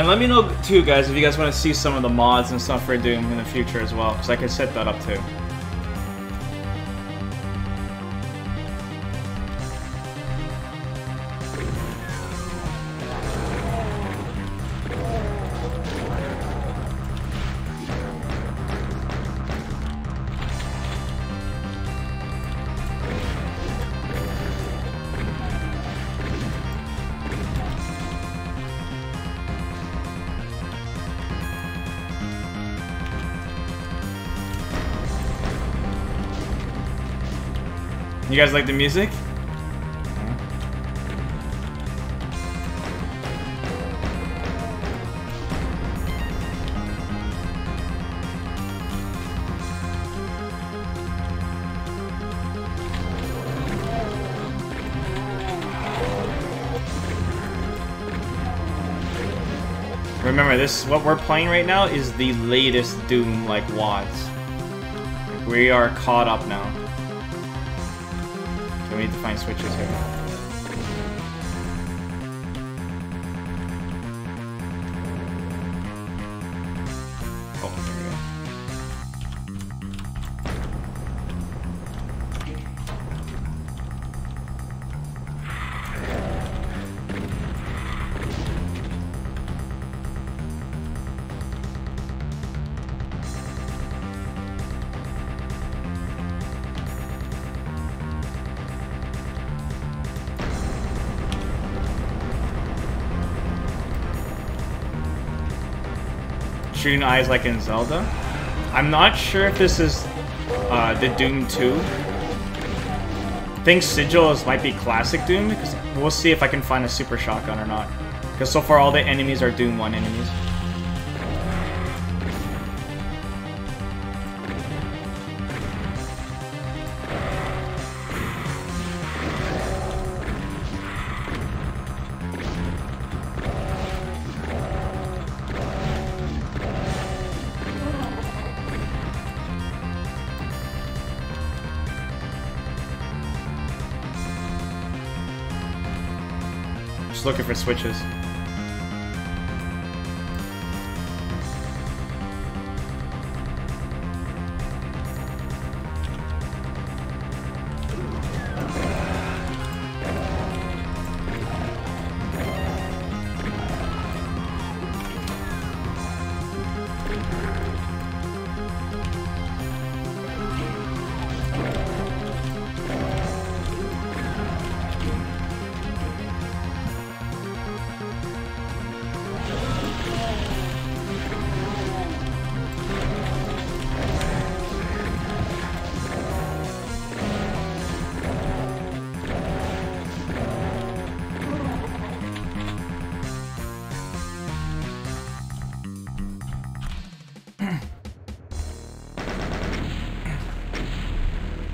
And let me know too, guys, if you guys want to see some of the mods and stuff for Doom in the future as well, because I could set that up too. Guys like the music? Remember, this what we're playing right now is the latest Doom like WADs. We are caught up now. Find switches here. Shooting eyes like in Zelda. I'm not sure if this is uh, the Doom 2. I think Sigils might be classic Doom, because we'll see if I can find a super shotgun or not. Because so far all the enemies are Doom 1 enemies. Just looking for switches.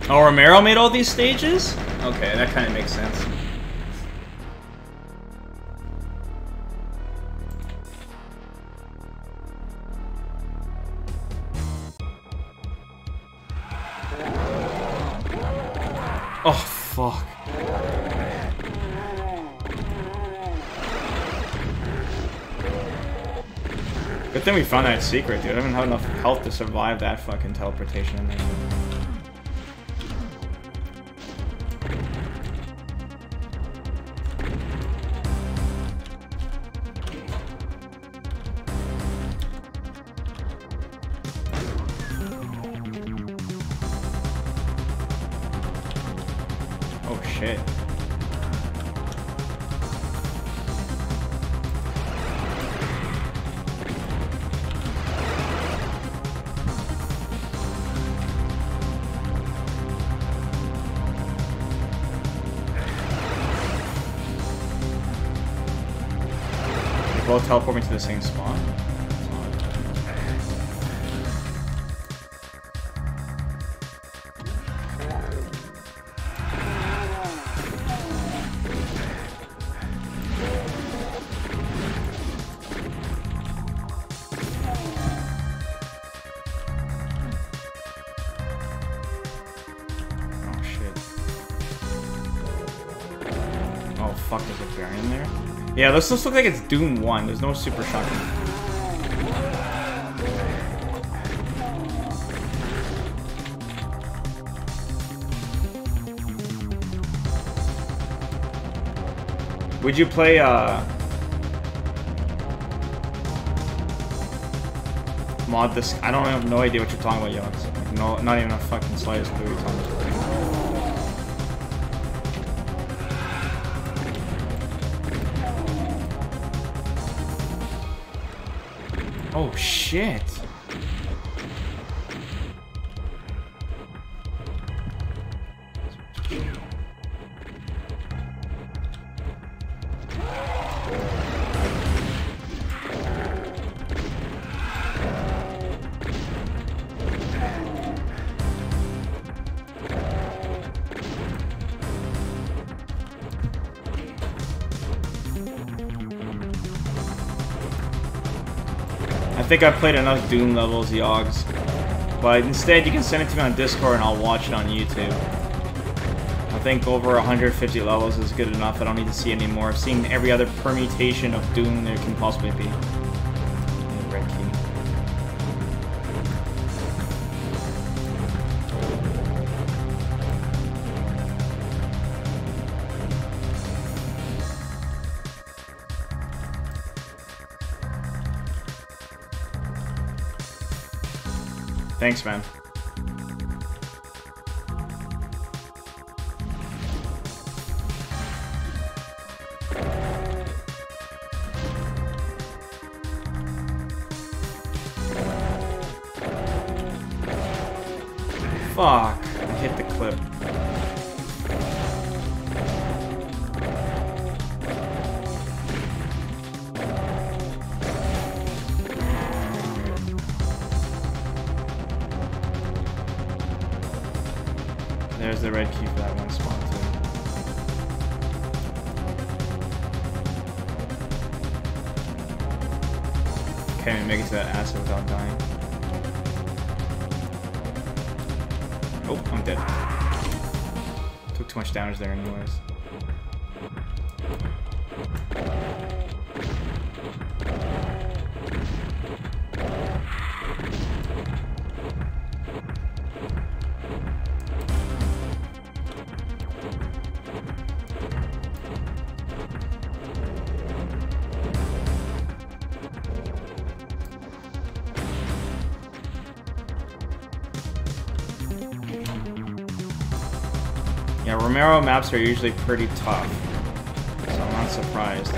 Oh, Romero made all these stages? Okay, that kind of makes sense. Oh, fuck. Good thing we found that secret, dude. I don't have enough health to survive that fucking teleportation both to the same spot. Yeah, this looks like it's Doom 1. There's no super shotgun. Would you play, uh... Mod this... I don't have no idea what you're talking about, yo. No, not even a fucking slightest clue what you're talking about. Shit. Think I played enough Doom levels, Yogs. But instead, you can send it to me on Discord and I'll watch it on YouTube. I think over 150 levels is good enough. I don't need to see any more. I've seen every other permutation of Doom there can possibly be. Thanks, man. Romero maps are usually pretty tough, so I'm not surprised.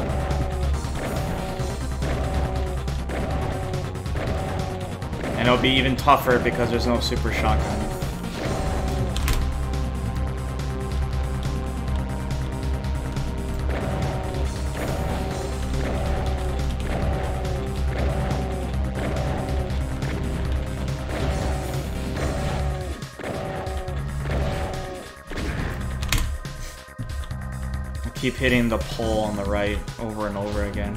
And it'll be even tougher because there's no super shotgun. Keep hitting the pole on the right over and over again.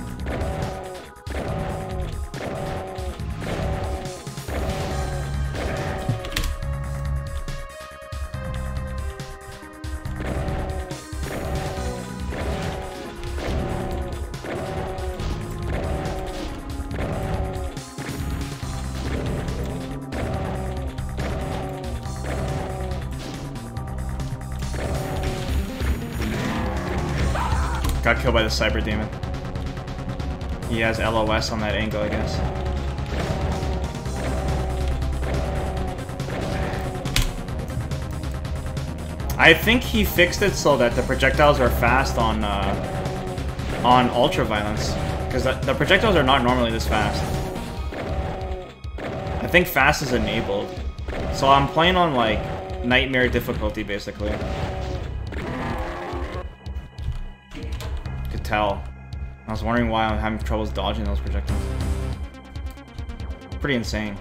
By the Cyber Demon. He has LOS on that angle, I guess. I think he fixed it so that the projectiles are fast on uh, on ultra violence, because the projectiles are not normally this fast. I think fast is enabled, so I'm playing on like nightmare difficulty basically. Was wondering why I'm having troubles dodging those projectiles. Pretty insane.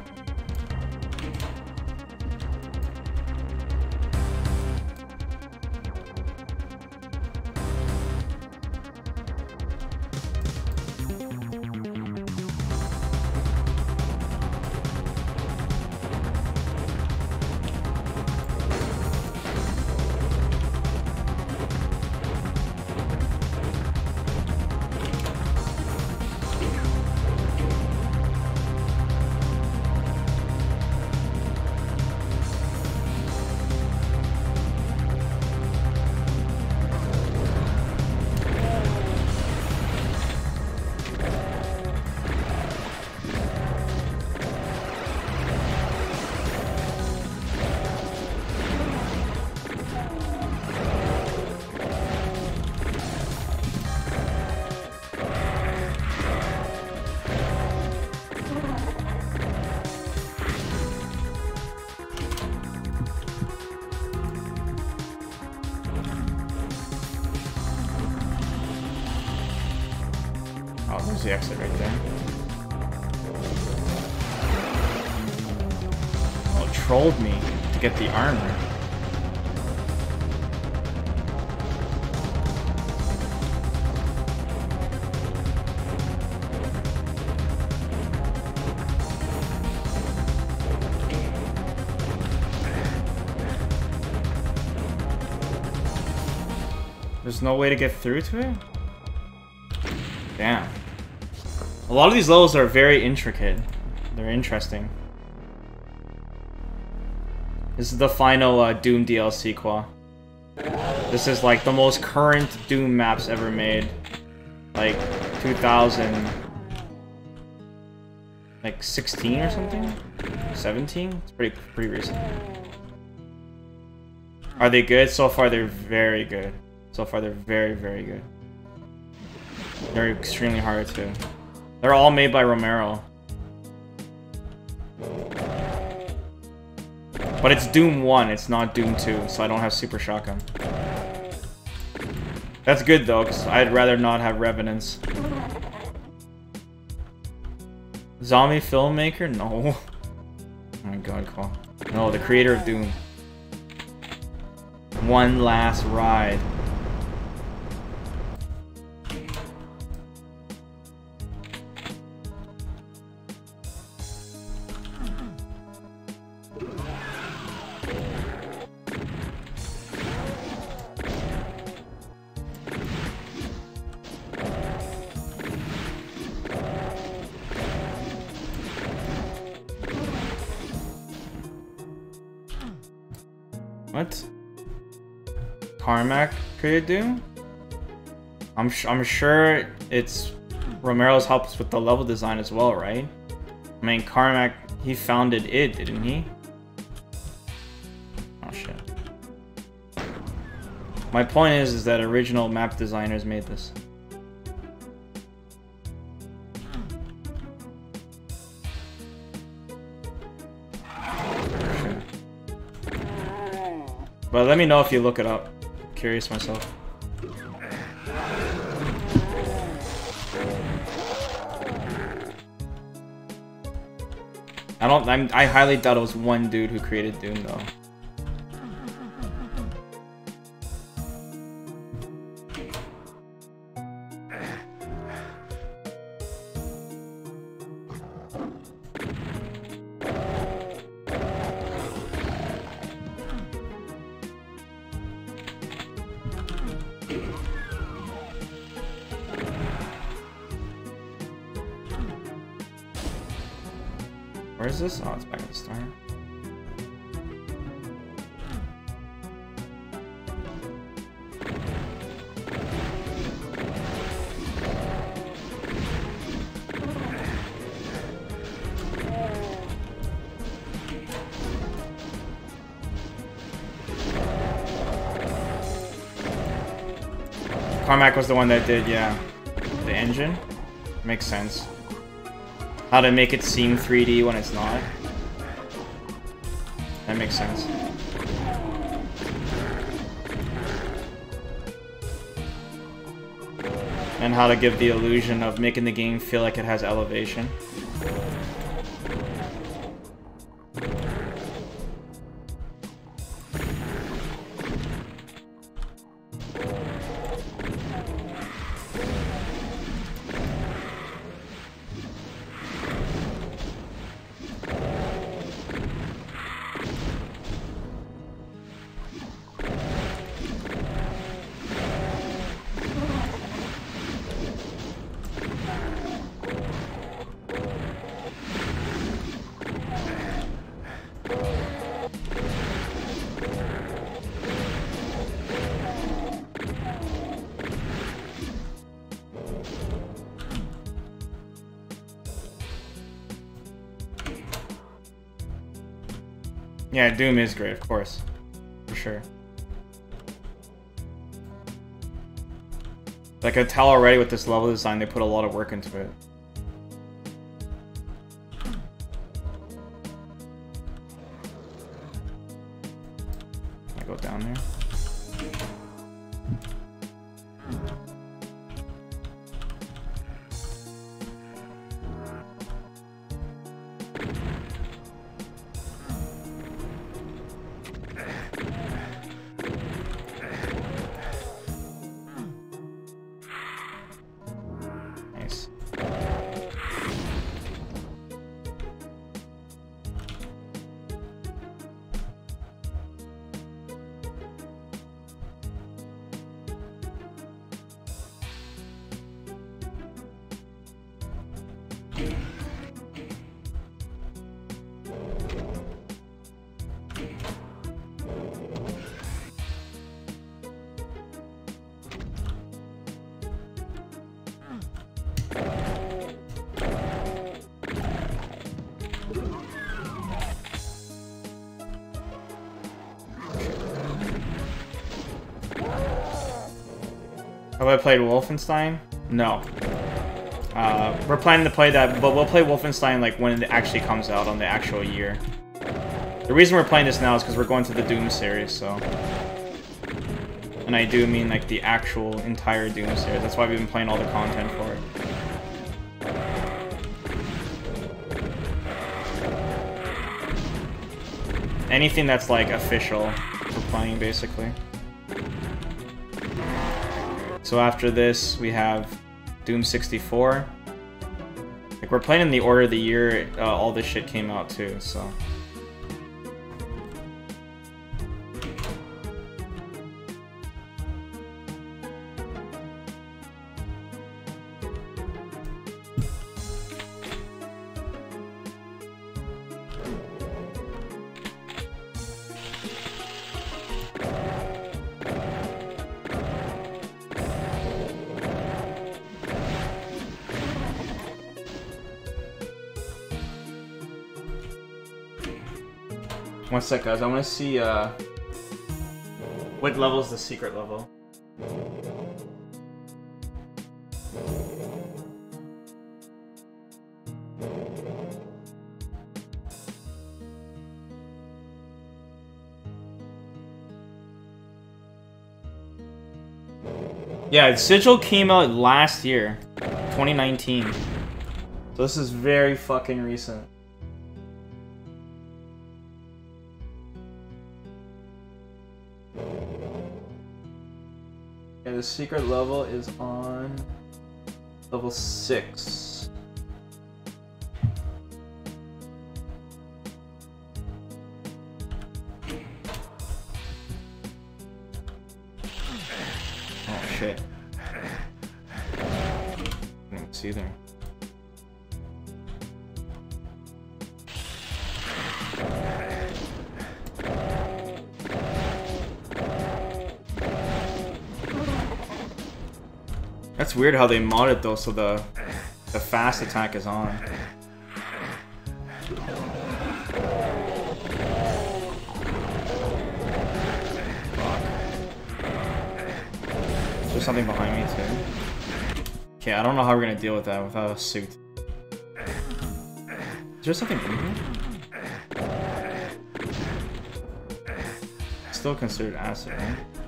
The exit right there. Oh, trolled me to get the armor. There's no way to get through to it? Lot of these levels are very intricate. They're interesting. This is the final uh, Doom DLC qua. This is like the most current Doom maps ever made. Like 2000 like 16 or something? 17? It's pretty pretty recent. Are they good? So far they're very good. So far they're very very good. They're extremely hard too. They're all made by Romero. But it's Doom 1, it's not Doom 2, so I don't have Super Shotgun. That's good though, because I'd rather not have Revenants. Zombie filmmaker? No. Oh my god, call. No, the creator of Doom. One last ride. Created Doom? I'm I'm sure it's Romero's helps with the level design as well, right? I mean, Carmack, he founded it, didn't he? Oh shit. My point is, is that original map designers made this. But let me know if you look it up. Curious myself. I don't. I'm, I highly doubt it was one dude who created Doom though. Carmack was the one that did, yeah. The engine? Makes sense. How to make it seem 3D when it's not. That makes sense. And how to give the illusion of making the game feel like it has elevation. Yeah, Doom is great, of course. For sure. Like I tell already with this level design, they put a lot of work into it. Played Wolfenstein? No. Uh, we're planning to play that, but we'll play Wolfenstein like when it actually comes out on the actual year. The reason we're playing this now is because we're going to the Doom series, so... And I do mean like the actual entire Doom series. That's why we've been playing all the content for it. Anything that's like official, we're playing basically. So after this, we have Doom 64. Like, we're playing in the order of the year uh, all this shit came out too, so... sec, guys. I want to see uh, what level is the secret level. Yeah, Sigil came out last year, 2019. So this is very fucking recent. The secret level is on level 6. Weird how they mod it though, so the the fast attack is on. There's something behind me too. Okay, I don't know how we're gonna deal with that without a suit. Is there something in here? Still considered acid, right?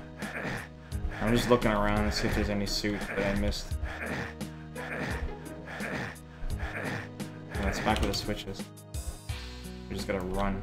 I'm just looking around to see if there's any suit that I missed. Let's back with the switches. We just gotta run.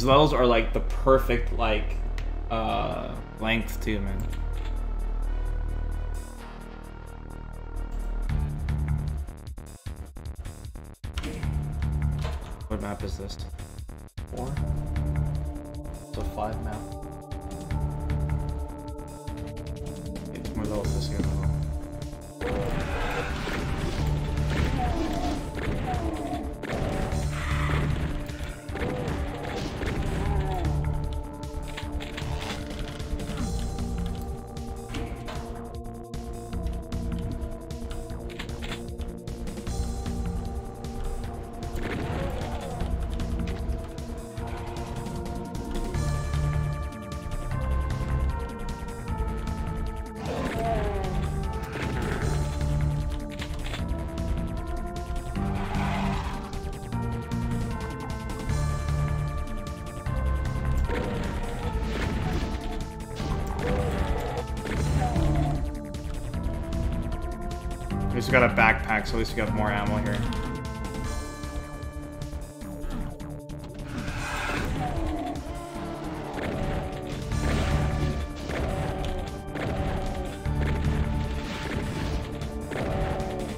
These levels are like the perfect like uh length too, man. What map is this? Four. It's a five map. Least got a backpack, so at least we got more ammo here.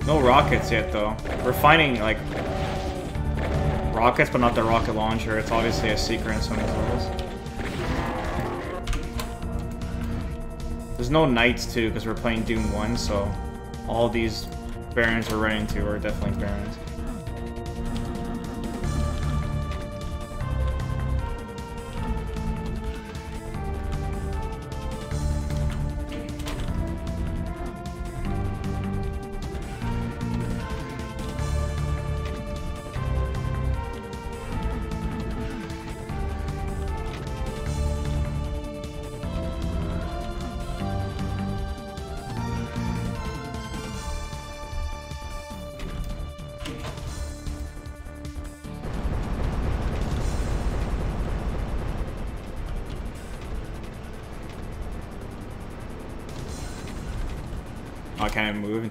No rockets yet, though. We're finding, like, rockets, but not the rocket launcher. It's obviously a secret in some of these levels. There's no knights, too, because we're playing Doom 1, so all these barons we're running to are definitely barons.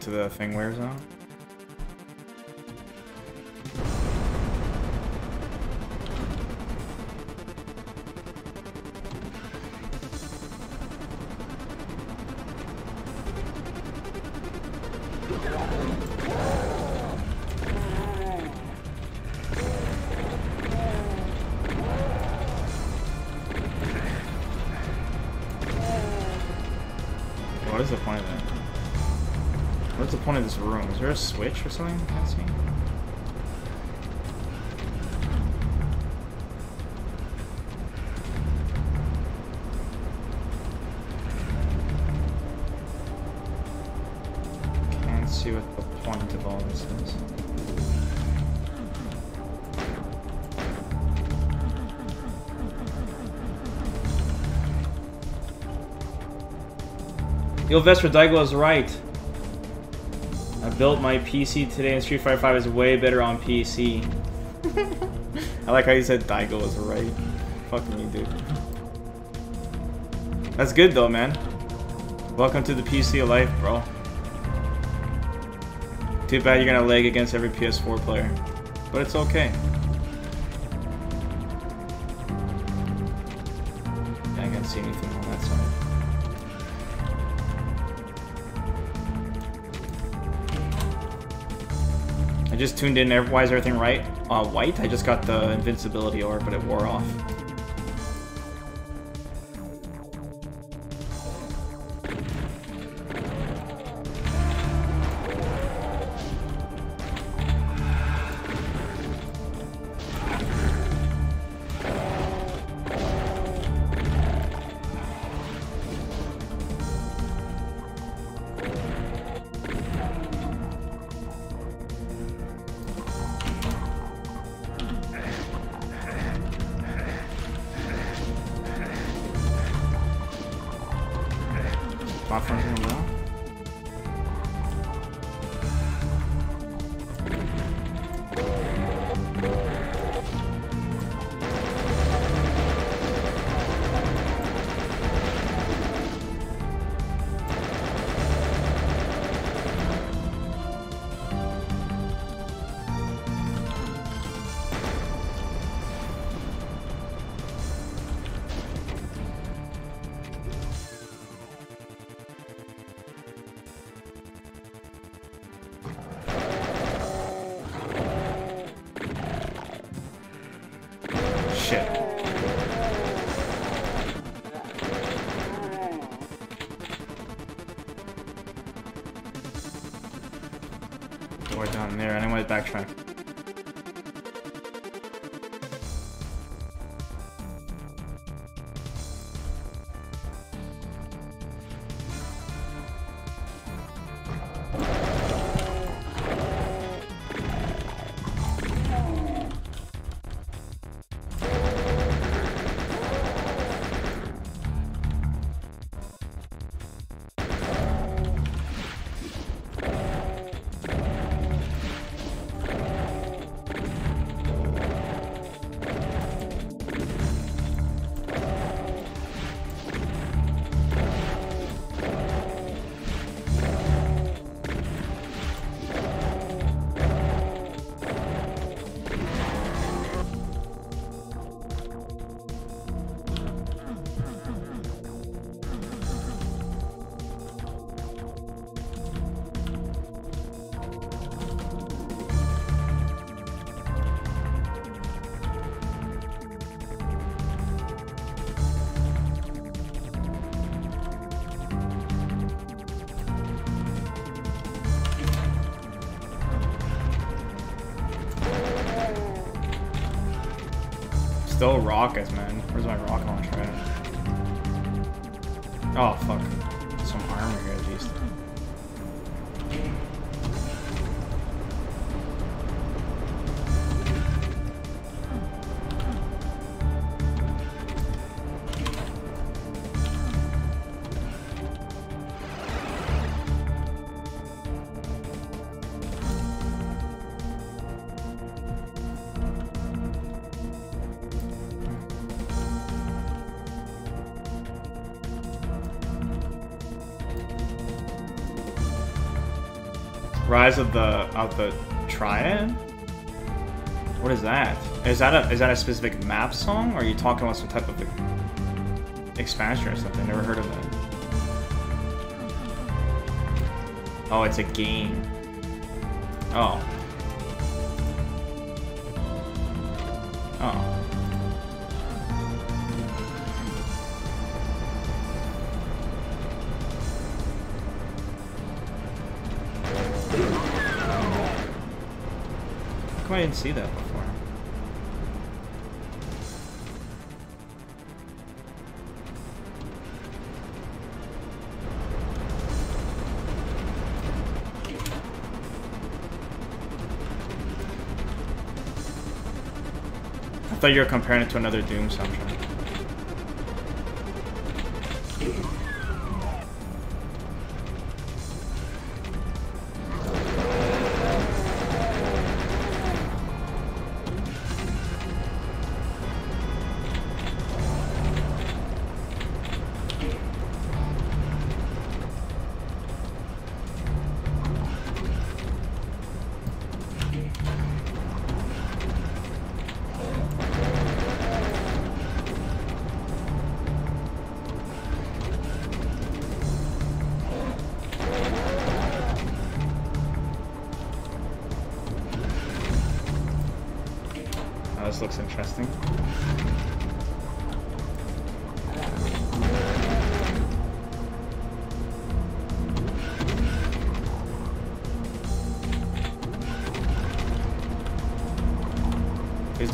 The thing where zone? Of this room? Is there a switch or something? I can't see. Can't see what the point of all this is. Yo, Vesper Daigo is right. I built my PC today and Street Fighter 5 is way better on PC. I like how you said Daigo was right. Fucking you, dude. That's good though, man. Welcome to the PC life, bro. Too bad you're gonna lag against every PS4 player. But it's okay. Just tuned in. Why is everything right? Uh, white? I just got the invincibility orb, but it wore off. Of the of the Triad? What is that? Is that a is that a specific map song, or are you talking about some type of expansion or something? Never heard of that. Oh, it's a game. Oh. Didn't see that before? I thought you were comparing it to another Doom soundtrack.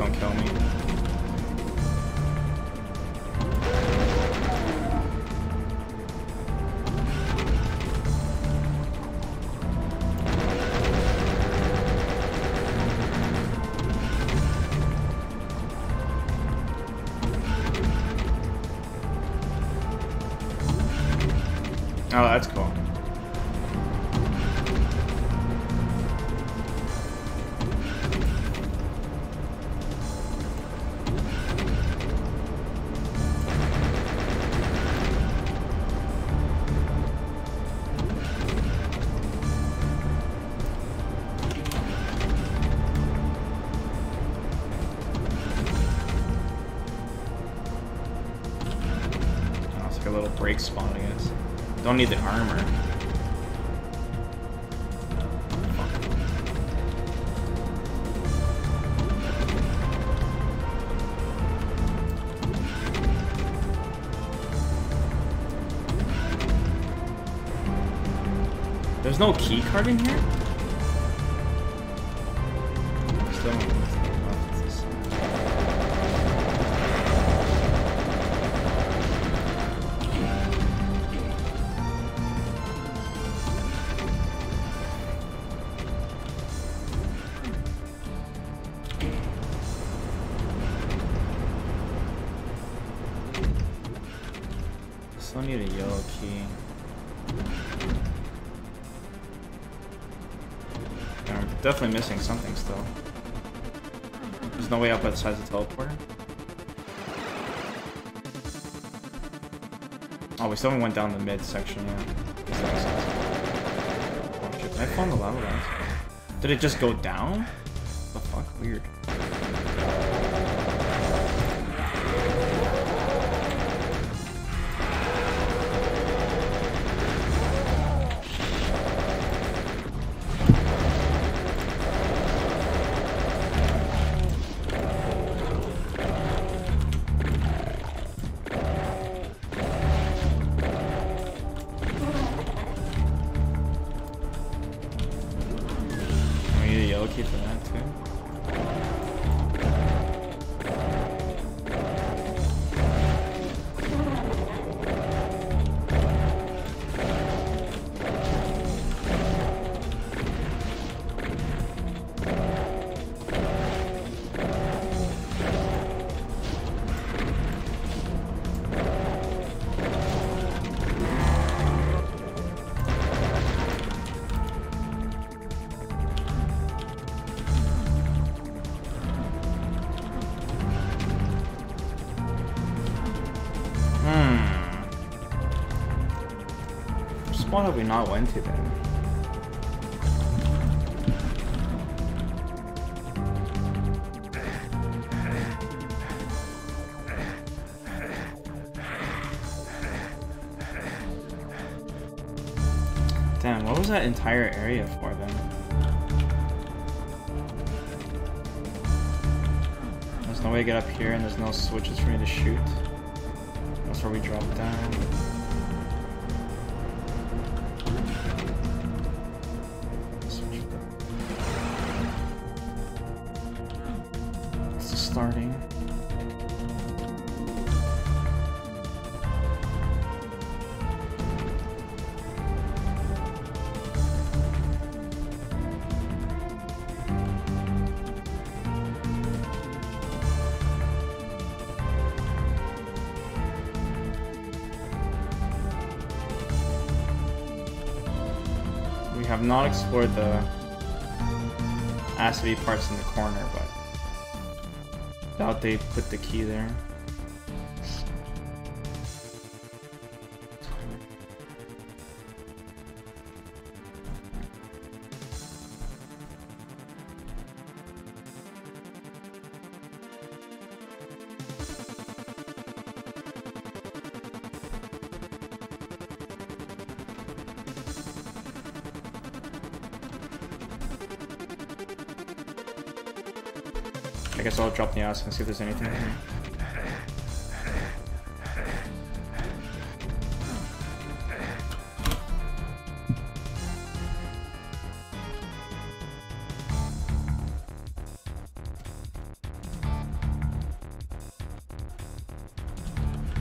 Don't kill me. Don't need the armor. There's no key card in here? Definitely missing something still. There's no way up outside the teleporter. Oh, we still haven't went down the mid section yet. Oh shit, I fall in the lava? Did it just go down? We not went to then? Damn, what was that entire area for then? There's no way to get up here and there's no switches for me to shoot. That's where we drop down. Not explored the acidy parts in the corner, but doubt they put the key there. And see if there's anything in here.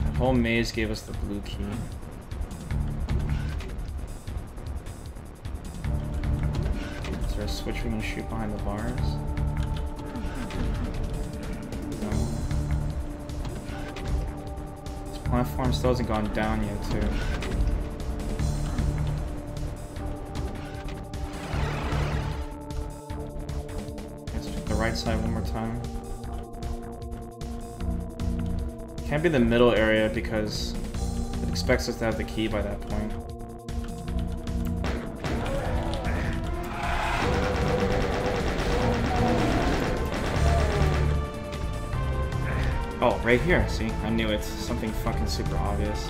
The whole maze gave us the blue key. Is there a switch we can shoot behind the bars? Platform still hasn't gone down yet, too. Let's check the right side one more time. Can't be the middle area because it expects us to have the key by that point. Right here. See, I knew it. Something fucking super obvious.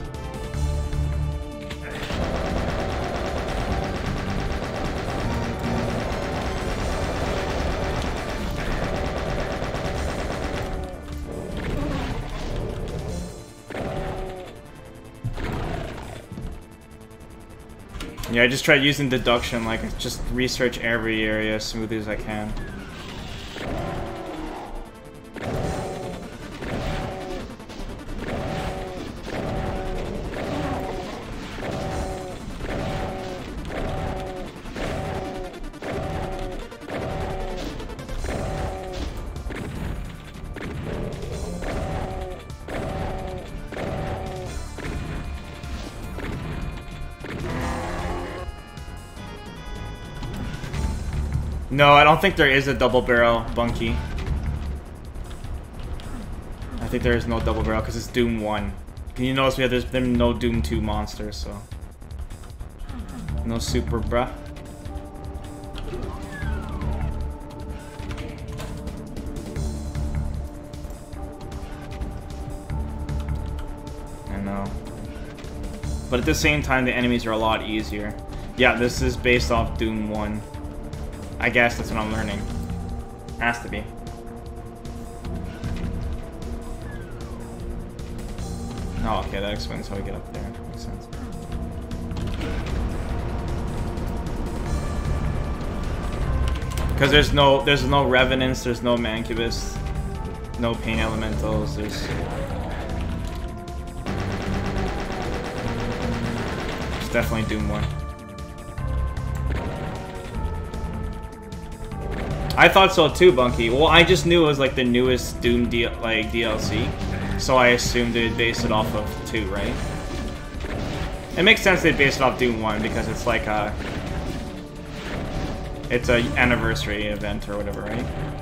Yeah, I just tried using deduction, like just research every area as smoothly as I can. No, I don't think there is a double barrel Bunky. I think there is no double barrel because it's Doom 1. Can you notice we have there's been no Doom 2 monsters, so. No super bruh. I know. But at the same time, the enemies are a lot easier. Yeah, this is based off Doom 1. I guess that's what I'm learning. Has to be. Oh, okay, that explains how we get up there. Makes sense. Because there's no there's no revenants, there's no mancubus, no pain elementals, there's definitely Doom 1. I thought so too, Bunky. Well, I just knew it was like the newest Doom D like DLC, so I assumed they'd base it off of 2, right? It makes sense they'd base it off Doom 1 because it's like a... It's a anniversary event or whatever, right?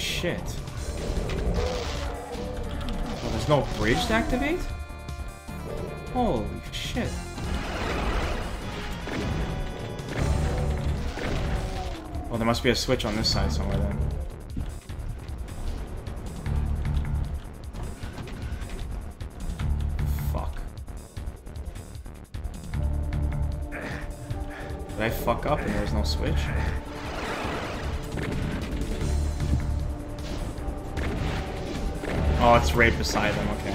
Shit. Oh, there's no bridge to activate? Holy shit. Well, there must be a switch on this side somewhere then. Fuck. Did I fuck up and there was no switch? Right beside them. Okay,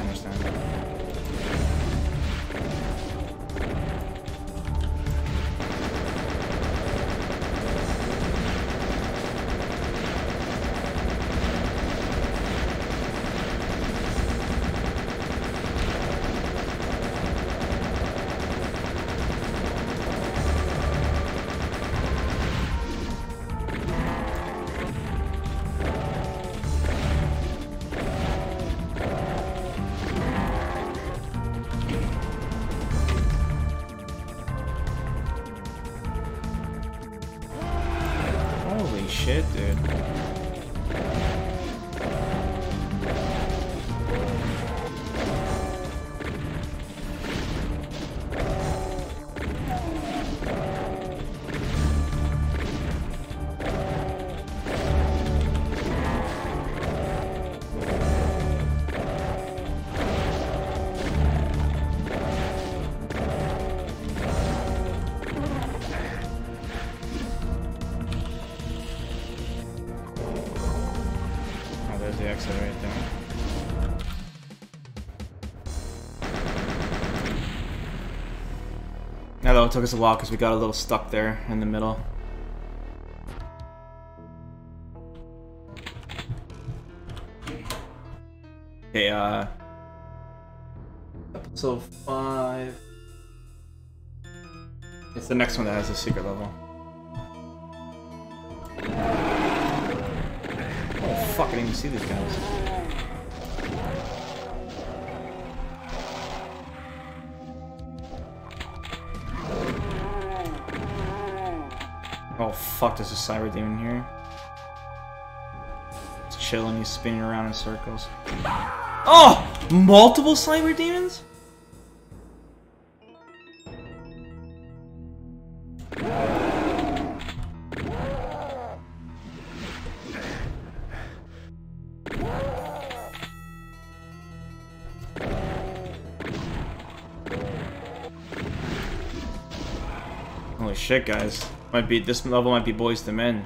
it took us a while because we got a little stuck there in the middle. Okay, uh... Episode 5... It's the next one that has a secret level. Oh fuck, I didn't even see these guys. There's a cyber demon here. It's chilling, he's spinning around in circles. Oh! Multiple cyber demons? Holy shit, guys. Might be this level might be boys to Men.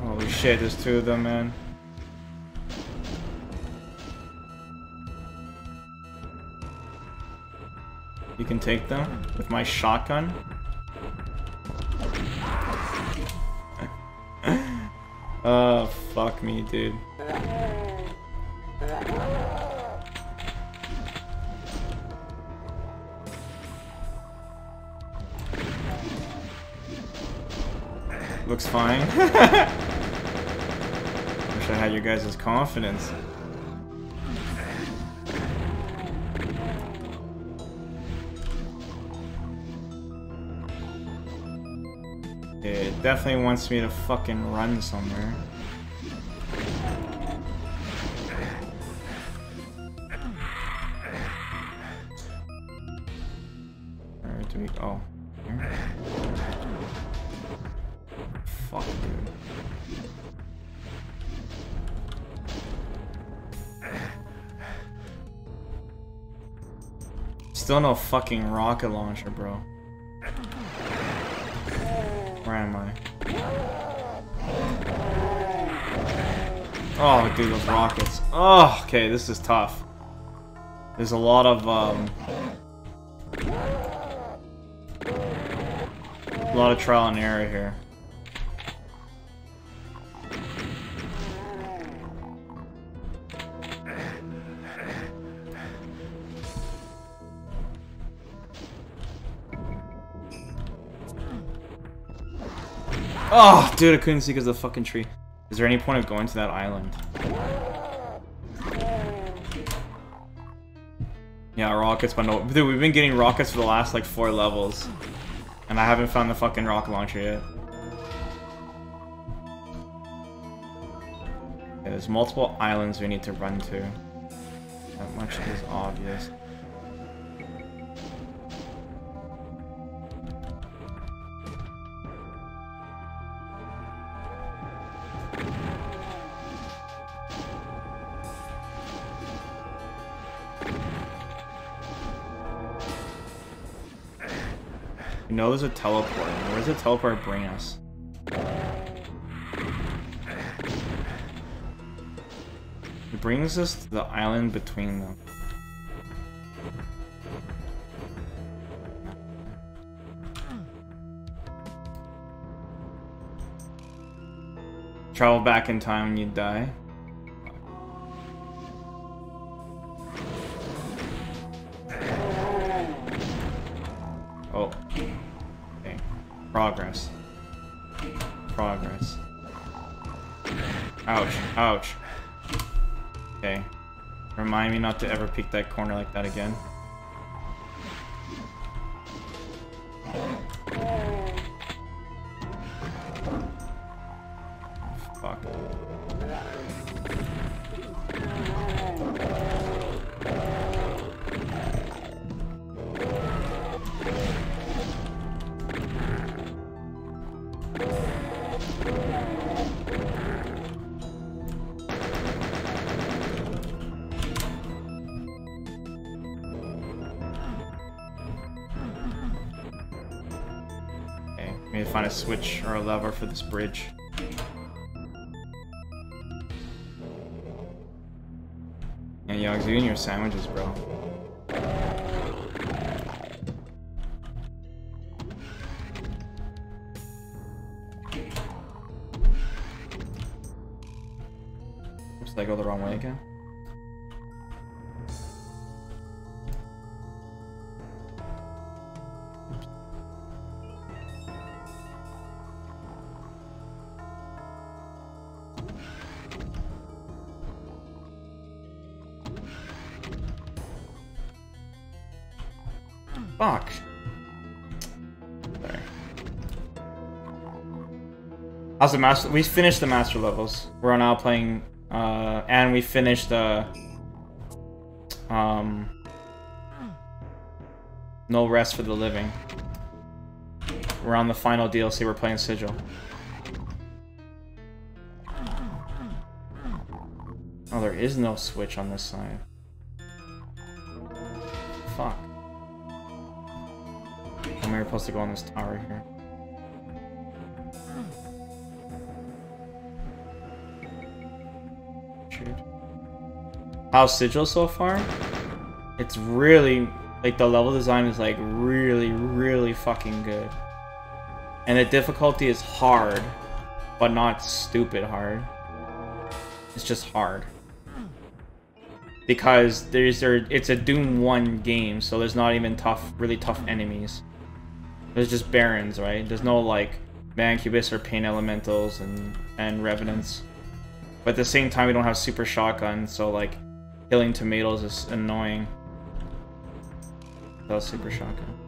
Holy shit, there's two of them, man. You can take them with my shotgun. oh, fuck me, dude. Looks fine. Wish I had your guys' confidence. It definitely wants me to fucking run somewhere. Still no fucking rocket launcher, bro. Where am I? Oh, dude, those rockets. Oh, okay, this is tough. There's a lot of, um... A lot of trial and error here. Oh, dude, I couldn't see because of the fucking tree. Is there any point of going to that island? Yeah, rockets, but no. Dude, we've been getting rockets for the last, like, four levels. And I haven't found the fucking rocket launcher yet. Yeah, there's multiple islands we need to run to. That much is obvious. Know there's a teleport. Where does the teleport bring us? It brings us to the island between them. Travel back in time and you die. Not to ever peek that corner like that again. Lever for this bridge. Yogs, you and your sandwiches, bro. Did I go the wrong way again? How's the master? We finished the master levels. We're now playing, uh, and we finished the, um, no rest for the living. We're on the final DLC. We're playing Sigil. Oh, there is no switch on this side. Fuck. Am I supposed to go on this tower here? How's Sigil so far? It's really, like, the level design is, like, really, really fucking good. And the difficulty is hard, but not stupid hard. It's just hard. Because there's there, it's a Doom 1 game, so there's not even tough, really tough enemies. There's just barons, right? There's no like Mancubus or Pain Elementals and, and Revenants. But at the same time, we don't have Super Shotgun, so like killing tomatoes is annoying. Without Super Shotgun.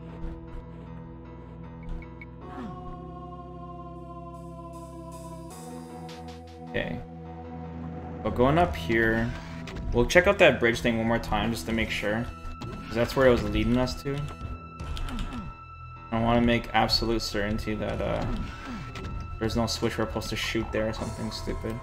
Okay. But going up here, we'll check out that bridge thing one more time just to make sure. Because that's where it was leading us to. I want to make absolute certainty that uh, there's no switch we're supposed to shoot there or something stupid.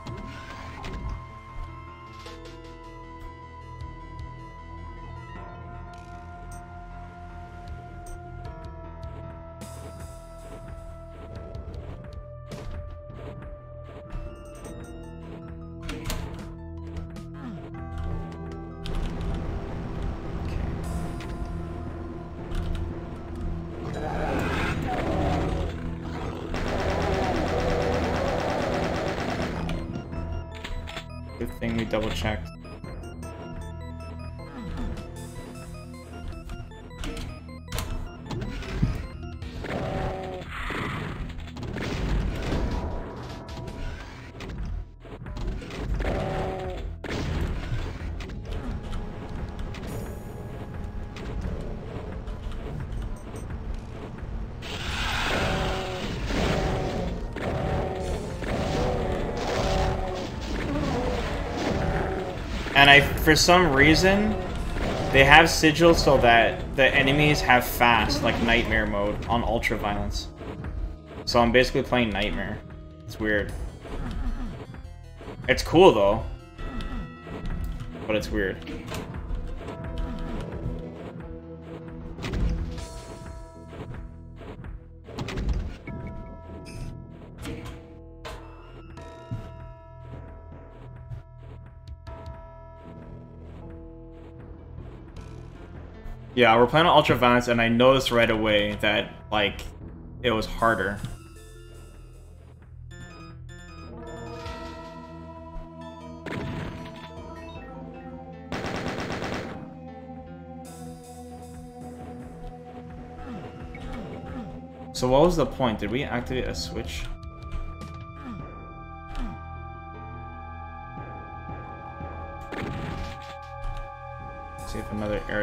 For some reason, they have sigils so that the enemies have fast, like Nightmare mode on Ultra Violence. So I'm basically playing Nightmare. It's weird. It's cool though. But it's weird. Yeah, we're playing on Ultra Violence, and I noticed right away that, like, it was harder. So what was the point? Did we activate a switch?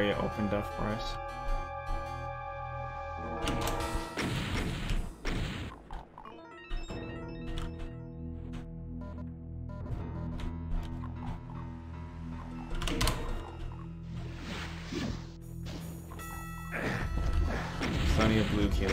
Area opened up for us. Plenty of blue key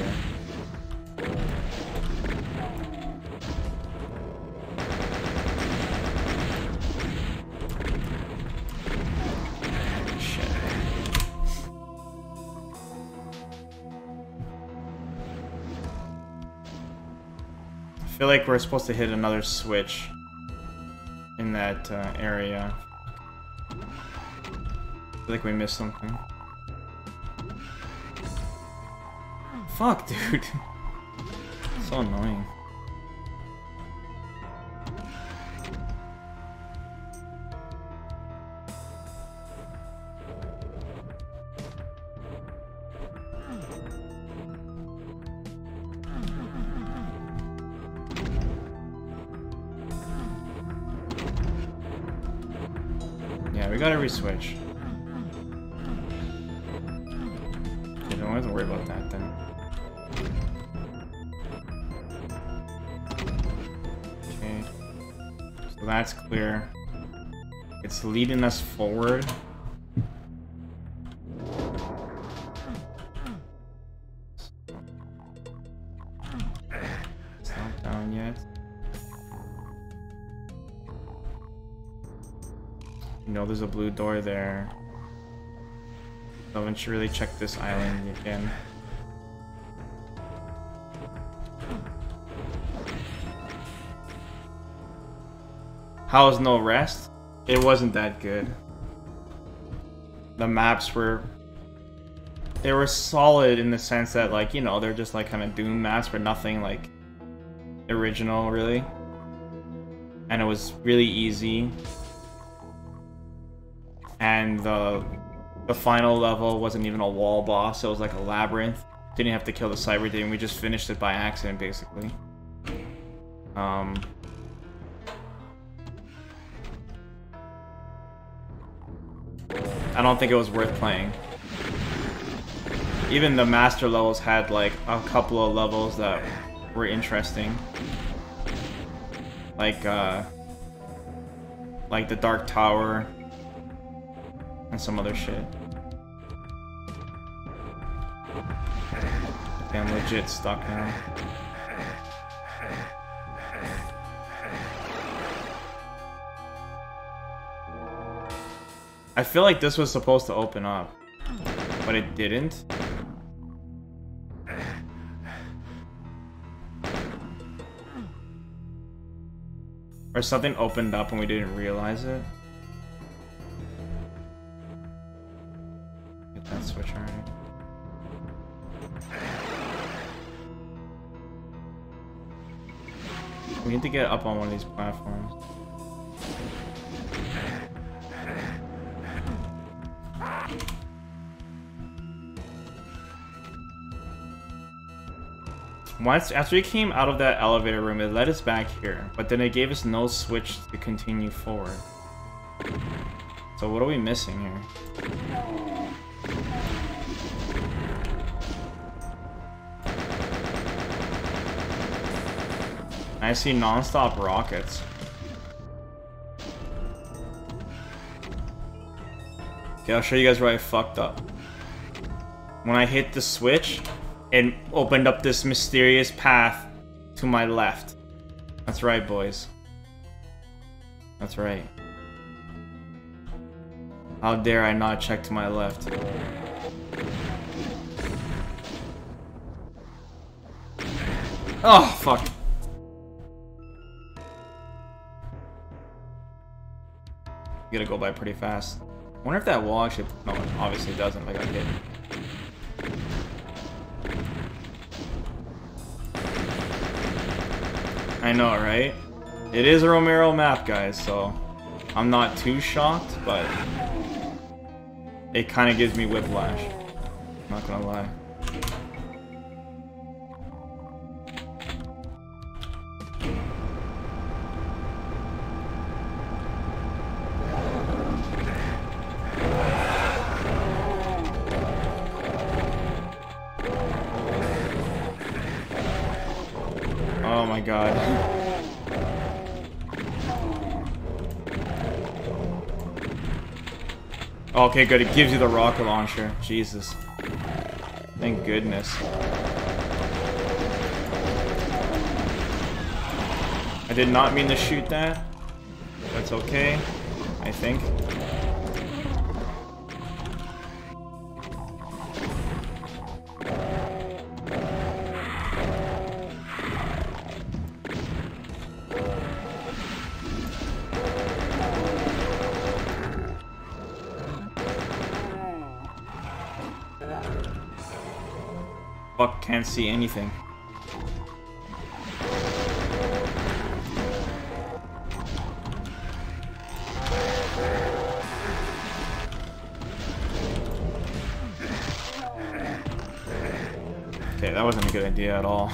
feel like we're supposed to hit another switch in that uh, area. feel like we missed something. Fuck, dude. so annoying. Gotta reswitch. You don't have to worry about that then. Okay. So that's clear. It's leading us forward. Should really check this island again. How's no rest? It wasn't that good. The maps were they were solid in the sense that like, you know, they're just like kind of Doom maps but nothing like original really. And it was really easy. And the the final level wasn't even a wall boss, it was like a labyrinth. Didn't have to kill the cyber demon, we just finished it by accident basically. Um I don't think it was worth playing. Even the master levels had like a couple of levels that were interesting. Like uh like the Dark Tower and some other shit. I'm legit stuck now. I feel like this was supposed to open up, but it didn't. Or something opened up and we didn't realize it. We need to get up on one of these platforms. Once after we came out of that elevator room, it led us back here, but then it gave us no switch to continue forward. So what are we missing here? I see non-stop rockets. Okay, I'll show you guys where I fucked up. When I hit the switch, it opened up this mysterious path to my left. That's right, boys. That's right. How dare I not check to my left? Oh, fuck. Gotta go by pretty fast. I wonder if that wall actually... No, it obviously doesn't. Like, I got hit. I know, right? It is a Romero map, guys, so I'm not too shocked, but it kind of gives me whiplash. Not gonna lie. Okay, good. It gives you the rocket launcher. Jesus. Thank goodness. I did not mean to shoot that. That's okay. I think. See anything. Okay, that wasn't a good idea at all.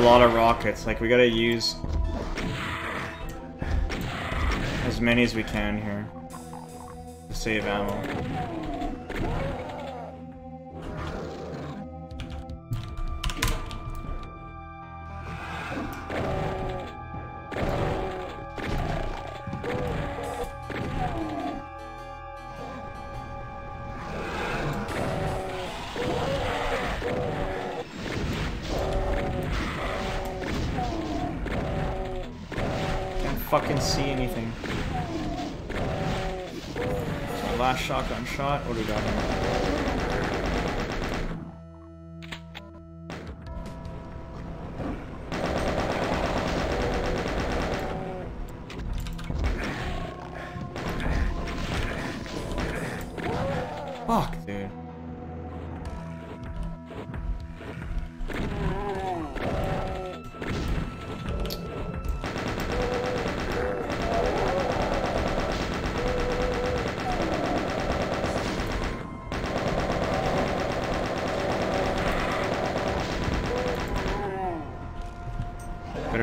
Lot of rockets, like we gotta use as many as we can here to save ammo.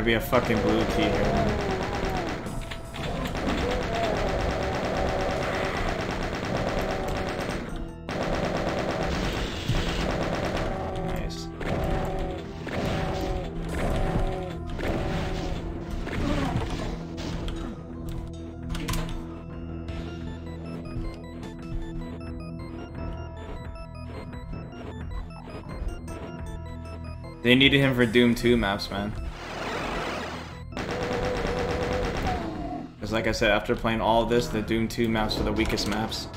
Be a fucking blue key here. Nice. They needed him for Doom 2 maps, man. Because like I said, after playing all this, the Doom 2 maps are the weakest maps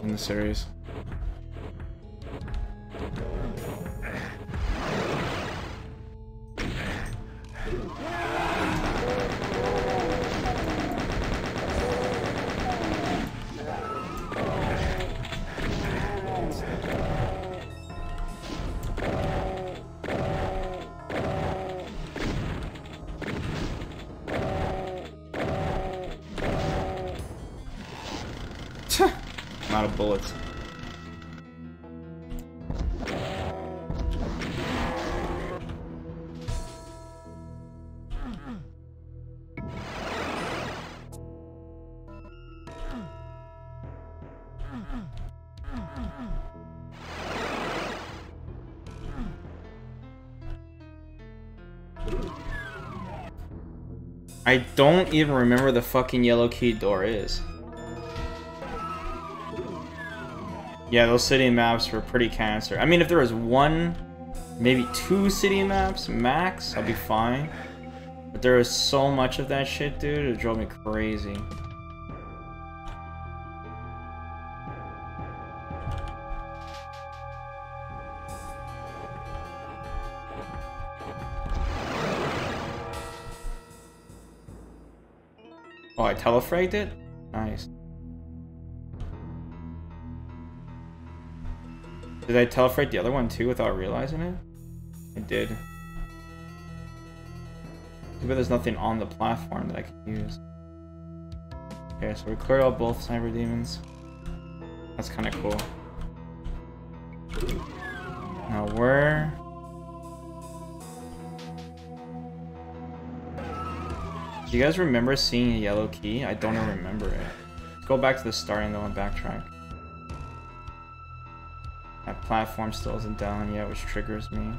in the series. I don't even remember the fucking yellow key door is. Yeah, those city maps were pretty cancer. I mean, if there was one, maybe two city maps max, I'd be fine. But there was so much of that shit, dude, it drove me crazy. Oh, it? Nice. Did I telefrag the other one too without realizing it? I did. Bad there's nothing on the platform that I can use. Okay, so we cleared out both cyber demons. That's kind of cool. Now where? Do you guys remember seeing a yellow key? I don't remember it. Let's go back to the starting though and backtrack. That platform still isn't down yet, which triggers me.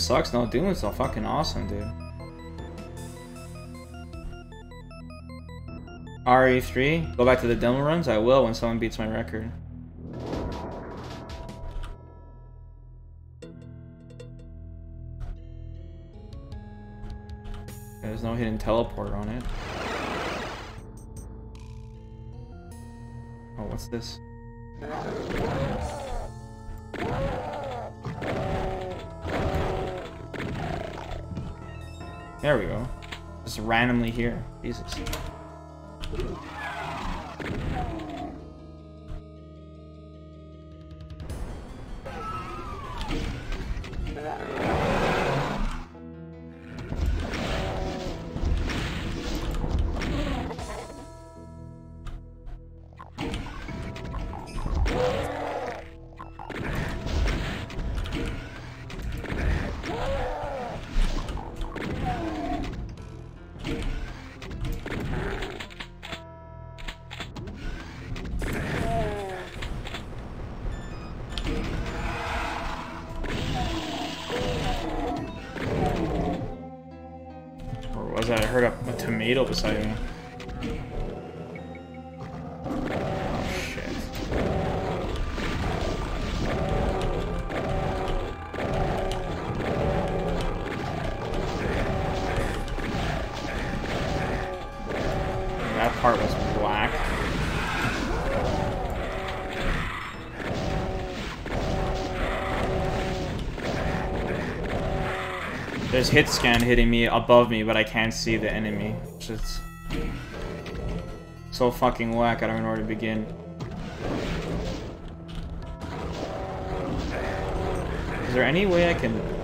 Sucks? No, is so fucking awesome, dude. RE3, go back to the demo runs? I will when someone beats my record. There's no hidden teleport on it. Oh, what's this? There we go. Just randomly here. Jesus. Tomato beside Hit scan hitting me above me, but I can't see the enemy. Is so fucking whack. I don't even know where to begin. Is there any way I can?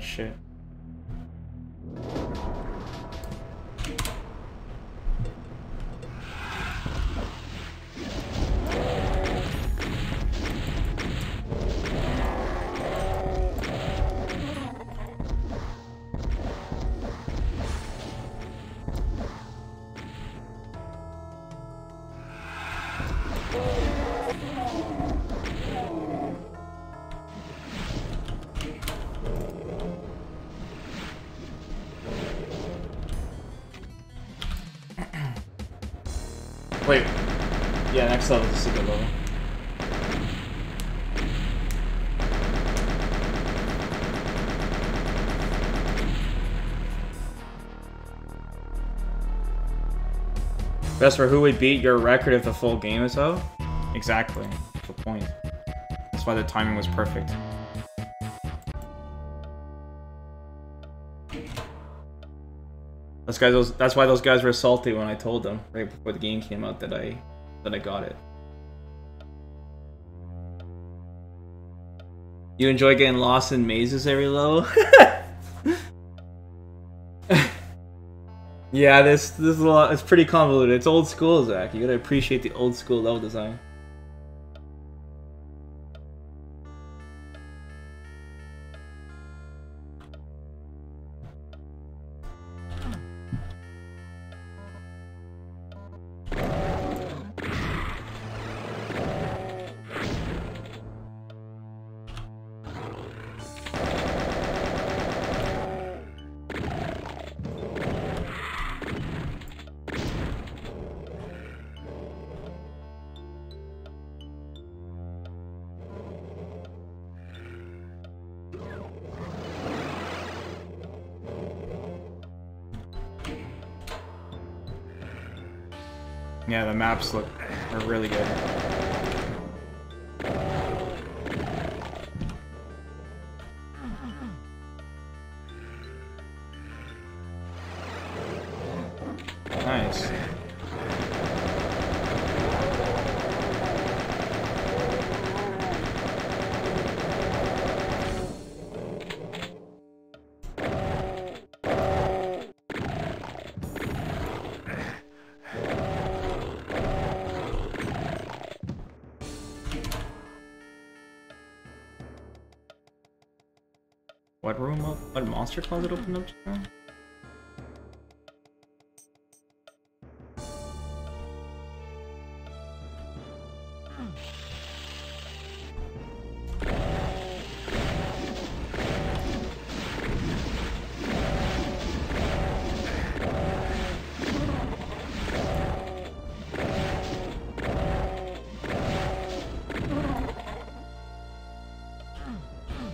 Shit. Best for who would beat your record if the full game is out? Exactly. That's the point. That's why the timing was perfect. Those guys, those, that's why those guys were salty when I told them right before the game came out that I that I got it. You enjoy getting lost in mazes every level? yeah, this this is a lot. It's pretty convoluted. It's old school, Zach. You gotta appreciate the old school level design. Yeah, monster closet opened up now?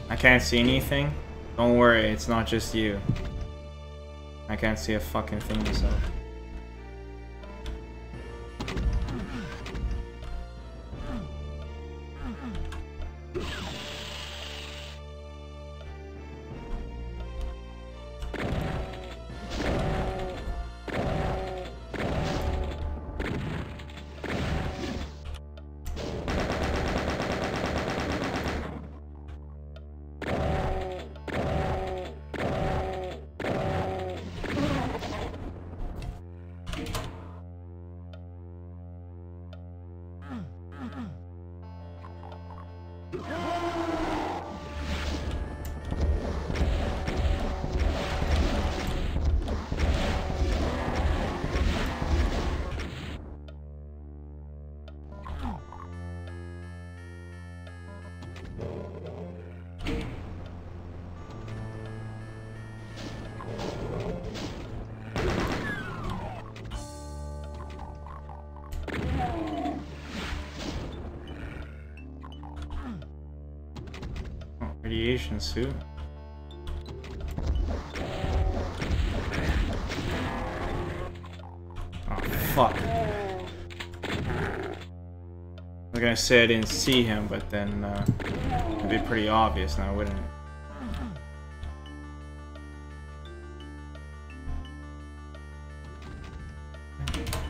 I can't see anything. Don't worry, it's not just you. I can't see a fucking thing myself. Suit. Oh, fuck. I was gonna say I didn't see him, but then uh, it'd be pretty obvious now, wouldn't it?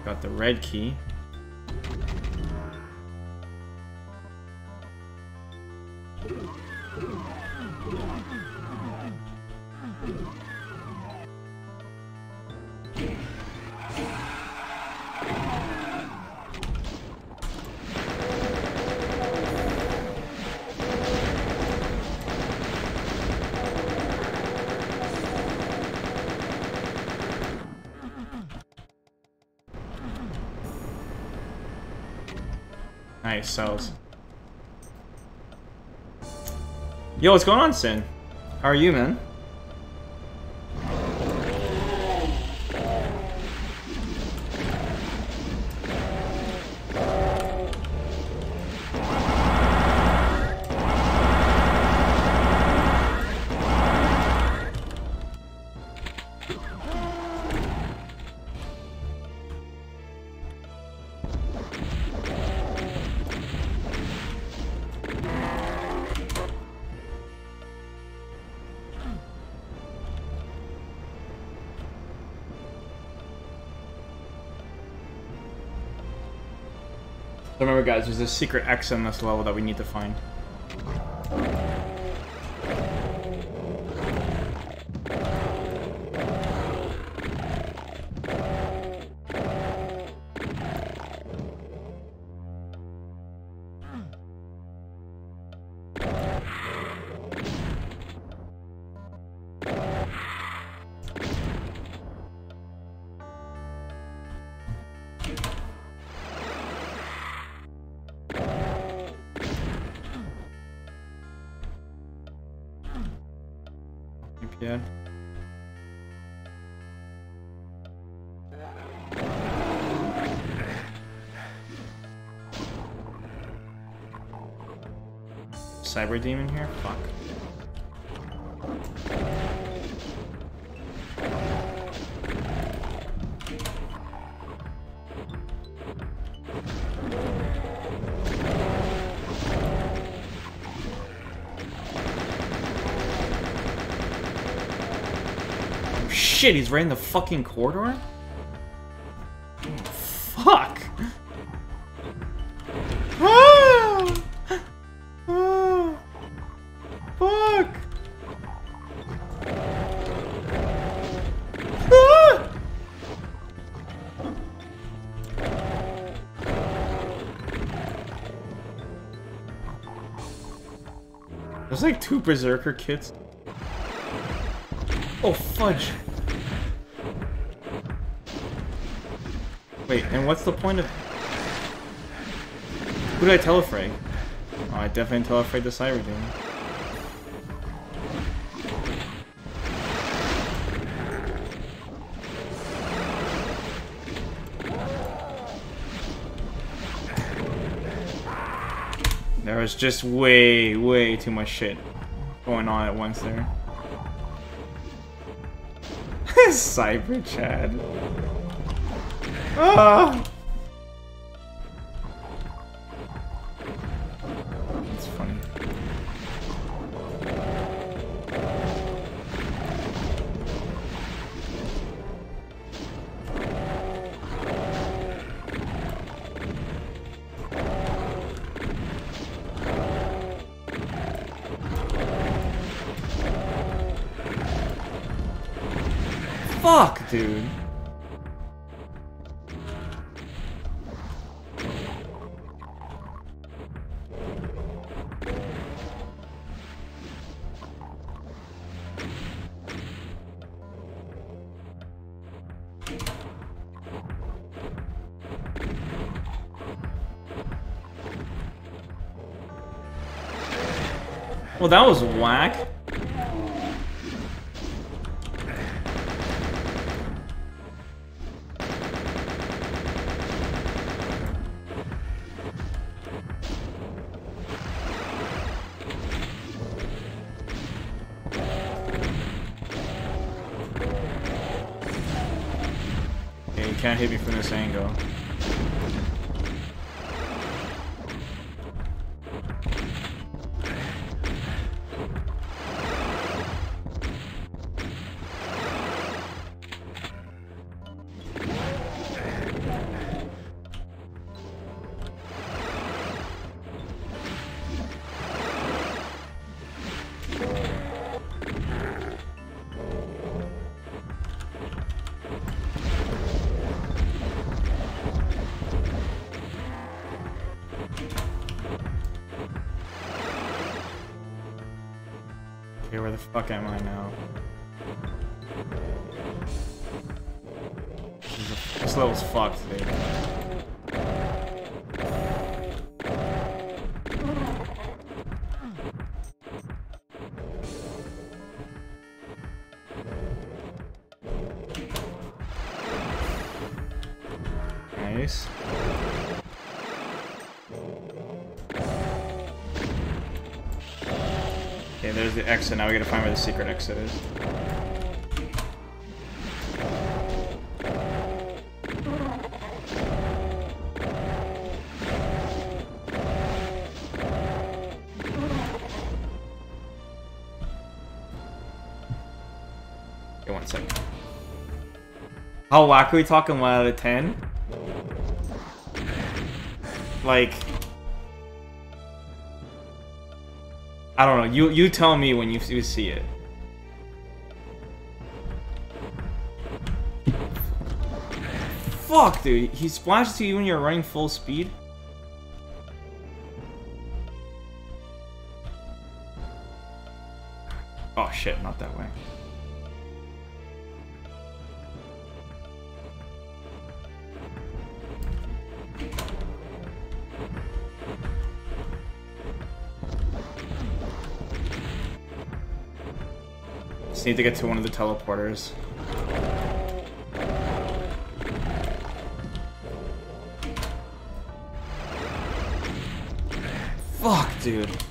Got the red key. Cells. Yo, what's going on, Sin? How are you, man? Remember guys, there's a secret X in this level that we need to find. Cyber demon here? Fuck. Oh, shit, he's right in the fucking corridor? Two berserker kits. Oh fudge! Wait, and what's the point of... Who did I telefrag? Oh, I definitely telefrag the Cyber Demon. There was just way, way too much shit going on at once there. Cyber Chad. Ah! Well, that was whack. Exit. Now we gotta find where the secret exit is. Okay, one second. How whack are we talking? 1 out of 10? Like, I don't know. You you tell me when you, you see it. Fuck, dude. He splashes to you when you're running full speed. Need to get to one of the teleporters. Fuck, dude.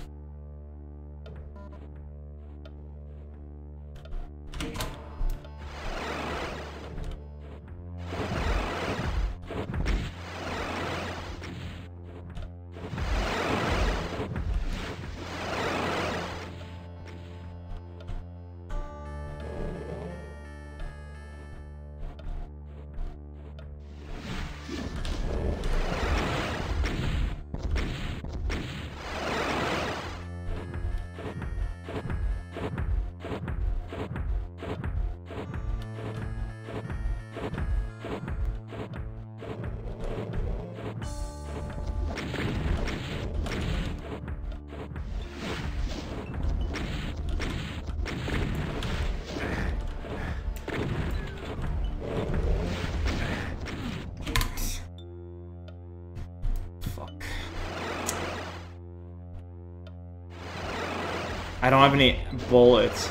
I don't have any bullets.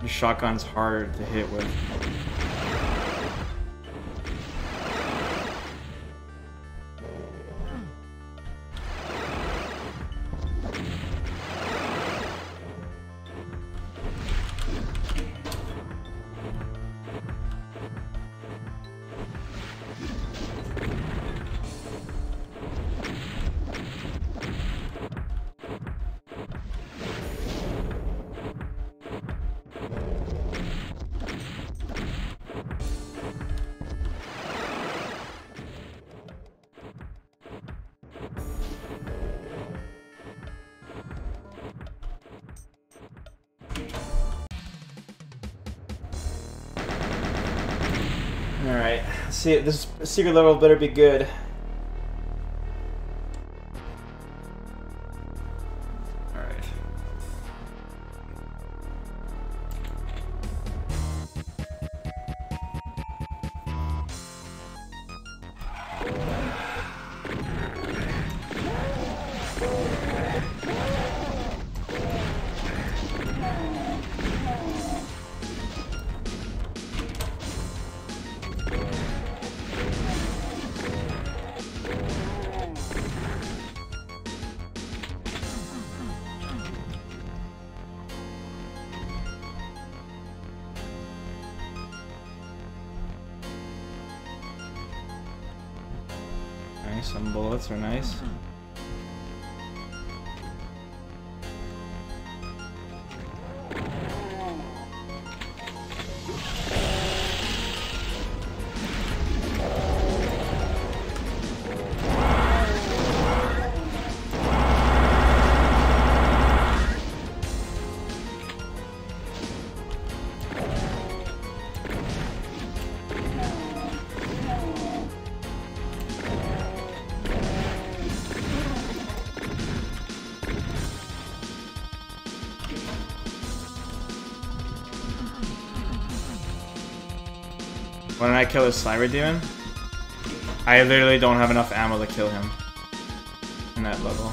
The shotgun's harder to hit with. See, this secret level better be good. I kill a Cyber Demon, I literally don't have enough ammo to kill him in that level.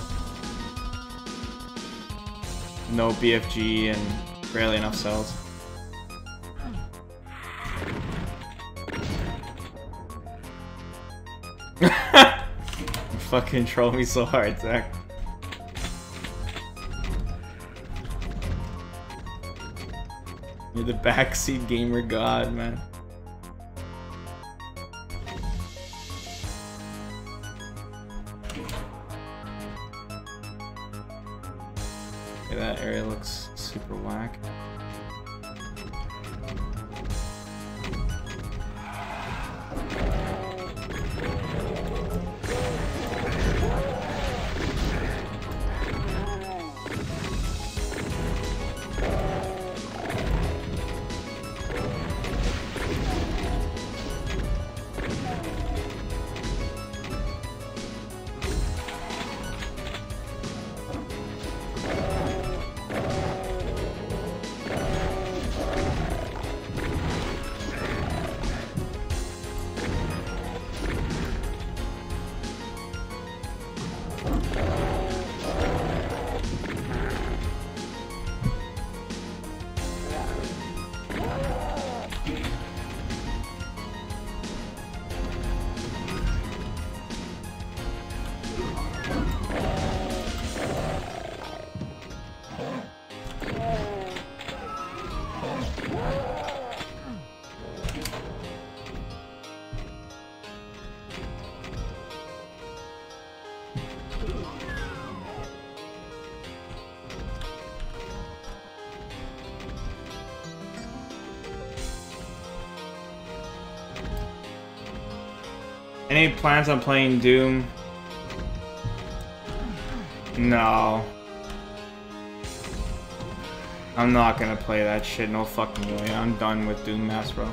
No BFG and barely enough cells. fucking troll me so hard, Zach. You're the backseat gamer god, man. Any plans on playing Doom? No. I'm not gonna play that shit, no fucking way. I'm done with Doom Mass, bro.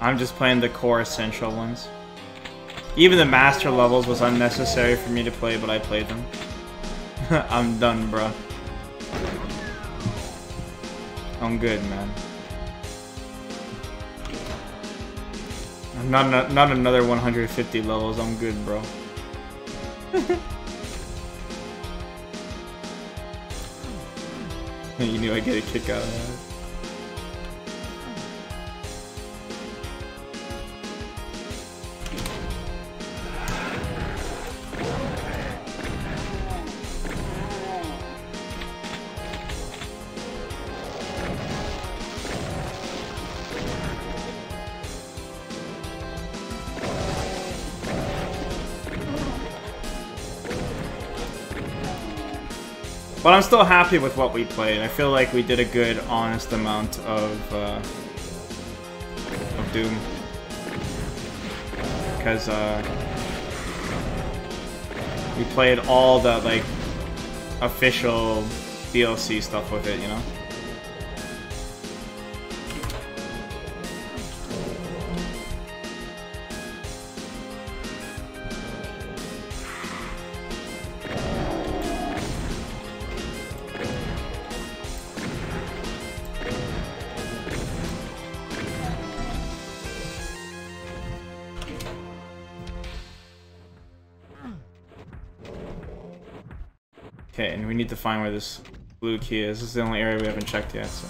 I'm just playing the core essential ones. Even the master levels was unnecessary for me to play, but I played them. I'm done, bro. I'm good, man. Not not another 150 levels. I'm good, bro. you knew I'd get a kick out of that. But I'm still happy with what we played. I feel like we did a good, honest amount of, uh, of Doom. Because, uh, we played all the, like, official DLC stuff with it, you know? To find where this blue key is. This is the only area we haven't checked yet, so...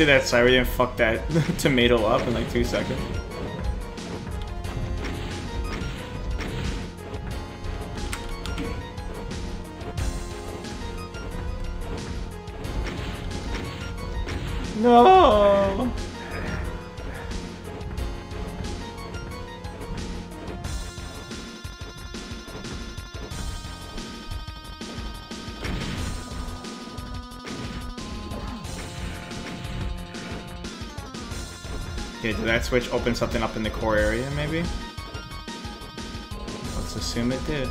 See that Cyrodian fuck that tomato up in like two seconds? That switch open something up in the core area, maybe? Let's assume it did.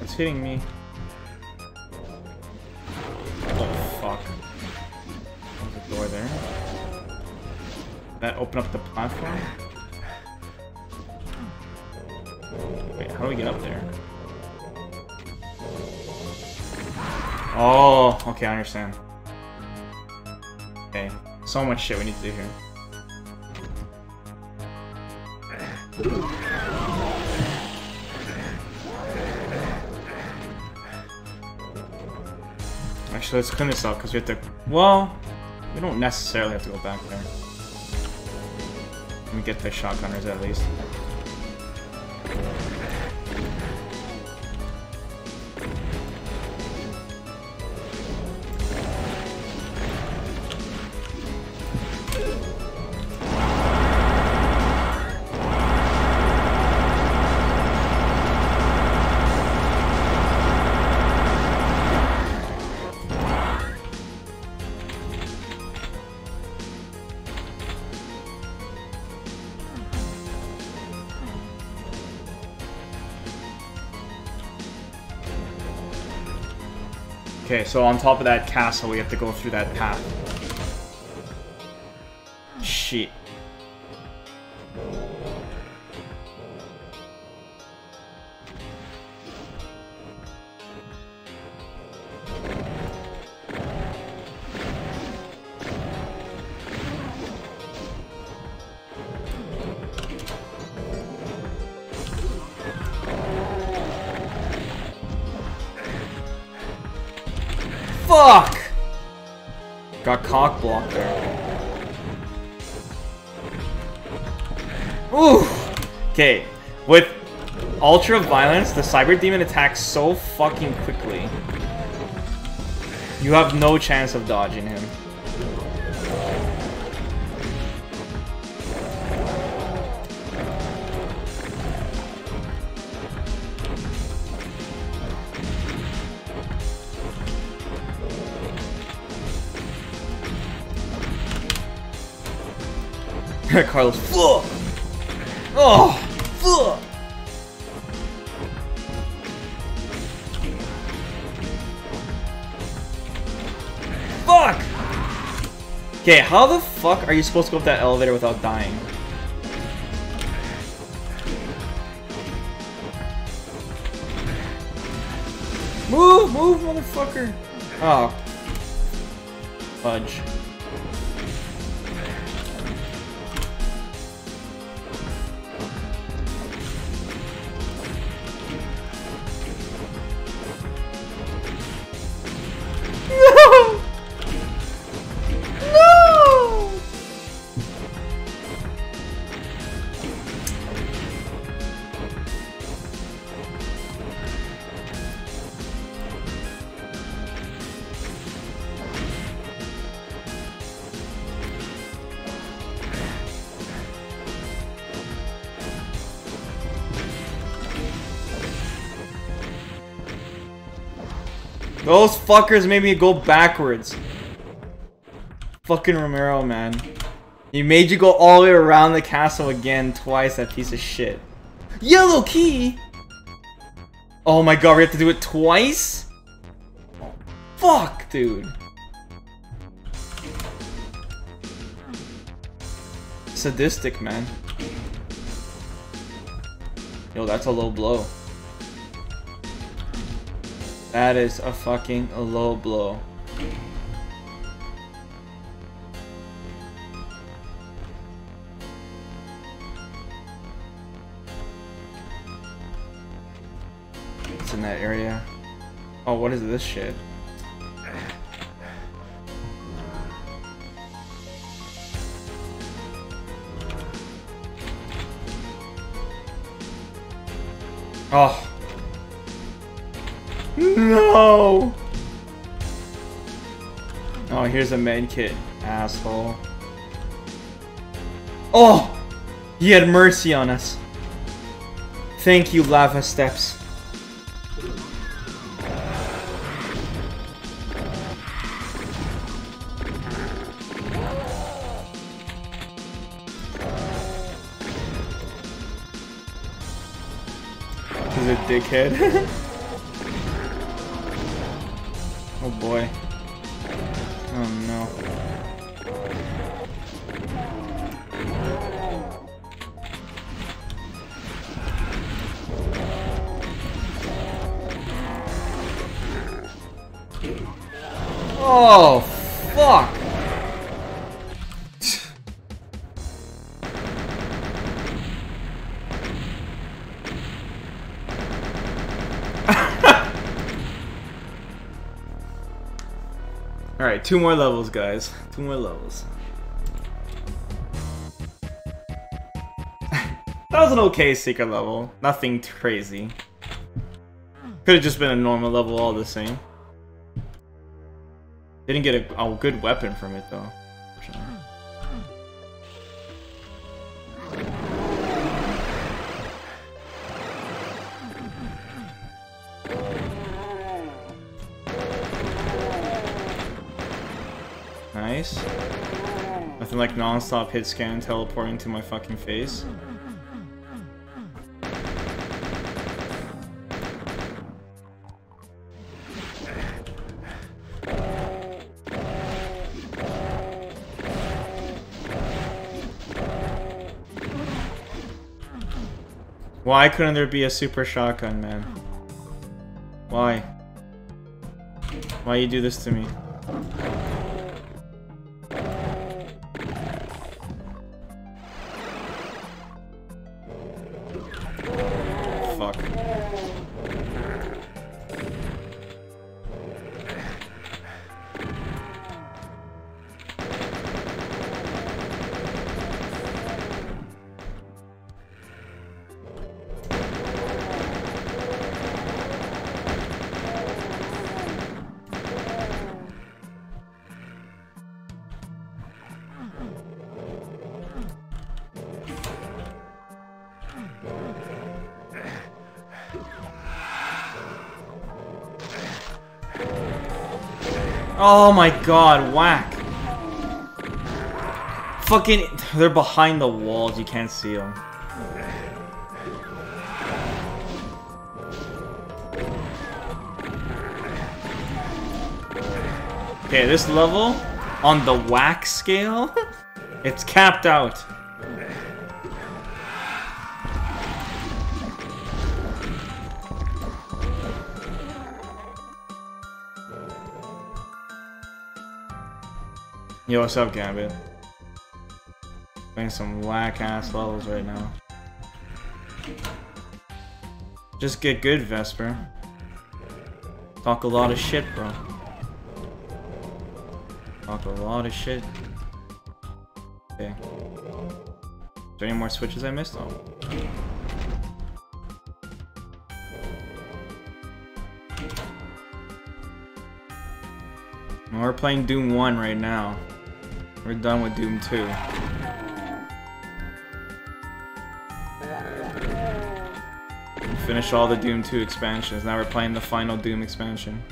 It's hitting me. Oh, fuck. There's a door there. That open up the I understand. Okay, so much shit we need to do here. Actually, let's clean this up, because we have to... Well, we don't necessarily have to go back there. Let me get the shotgunners at least. Okay, so on top of that castle, we have to go through that path. Shit. Cock. Ooh! Okay, with Ultra Violence, the Cyber Demon attacks so fucking quickly. You have no chance of dodging him. Carlos! Oh, fuck! Fuck! Okay, how the fuck are you supposed to go up that elevator without dying? Move, move, motherfucker! Oh. Fudge. Those fuckers made me go backwards. Fucking Romero, man. He made you go all the way around the castle again twice, that piece of shit. Yellow key? Oh my god, we have to do it twice? Fuck, dude. Sadistic, man. Yo, that's a low blow. That is a fucking low blow. It's in that area. Oh, what is this shit? Oh. Here's a med kit, asshole. Oh! He had mercy on us. Thank you, lava steps. He's a dickhead. two more levels, guys. Two more levels. that was an okay secret level. Nothing crazy. Could have just been a normal level all the same. Didn't get a, a good weapon from it though. Nice. Nothing like non-stop hit scan teleporting to my fucking face. Why couldn't there be a super shotgun, man? Why? Why you do this to me? My god, whack. Fucking, they're behind the walls, you can't see them. Okay, this level, on the whack scale, it's capped out. Yo, what's up, Gambit? Playing some whack-ass levels right now. Just get good, Vesper. Talk a lot of shit, bro. Talk a lot of shit. Okay. Is there any more switches I missed? Oh. We're playing Doom 1 right now. We're done with Doom 2. Finish all the Doom 2 expansions. Now we're playing the final Doom expansion.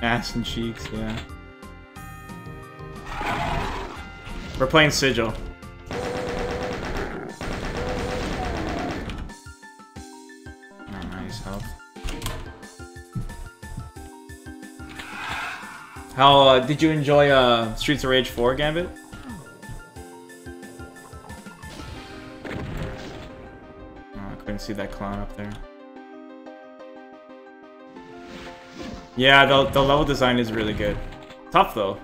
Ass and cheeks, yeah. We're playing Sigil. How uh, did you enjoy uh, Streets of Rage 4, Gambit? Oh, I couldn't see that clown up there. Yeah, the, the level design is really good. Tough though.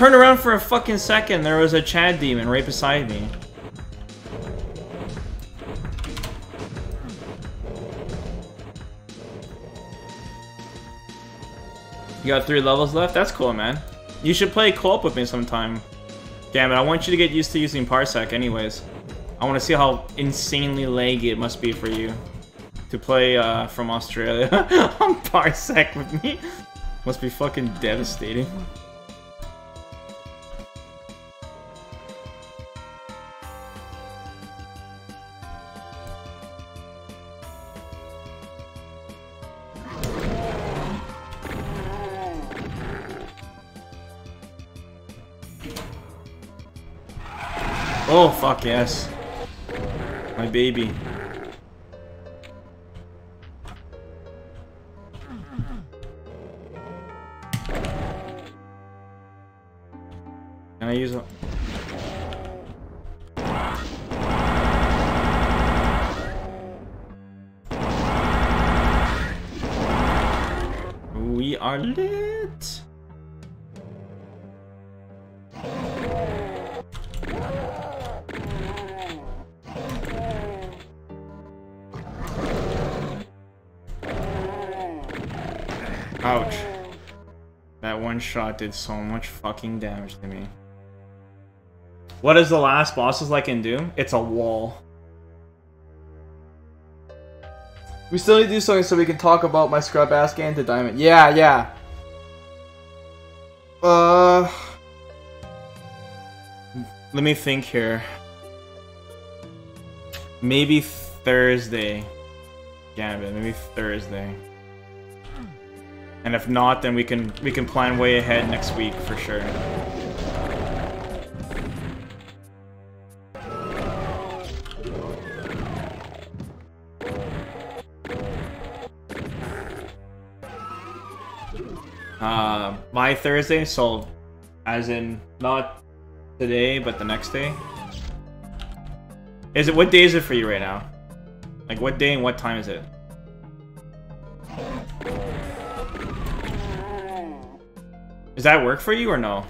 Turned around for a fucking second. There was a Chad demon right beside me. You got three levels left? That's cool, man. You should play co-op with me sometime. Damn it, I want you to get used to using Parsec anyways. I want to see how insanely laggy it must be for you to play uh, from Australia on Parsec with me. Must be fucking devastating. Yes. My baby. Did so much fucking damage to me. What is the last bosses like in Doom? It's a wall. We still need to do something so we can talk about my scrub ass game to Diamond. Yeah, yeah. Uh... Let me think here. Maybe Thursday. Gambit, maybe Thursday. And if not, then we can we can plan way ahead next week for sure. Uh, by Thursday, so as in not today, but the next day. Is it what day is it for you right now? Like what day and what time is it? Does that work for you or no?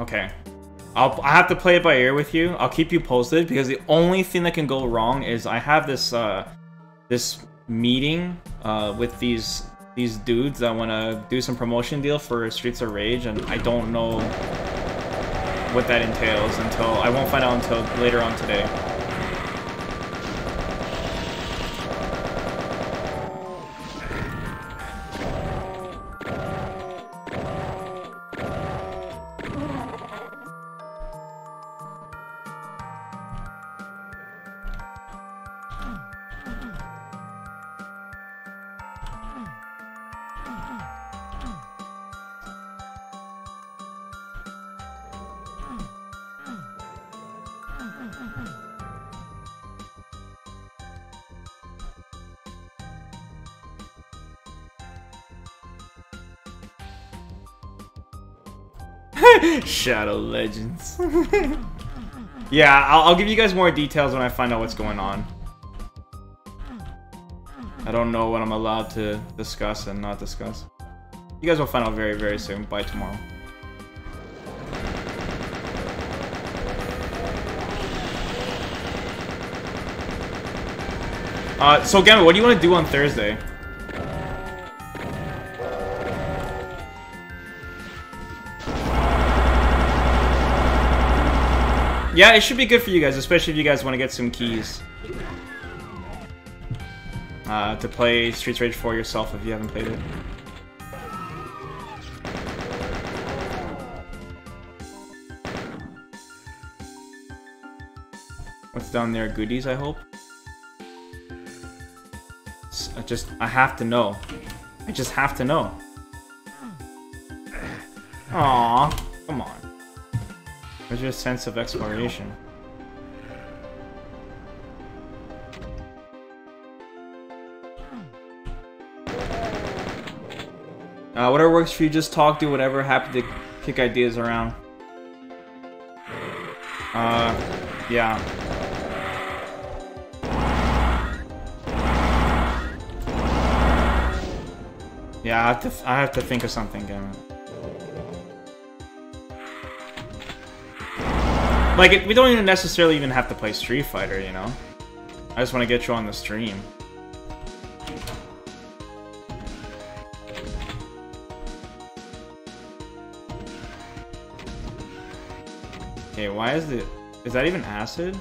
Okay. I'll I have to play it by ear with you. I'll keep you posted because the only thing that can go wrong is I have this uh this meeting uh, with these these dudes that want to do some promotion deal for Streets of Rage, and I don't know what that entails until I won't find out until later on today. Shadow Legends. yeah, I'll, I'll, give you guys more details when I find out what's going on. I don't know what I'm allowed to discuss and not discuss. You guys will find out very, very soon, by tomorrow. Uh, so Gamma, what do you want to do on Thursday? Yeah, it should be good for you guys, especially if you guys want to get some keys. Uh, to play Streets Rage 4 yourself if you haven't played it. What's down there? Goodies, I hope? I just, I have to know. I just have to know. Aww, come on. Where's your sense of exploration? Uh, whatever works for you, just talk, do whatever. Happy to kick ideas around. Uh, yeah. Yeah, I have to. I have to think of something, damn it. Like, it, we don't even necessarily even have to play Street Fighter, you know? I just want to get you on the stream. Okay, why is it... Is that even acid?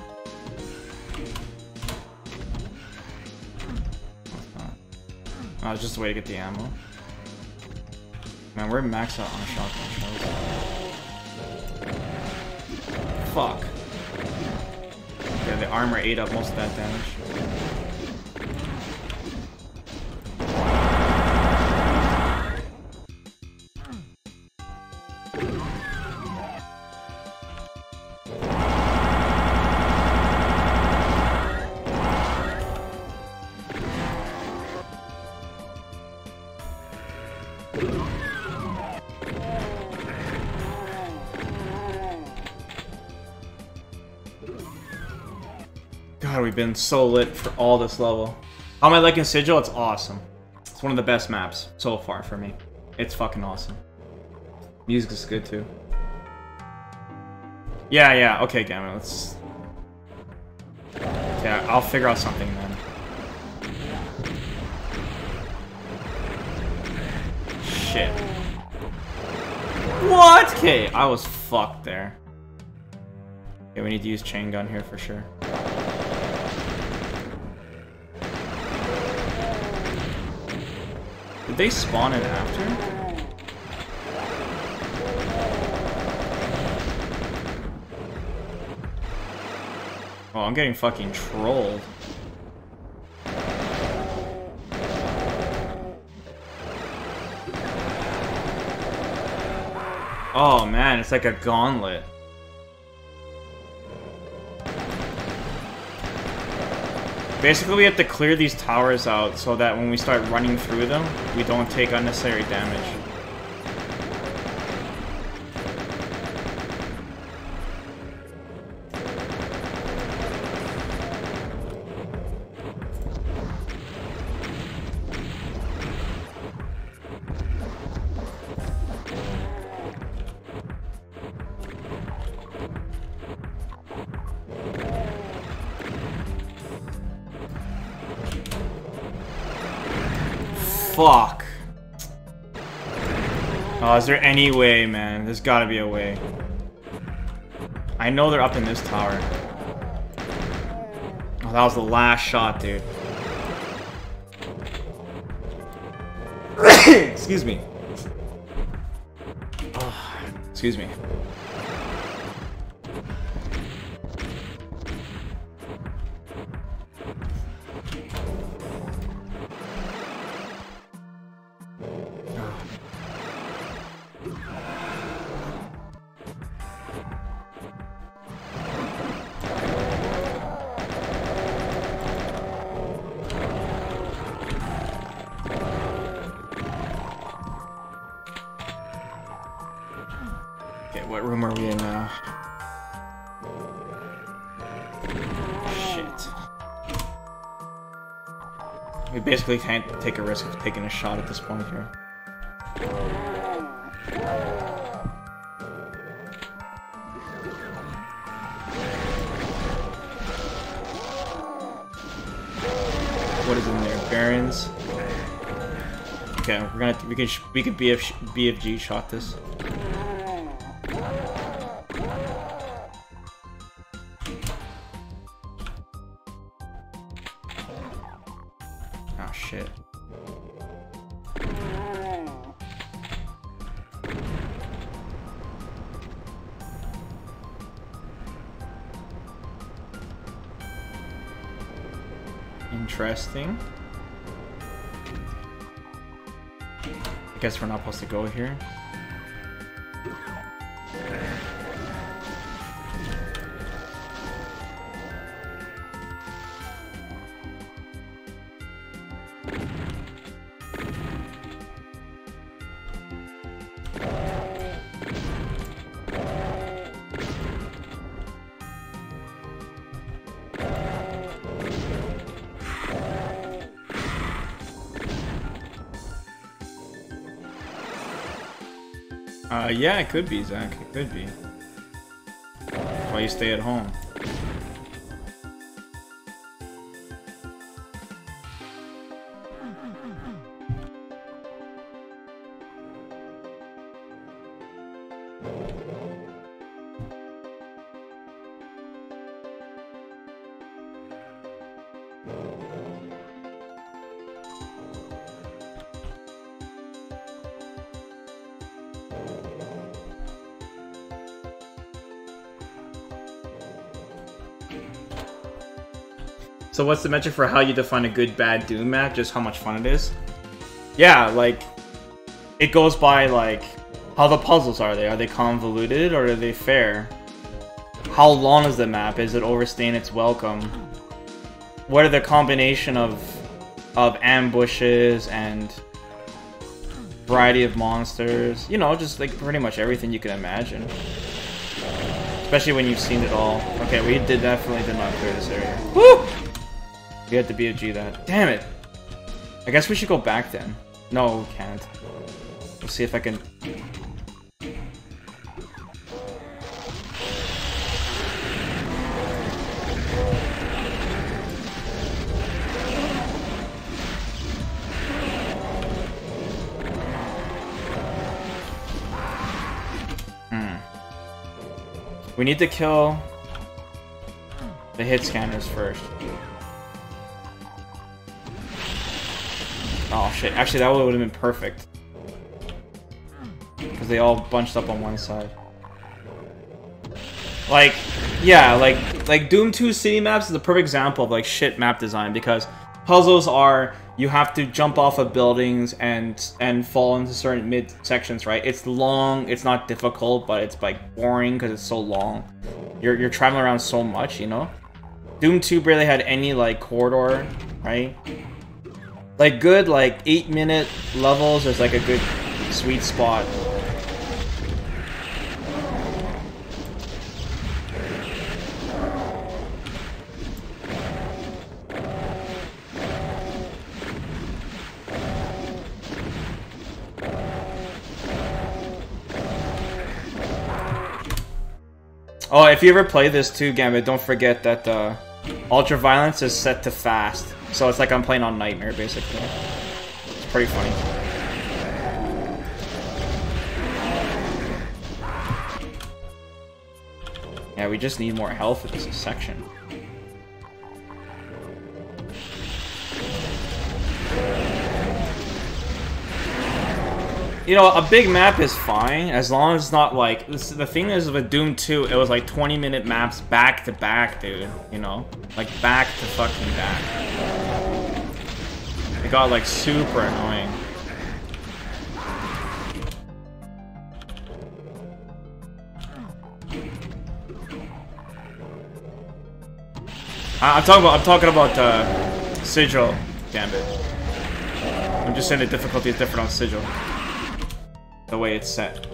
Oh, it's just a way to get the ammo. Man, we're maxed out on shotgun shells fuck. Yeah, the armor ate up most of that damage. Been so lit for all this level. How am I liking Sigil? It's awesome. It's one of the best maps so far for me. It's fucking awesome. Music is good too. Yeah, yeah. Okay, Gamma, let's... Yeah, I'll figure out something then. Shit. What? Okay, I was fucked there. Okay, we need to use chain gun here for sure. Did they spawn in after? Oh, I'm getting fucking trolled. Oh man, it's like a gauntlet. Basically, we have to clear these towers out so that when we start running through them, we don't take unnecessary damage. Is there any way, man? There's gotta be a way. I know they're up in this tower. Oh, that was the last shot, dude. Excuse me. Excuse me. Basically can't take a risk of taking a shot at this point here. What is in there? Barons. Okay, we're gonna we can we can BF BFG shot this. Interesting. I guess we're not supposed to go here. Yeah, it could be, Zach. It could be. That's why you stay at home. So what's the metric for how you define a good bad Doom map? Just how much fun it is? Yeah, like it goes by like how the puzzles are they? Are they convoluted or are they fair? How long is the map? Is it overstaying its welcome? What are the combination of of ambushes and variety of monsters? You know, just like pretty much everything you can imagine. Especially when you've seen it all. Okay, we did definitely did not clear this area. Woo! We had to BFG that. Damn it! I guess we should go back then. No, we can't. Let's see if I can... Hmm. We need to kill the hit scanners first. Shit, actually that would have been perfect. Because they all bunched up on one side. Like, yeah, like, like Doom 2 city maps is a perfect example of like shit map design because puzzles are you have to jump off of buildings and and fall into certain mid sections, right? It's long, it's not difficult, but it's like boring because it's so long. You're you're traveling around so much, you know. Doom 2 barely had any like corridor, right? Like good like eight minute levels is like a good sweet spot. Oh, if you ever play this too, Gambit, don't forget that uh, Ultra Violence is set to fast. So it's like I'm playing on Nightmare, basically. It's pretty funny. Yeah, we just need more health for this section. You know, a big map is fine as long as it's not like this, the thing is with Doom 2, it was like 20 minute maps back to back, dude. You know, like back to fucking back. It got like super annoying. I- I'm talking about I'm talking about uh, Sigil Gambit. I'm just saying the difficulty is different on Sigil. The way it's set.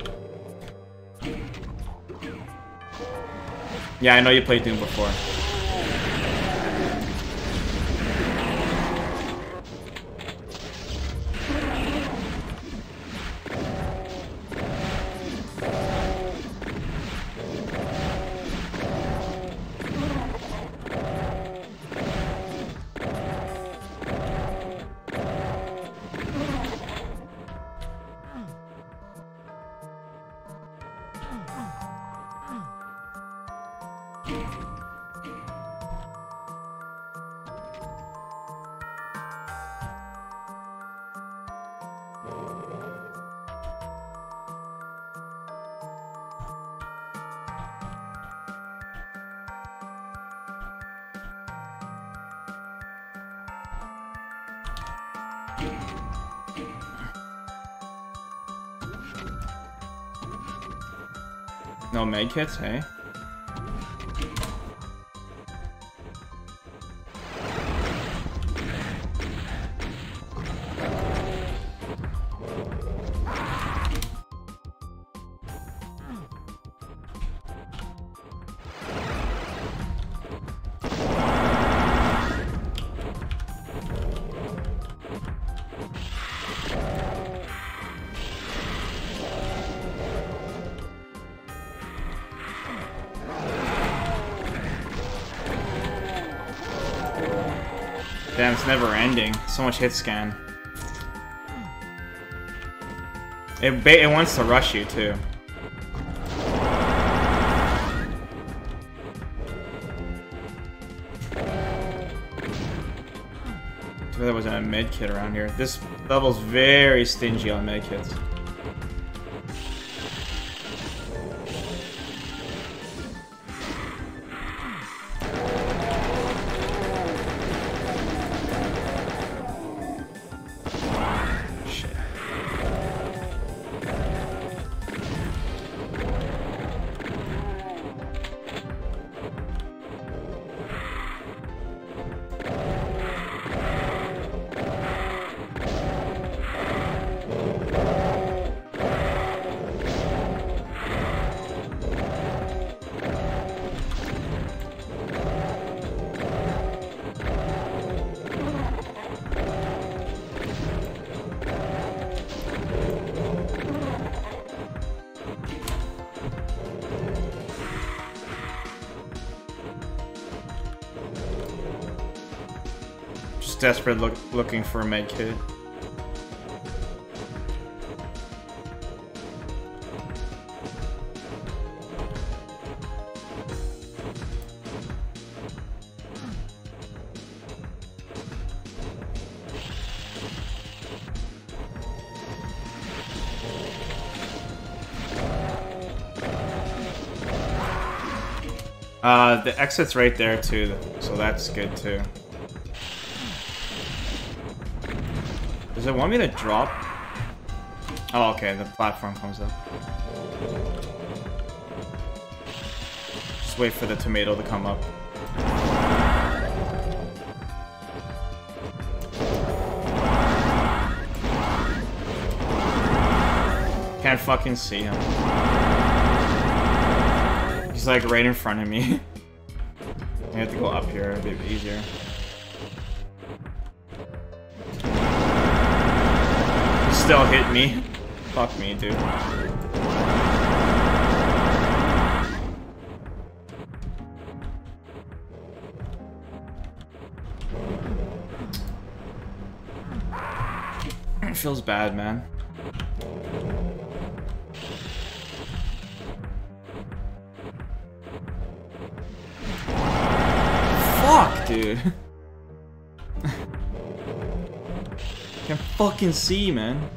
Yeah, I know you played Doom before. Medkits, hey? So much hit scan. It, it wants to rush you, too. There wasn't a med kit around here. This level's very stingy on med kits. Desperate look looking for a med kit. Uh, the exit's right there too, so that's good too. Does it want me to drop? Oh, okay, the platform comes up. Just wait for the tomato to come up. Can't fucking see him. He's like right in front of me. I have to go up here a bit easier. Still hit me. Fuck me, dude. It feels bad, man. Fuck, dude. Can fucking see, man.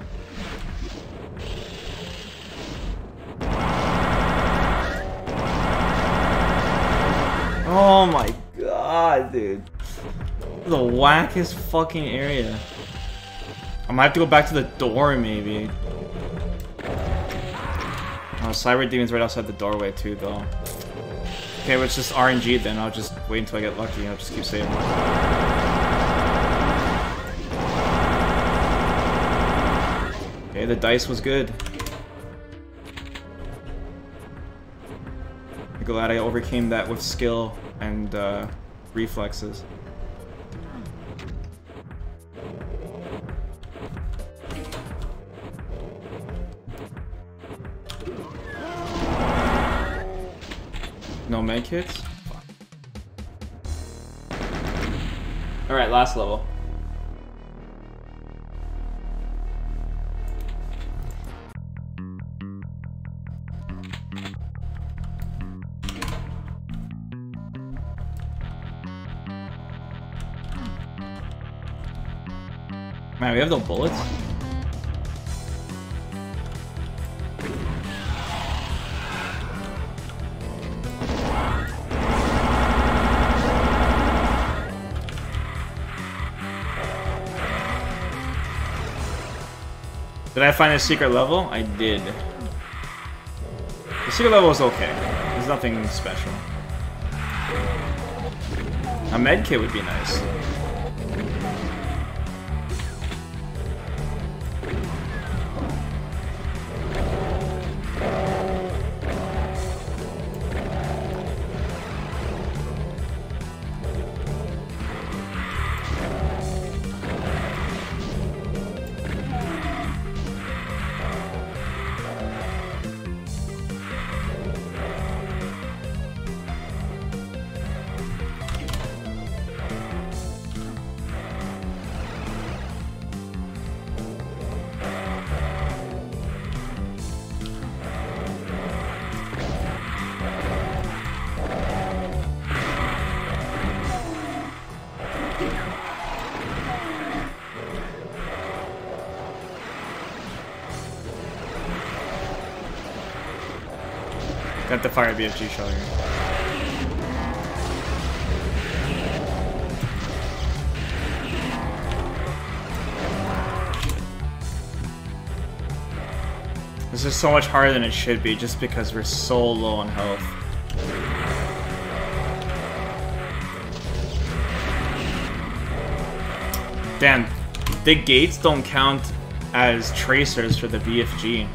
Dude. The wackest fucking area. I might have to go back to the door, maybe. Oh, Cyber Demon's right outside the doorway, too, though. Okay, it's just RNG then. I'll just wait until I get lucky. I'll just keep saving. Okay, the dice was good. I'm glad I overcame that with skill and uh, reflexes. No med kits? Alright, last level. Have no bullets? Did I find a secret level? I did. The secret level was okay. There's nothing special. A med kit would be nice. The fire BFG here. This is so much harder than it should be just because we're so low on health. Damn, the gates don't count as tracers for the BFG.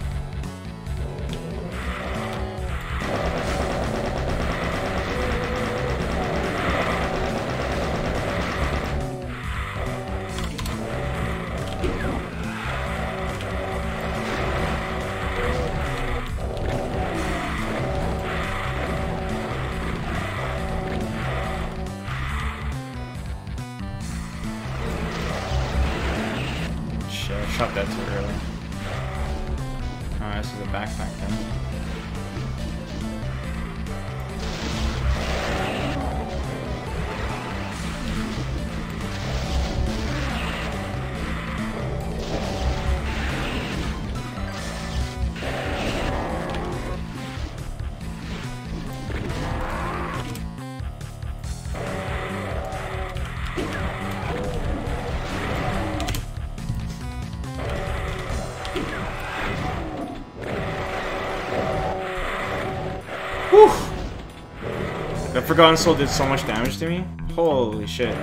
Soul did so much damage to me. Holy shit.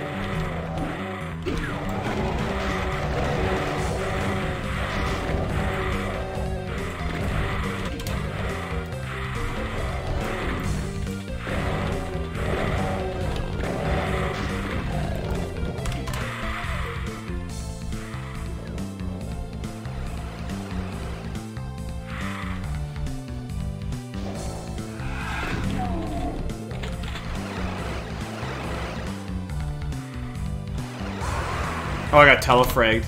telefragged.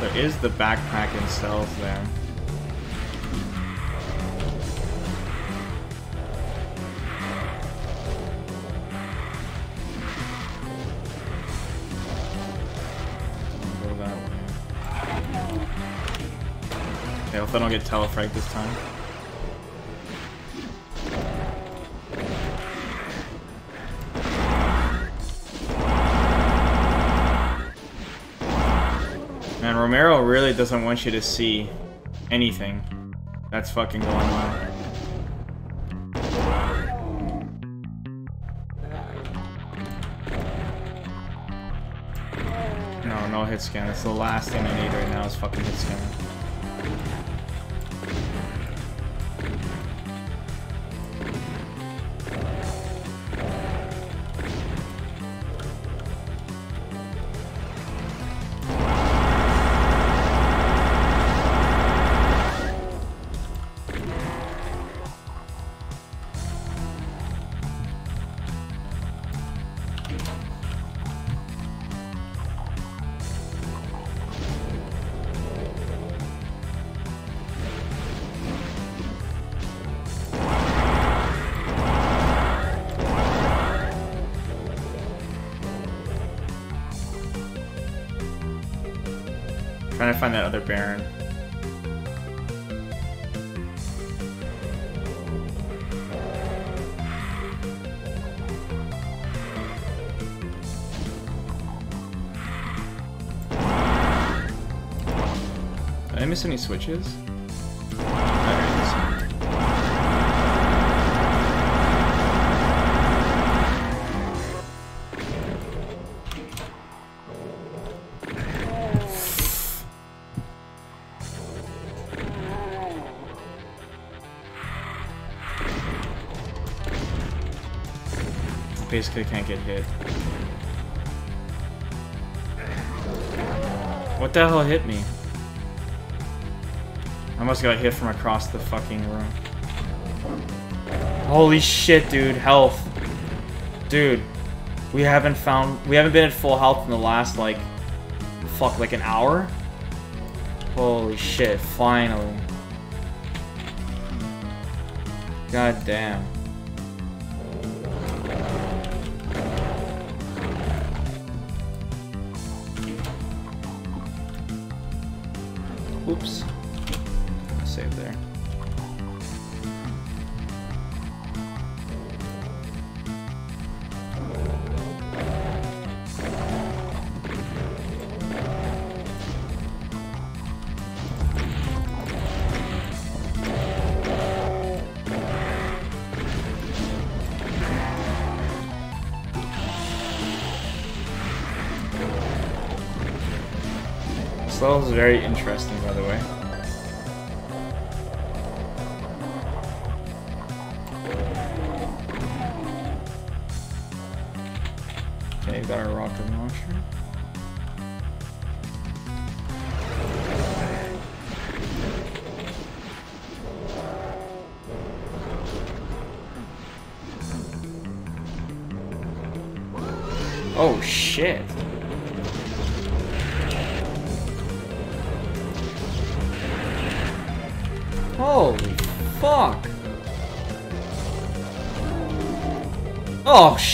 There is the backpack and cells there. I hope I don't get telefragged this time. Romero really doesn't want you to see anything that's fucking going on. No, no hit scan. That's the last thing I need right now is fucking hit scan. Other Baron. Did I miss any switches? Basically can't get hit. What the hell hit me? I must got hit from across the fucking room. Holy shit, dude. Health. Dude. We haven't found... We haven't been at full health in the last, like... Fuck, like an hour? Holy shit, finally. God damn. Level very interesting,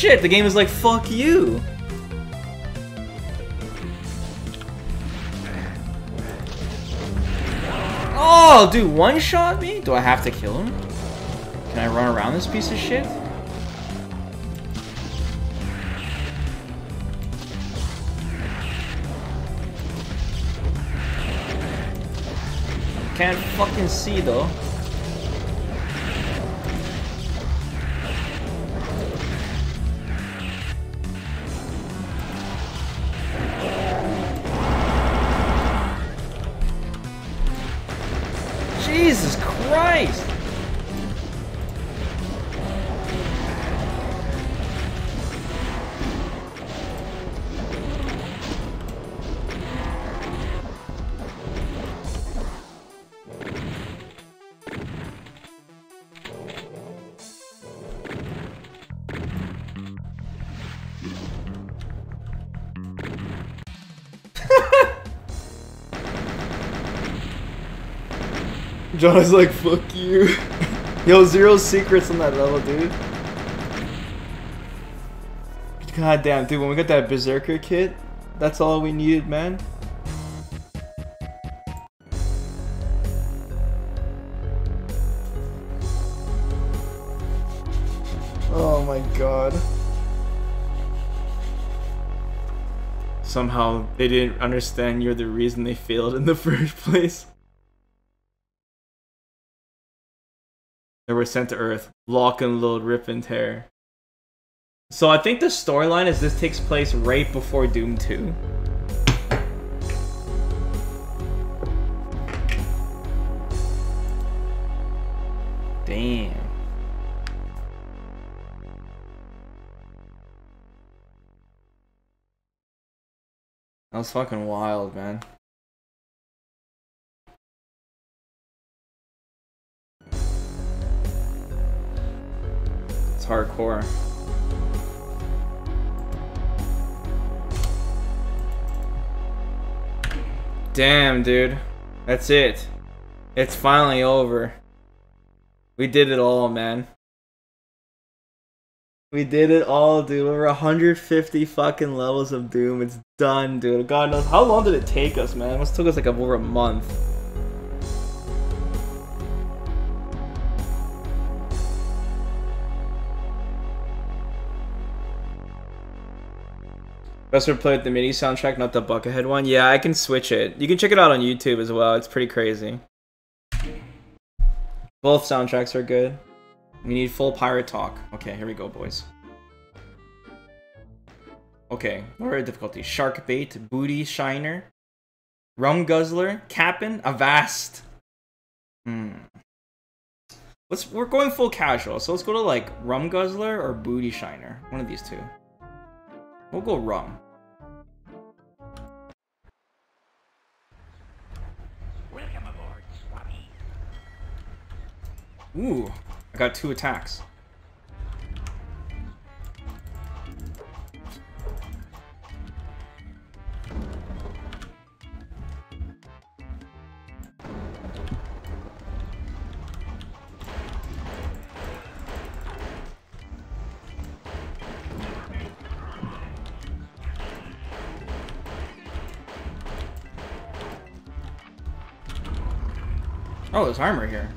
shit, the game is like fuck you. Oh, dude, one shot me? Do I have to kill him? Can I run around this piece of shit? Can't fucking see though. John is like, fuck you. Yo, zero secrets on that level, dude. God damn, dude, when we got that Berserker kit, that's all we needed, man. Oh my god. Somehow they didn't understand you're the reason they failed in the first place. They were sent to Earth, lock and load, rip and tear. So I think the storyline is this takes place right before Doom 2. Damn. That was fucking wild, man. It's hardcore. Damn, dude. That's it. It's finally over. We did it all, man. We did it all, dude. Over 150 fucking levels of Doom. It's done, dude. God knows. How long did it take us, man? It must took us like over a month. Best would play with the MIDI soundtrack, not the Buckethead one. Yeah, I can switch it. You can check it out on YouTube as well. It's pretty crazy. Both soundtracks are good. We need full pirate talk. Okay, here we go, boys. Okay, what difficulties? Shark bait, booty shiner, rum guzzler, cap'n, avast. Hmm. Let's. We're going full casual, so let's go to like rum guzzler or booty shiner. One of these two. We'll go rum. Welcome aboard, Swami. Ooh, I got two attacks. Oh, there's armor here.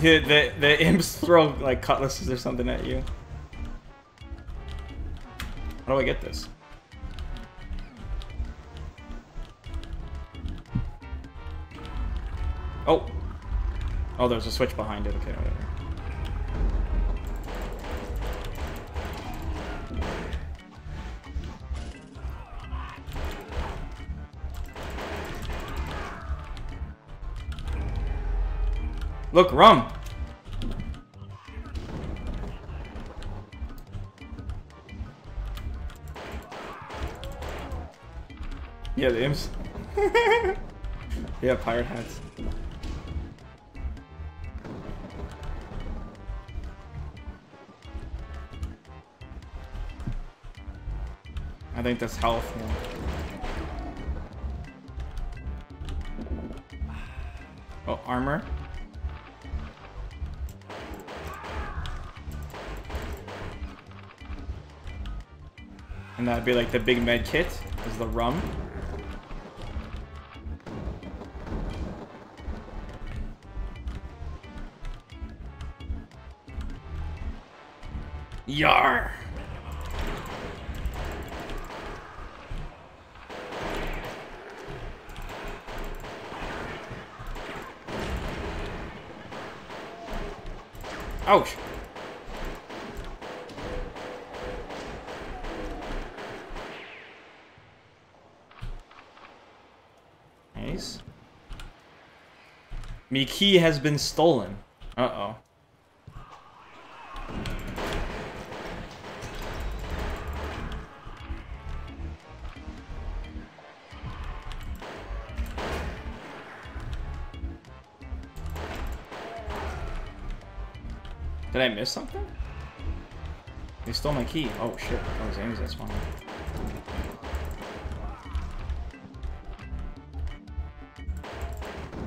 The, the, the imps throw like cutlasses or something at you. How do I get this? Oh! Oh, there's a switch behind it. Okay, whatever. Look, rum. Yeah, the imps. yeah, pirate hats. I think that's health. Yeah. Oh, armor. And that'd be like the big med kit is the rum. Yar! Ouch! Nice. Me key has been stolen. Uh-oh. Did I miss something? They stole my key. Oh shit, that was Amy's, that's fine.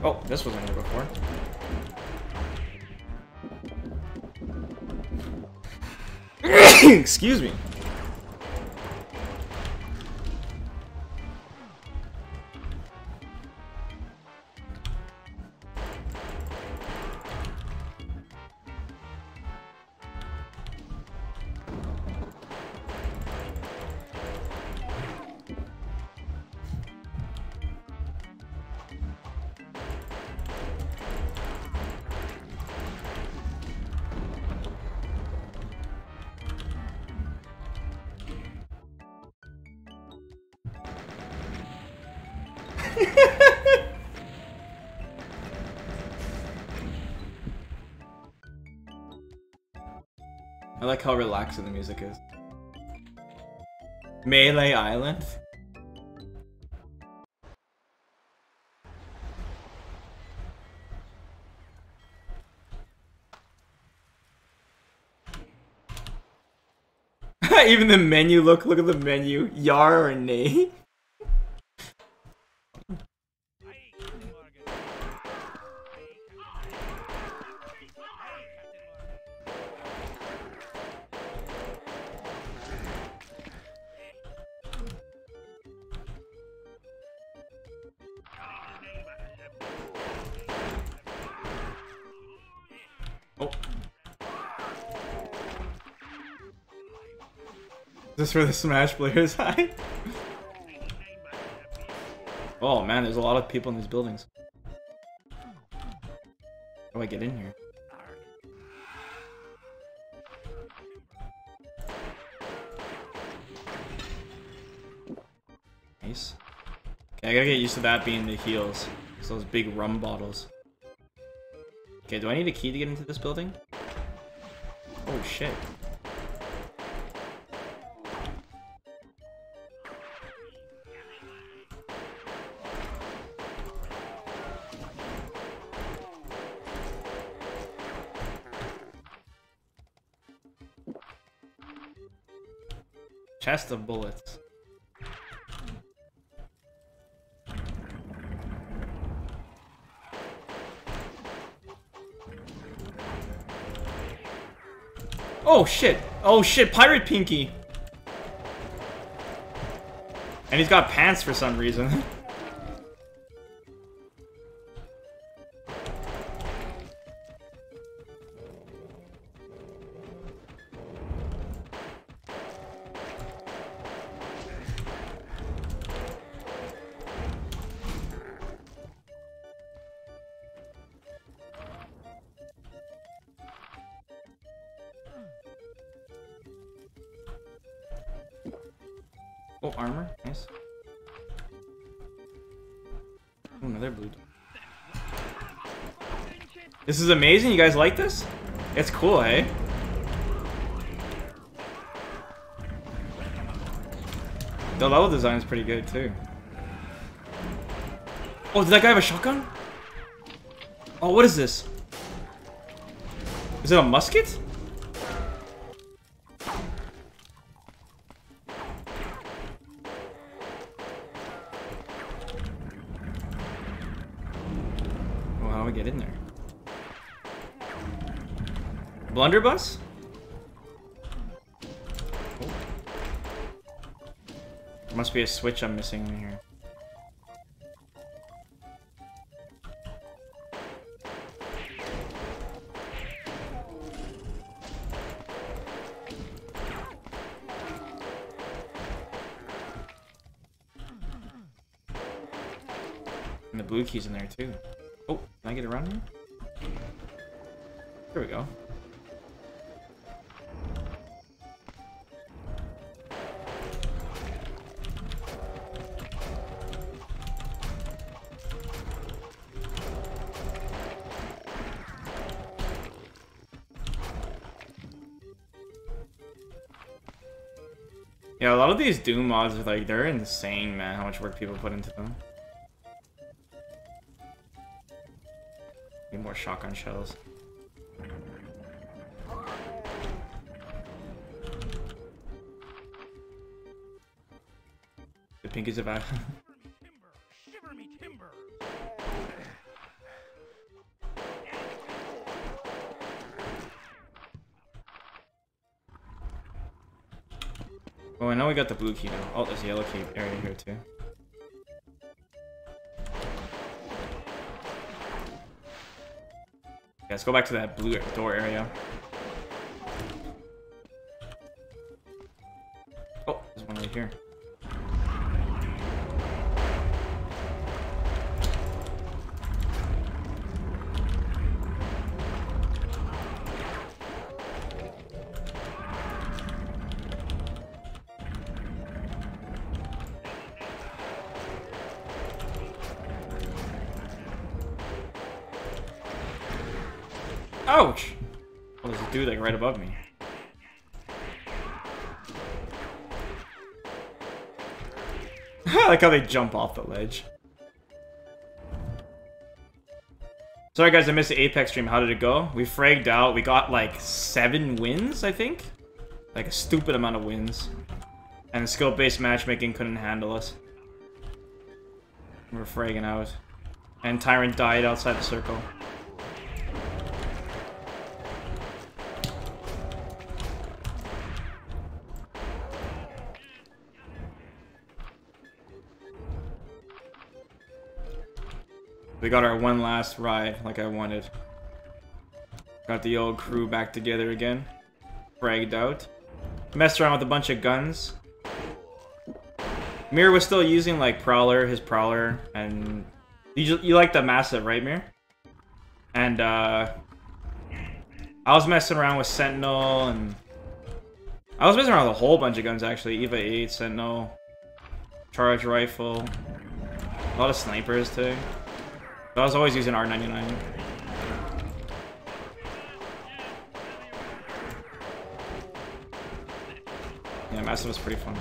Oh, this wasn't here before. Excuse me. Relaxing the music is. Melee Island? Even the menu, look, look at the menu. Yar or nay? Where the Smash players hide? oh man, there's a lot of people in these buildings. How do I get in here? Nice. Okay, I gotta get used to that being the heals. It's those big rum bottles. Okay, do I need a key to get into this building? Oh shit. Chest of bullets. Oh shit! Oh shit, Pirate Pinky! And he's got pants for some reason. This is amazing. You guys like this? It's cool, hey? The level design is pretty good, too. Oh, did that guy have a shotgun? Oh, what is this? Is it a musket? Blunderbuss? Oh. There must be a switch I'm missing in here. And the blue key's in there too. Oh, can I get around here? Yeah, a lot of these Doom mods are like, they're insane, man, how much work people put into them. Need more shotgun shells. The pink pinkies about. We got the blue key now. Oh, there's a yellow key area here too. Yeah, let's go back to that blue door area. Oh, there's one right here. Like how they jump off the ledge. Sorry guys, I missed the Apex stream. How did it go? We fragged out. We got like seven wins, I think. Like a stupid amount of wins. And skill-based matchmaking couldn't handle us. We're fragging out. And Tyrant died outside the circle. We got our one last ride like I wanted. Got the old crew back together again. Fragged out. Messed around with a bunch of guns. Mir was still using like Prowler, his Prowler, and you, you like the Mastiff, right, Mir? And uh, I was messing around with Sentinel and I was messing around with a whole bunch of guns actually. EVA 8, Sentinel, Charge Rifle, a lot of snipers too. I was always using R99. Yeah, Mastiff was pretty fun.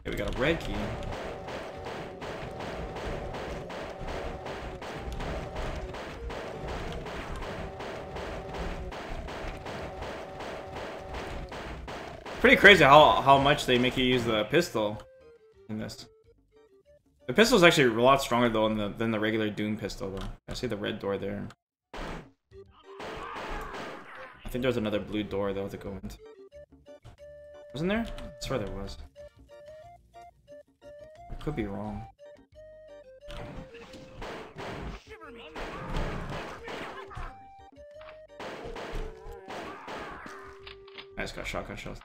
Okay, we got a red key. Pretty crazy how how much they make you use the pistol in this. The pistol is actually a lot stronger though than the, than the regular Doom pistol though. I see the red door there. I think there's another blue door though to go into. Wasn't there? I swear there was. I could be wrong. I just got shotgun shells.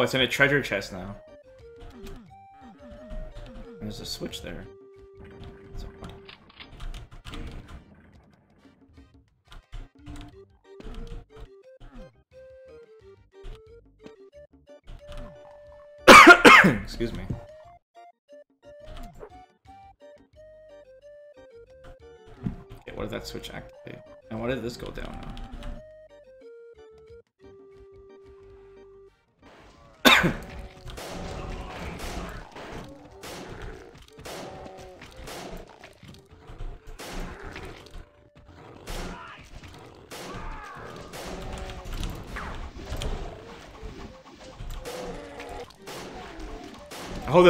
Oh, it's in a treasure chest now. There's a switch there. Excuse me. Okay, what did that switch activate? And what did this go down now?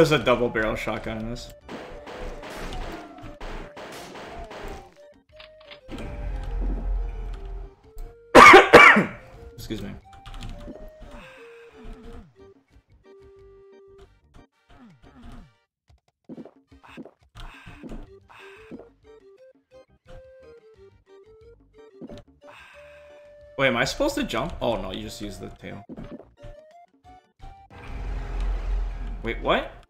There's a double barrel shotgun in this. Excuse me. Wait, am I supposed to jump? Oh no, you just use the tail. Wait, what?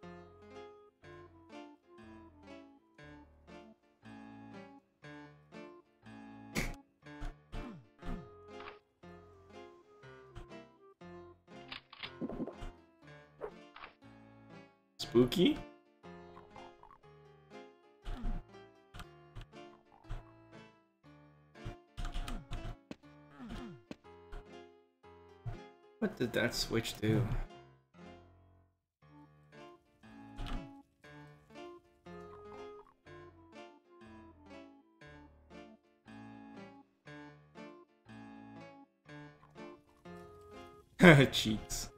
What did that switch do? Cheats.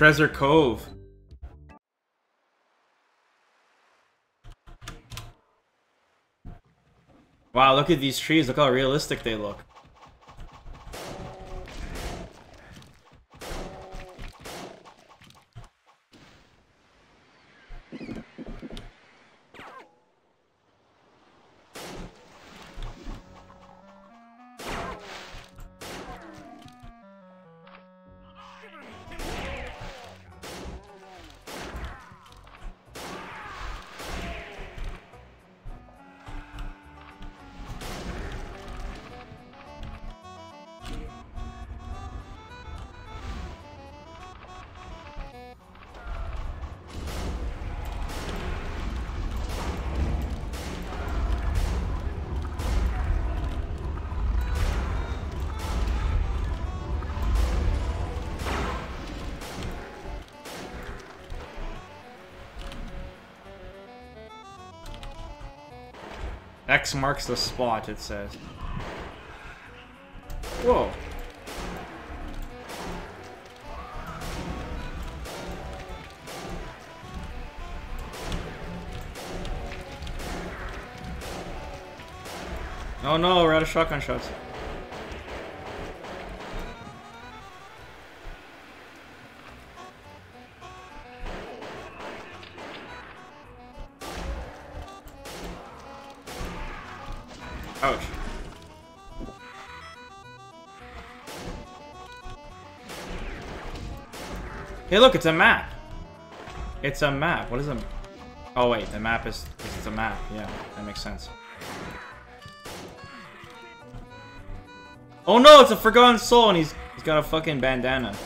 Treasure Cove. Wow, look at these trees. Look how realistic they look. Marks the spot, it says. Whoa. Oh no, we're out of shotgun shots. Look, it's a map. It's a map. What is a... Oh, wait, the map is... It's a map. Yeah, that makes sense. Oh no, it's a Forgotten Soul, and he's, he's got a fucking bandana.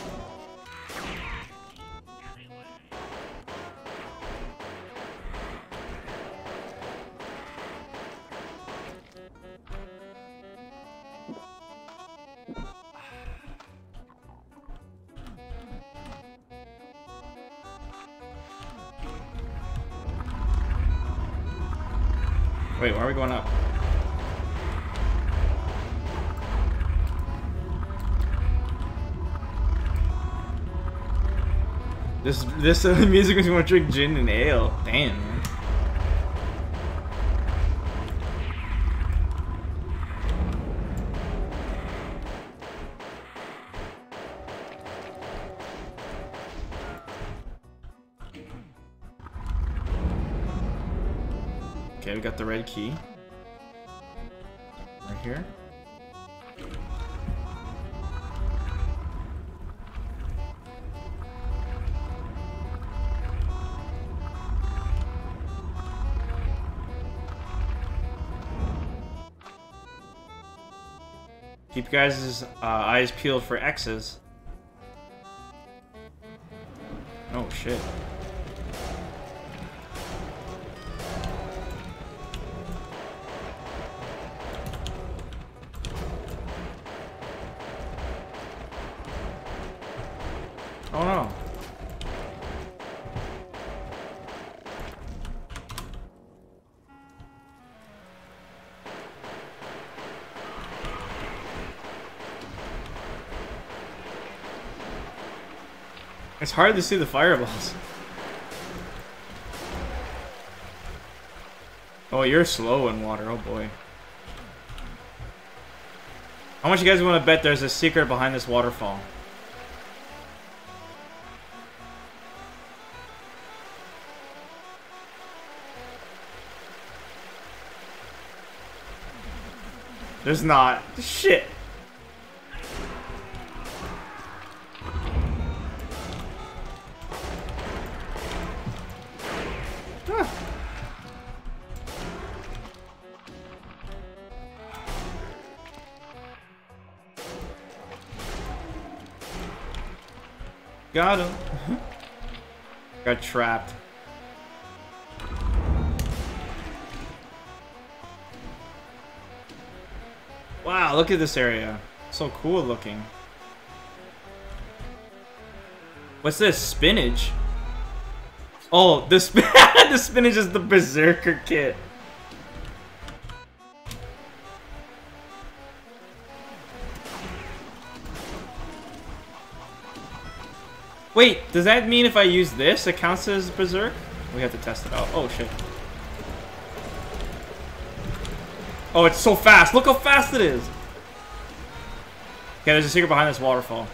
This this uh, music makes me want to drink gin and ale. Damn. Okay, we got the red key. Guys' uh, eyes peeled for X's. Oh shit. Hard to see the fireballs. Oh, you're slow in water. Oh boy. How much you guys want to bet there's a secret behind this waterfall? There's not. Shit. Got him. Got trapped. Wow, look at this area. So cool looking. What's this? Spinach? Oh, the, sp the spinach is the Berserker kit. Wait, does that mean if I use this, it counts as Berserk? We have to test it out. Oh, shit. Oh, it's so fast. Look how fast it is. Okay, there's a secret behind this waterfall.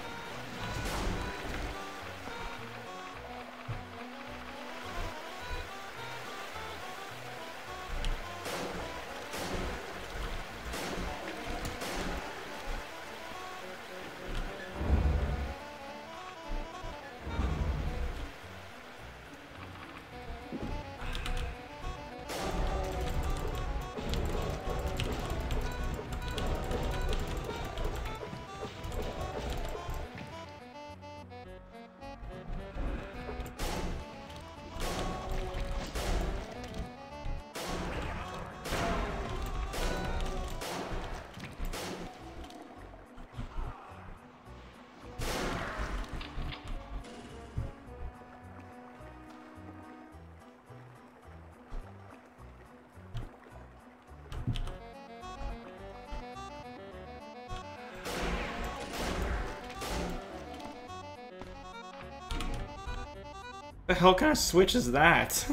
Hell kind of switch is that?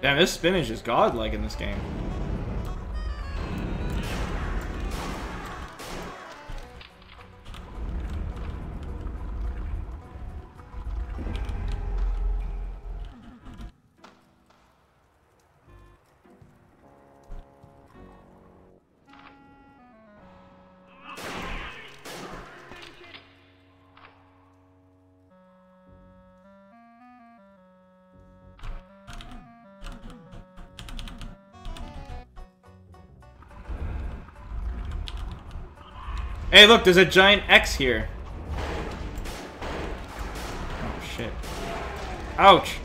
Damn, this spinach is godlike in this game. Hey, look, there's a giant X here. Oh, shit. Ouch.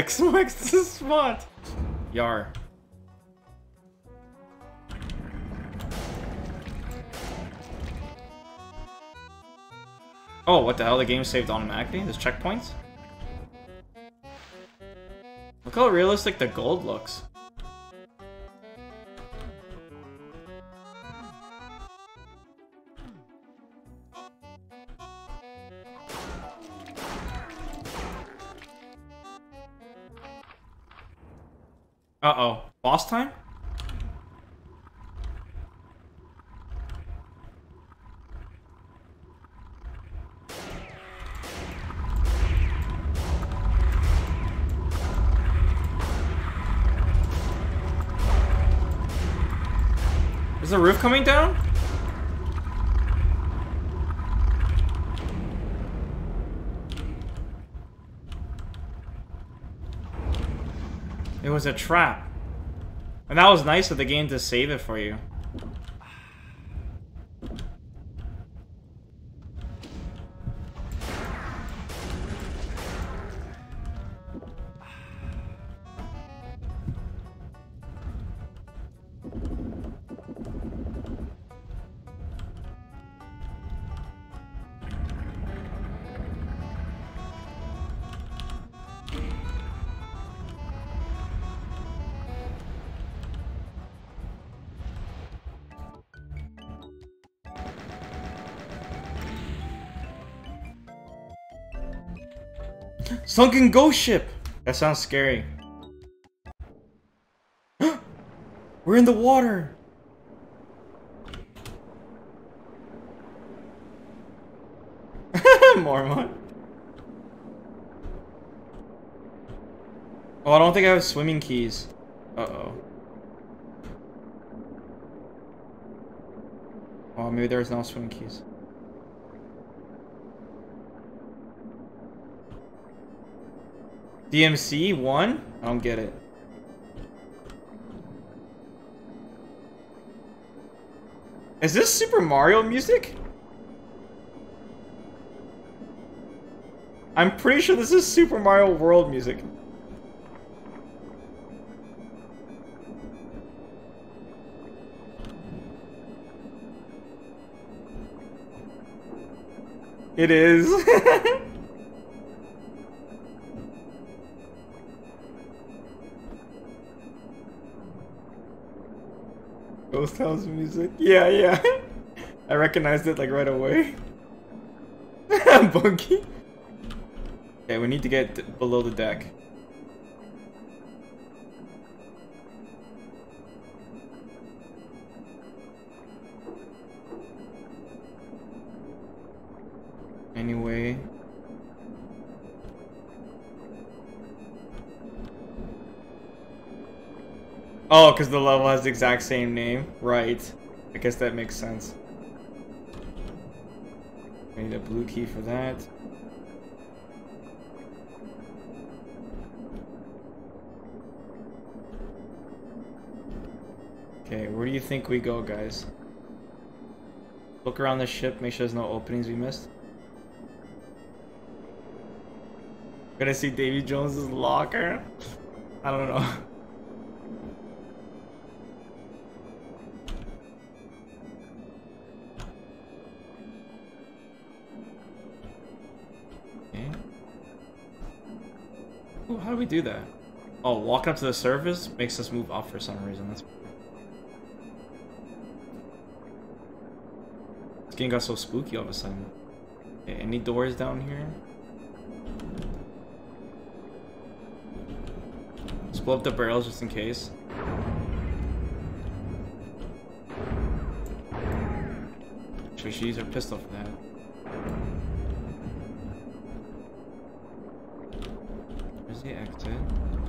X marks the spot. Yar. Oh, what the hell? The game saved automatically? There's checkpoints? Look how realistic the gold looks. Coming down? It was a trap. And that was nice of the game to save it for you. Sunken ghost ship! That sounds scary. We're in the water! Mormon. Oh, I don't think I have swimming keys. Uh-oh. Oh, maybe there's no swimming keys. DMC one? I don't get it. Is this Super Mario music? I'm pretty sure this is Super Mario World music. It is. House music. Yeah, yeah. I recognized it like right away. Bunky. Okay, we need to get below the deck. Oh, because the level has the exact same name. Right. I guess that makes sense. I need a blue key for that. Okay, where do you think we go, guys? Look around the ship, make sure there's no openings we missed. Gonna see Davy Jones's locker? I don't know. Do that? Oh, walking up to the surface makes us move up for some reason. That's This game got so spooky all of a sudden. Okay, any doors down here? Let's blow up the barrels just in case. Should we should use our pistol for that?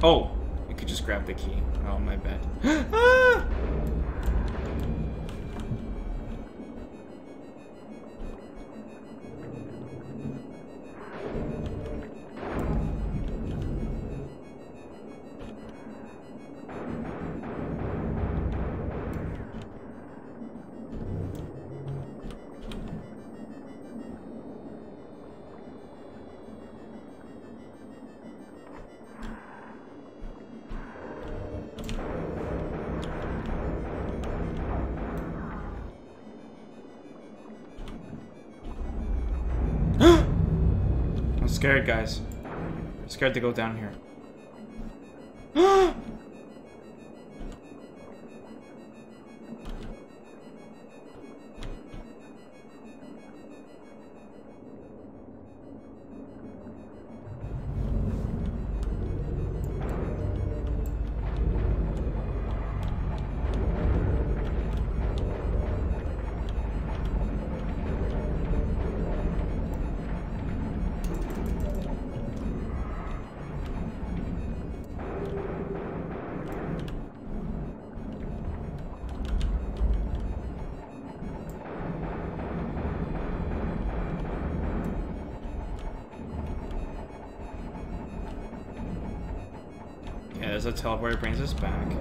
Oh! We could just grab the key. Oh, my bad. Ah! Scared, guys. I'm scared to go down here. Teleporter brings us back.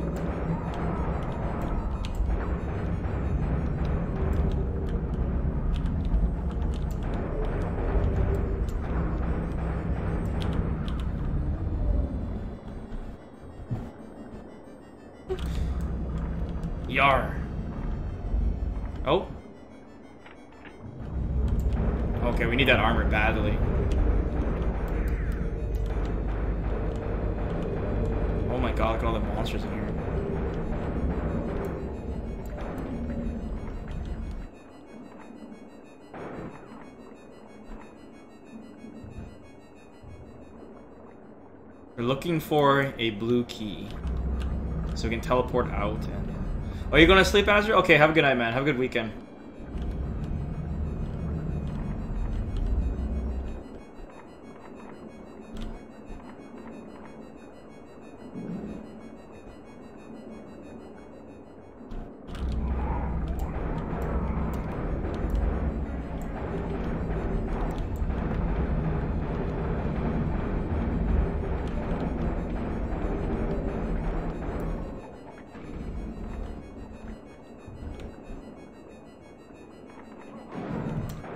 Looking for a blue key. So we can teleport out and... Oh, you gonna sleep, Azure? Okay, have a good night, man. Have a good weekend.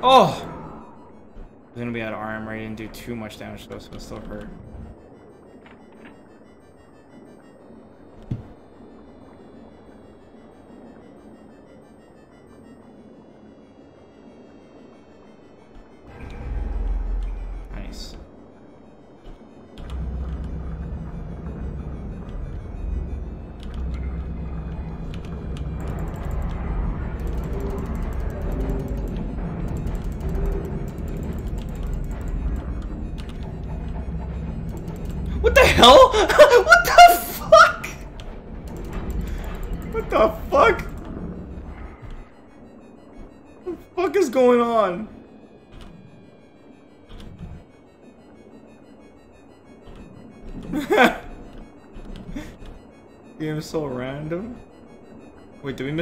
Oh! Then we had armor, he didn't do too much damage though, so it still hurt.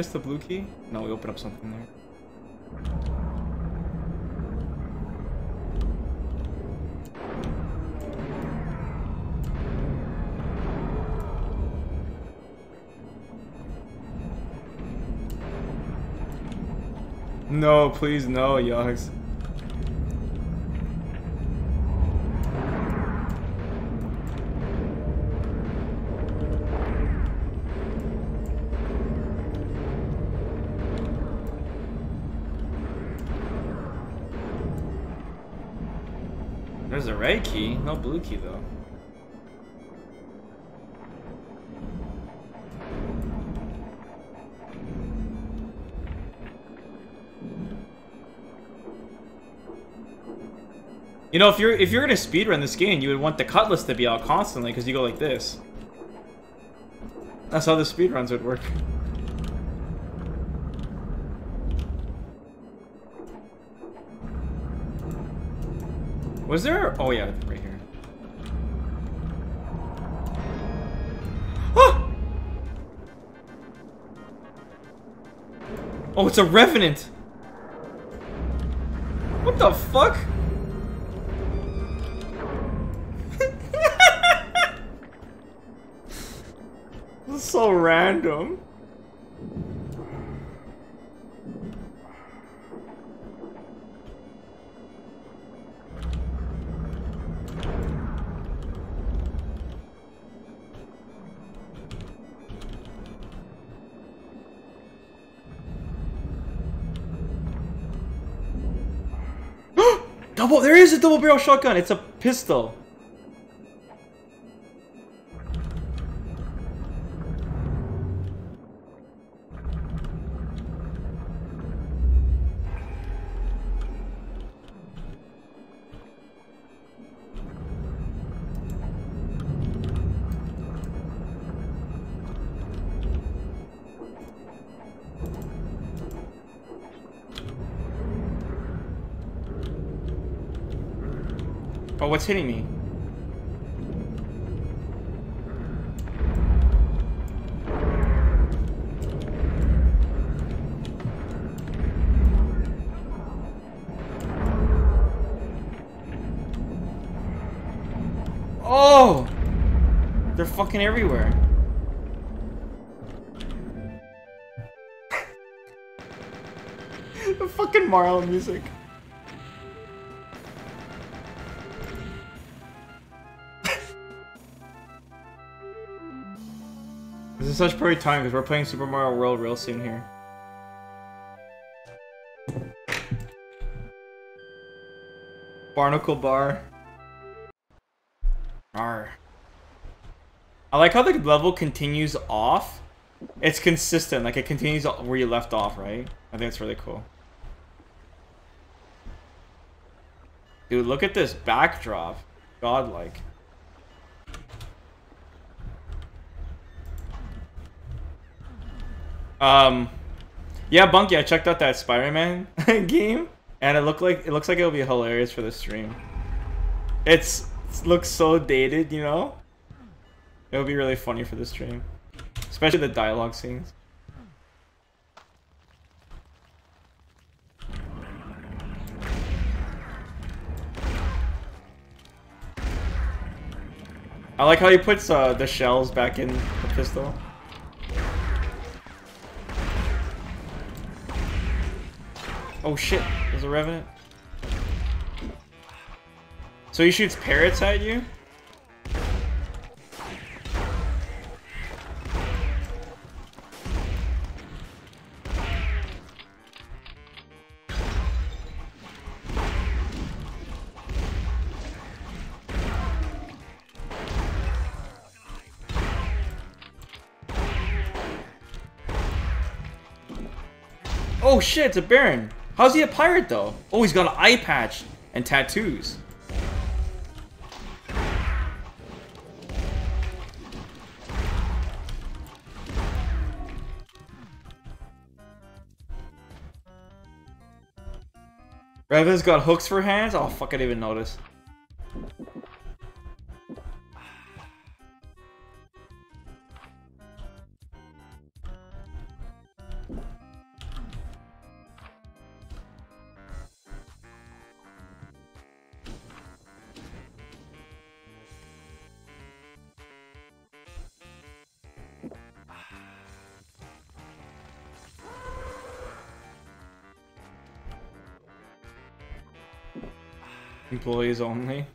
Miss the blue key? No, we open up something there. No, please, no, Yogs. Red key, no blue key though. You know, if you're if you're gonna speedrun this game, you would want the cutlass to be out constantly because you go like this. That's how the speedruns would work. Was there? Oh yeah, right here. Ah! Oh, it's a revenant. What the fuck? this is so random. Double, there is a double barrel shotgun. It's a pistol. What's hitting me? Oh! They're fucking everywhere. the fucking Marlon music. Such perfect time because we're playing Super Mario World real soon here. Barnacle Bar. Arr. I like how the level continues off. It's consistent, like it continues where you left off, right? I think it's really cool. Dude, look at this backdrop. Godlike. Um, yeah, Bunky, I checked out that Spider-Man game, and it looked like it looks like it'll be hilarious for the stream. It's it looks so dated, you know. It'll be really funny for the stream, especially the dialogue scenes. I like how he puts uh, the shells back in the pistol. Oh shit, there's a revenant. So he shoots parrots at you? Oh shit, it's a Baron. How's he a pirate though? Oh, he's got an eye patch and tattoos. Revan's got hooks for hands? Oh fuck, I didn't even notice. Employees only.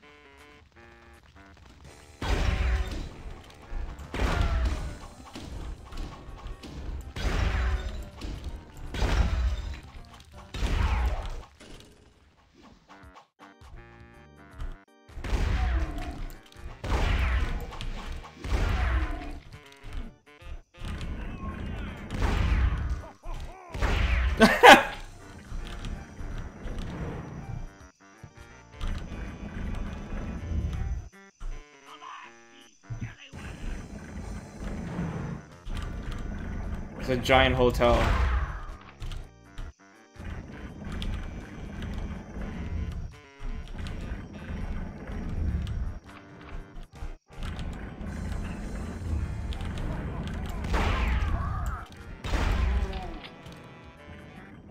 It's a giant hotel.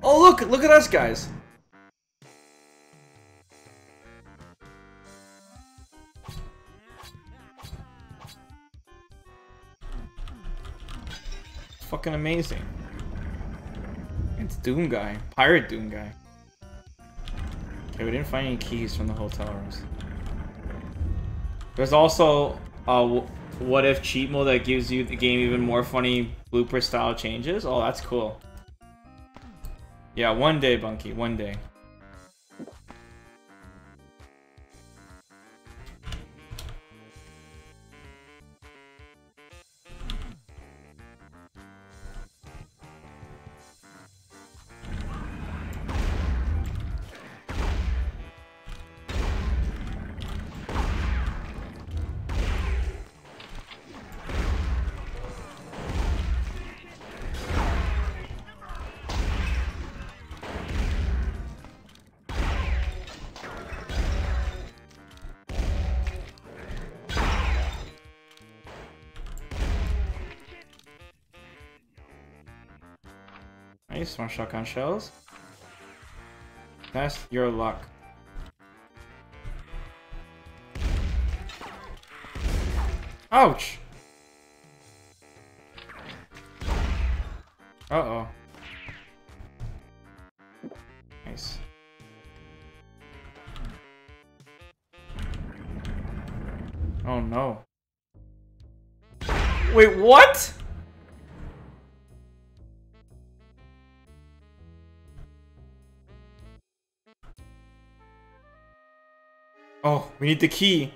Oh look, look at us guys. Fucking amazing. It's Doom Guy. Pirate Doom Guy. Okay, we didn't find any keys from the hotel rooms. There's also a what if cheat mode that gives you the game even more funny blooper style changes. Oh, that's cool. Yeah, one day, Bunky, one day. One shotgun shells. Test your luck. Ouch! Uh-oh. Nice. Oh no. Wait, what? We need the key.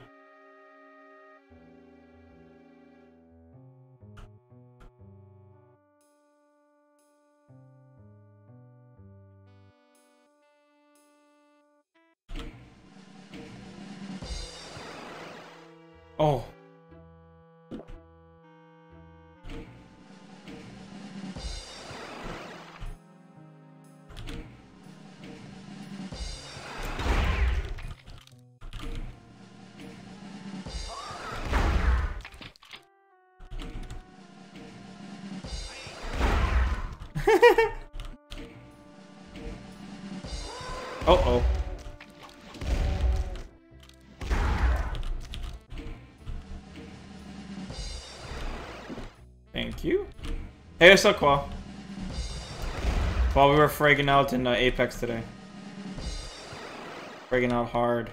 Hey, what's up, Qua? While we were fragging out in uh, Apex today. Fragging out hard.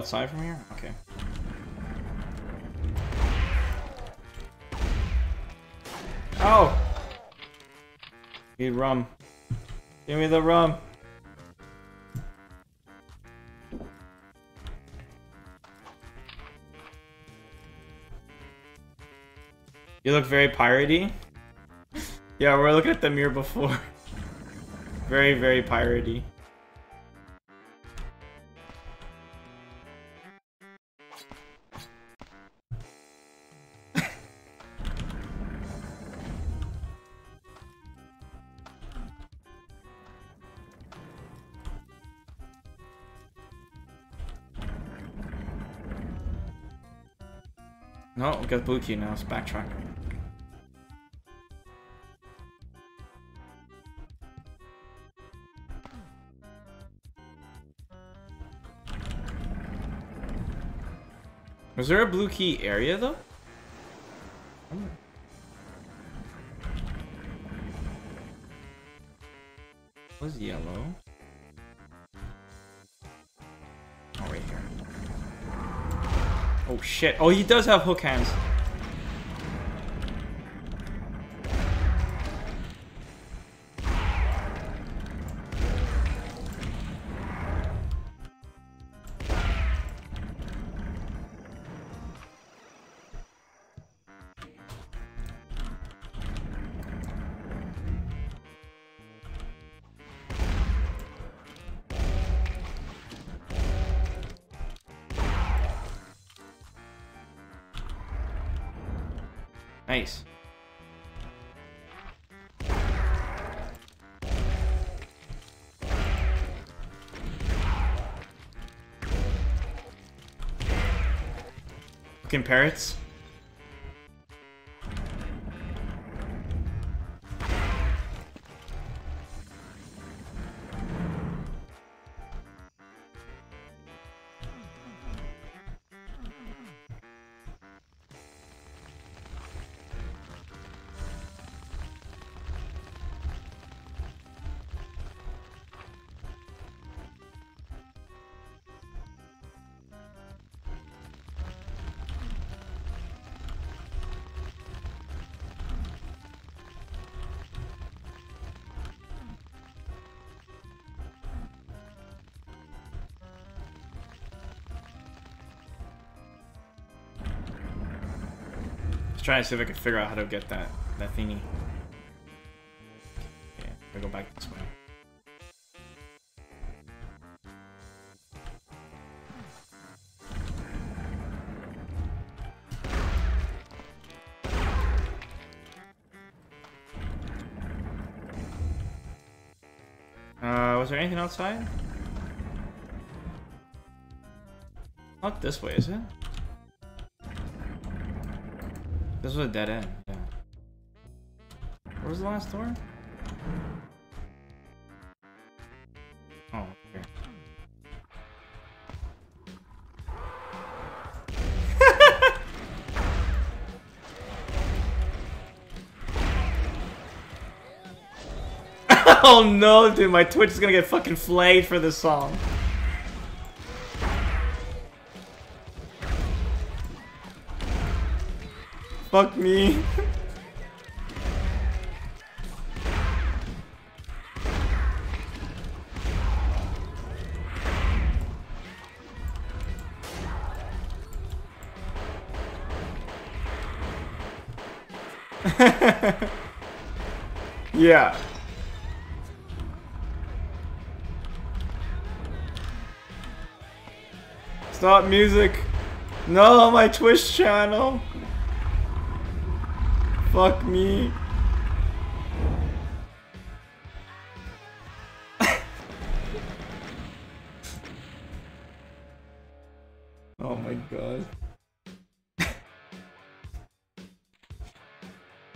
Outside from here? Okay. Oh! Need rum. Give me the rum. You look very piratey. yeah, we're looking at the mirror before. very, very piratey. Got blue key now. Let's backtrack. Was there a blue key area though? Shit! Oh, he does have hook hands. Fucking parrots. Trying to see if I can figure out how to get that that thingy. Yeah, I go back this way. Uh, was there anything outside? Not this way, is it? This was a dead end, yeah. Where was the last door? Oh, here. oh no, dude, my Twitch is gonna get fucking flayed for this song. Fuck me. yeah. Stop music. No, my Twitch channel. Fuck me. oh my god.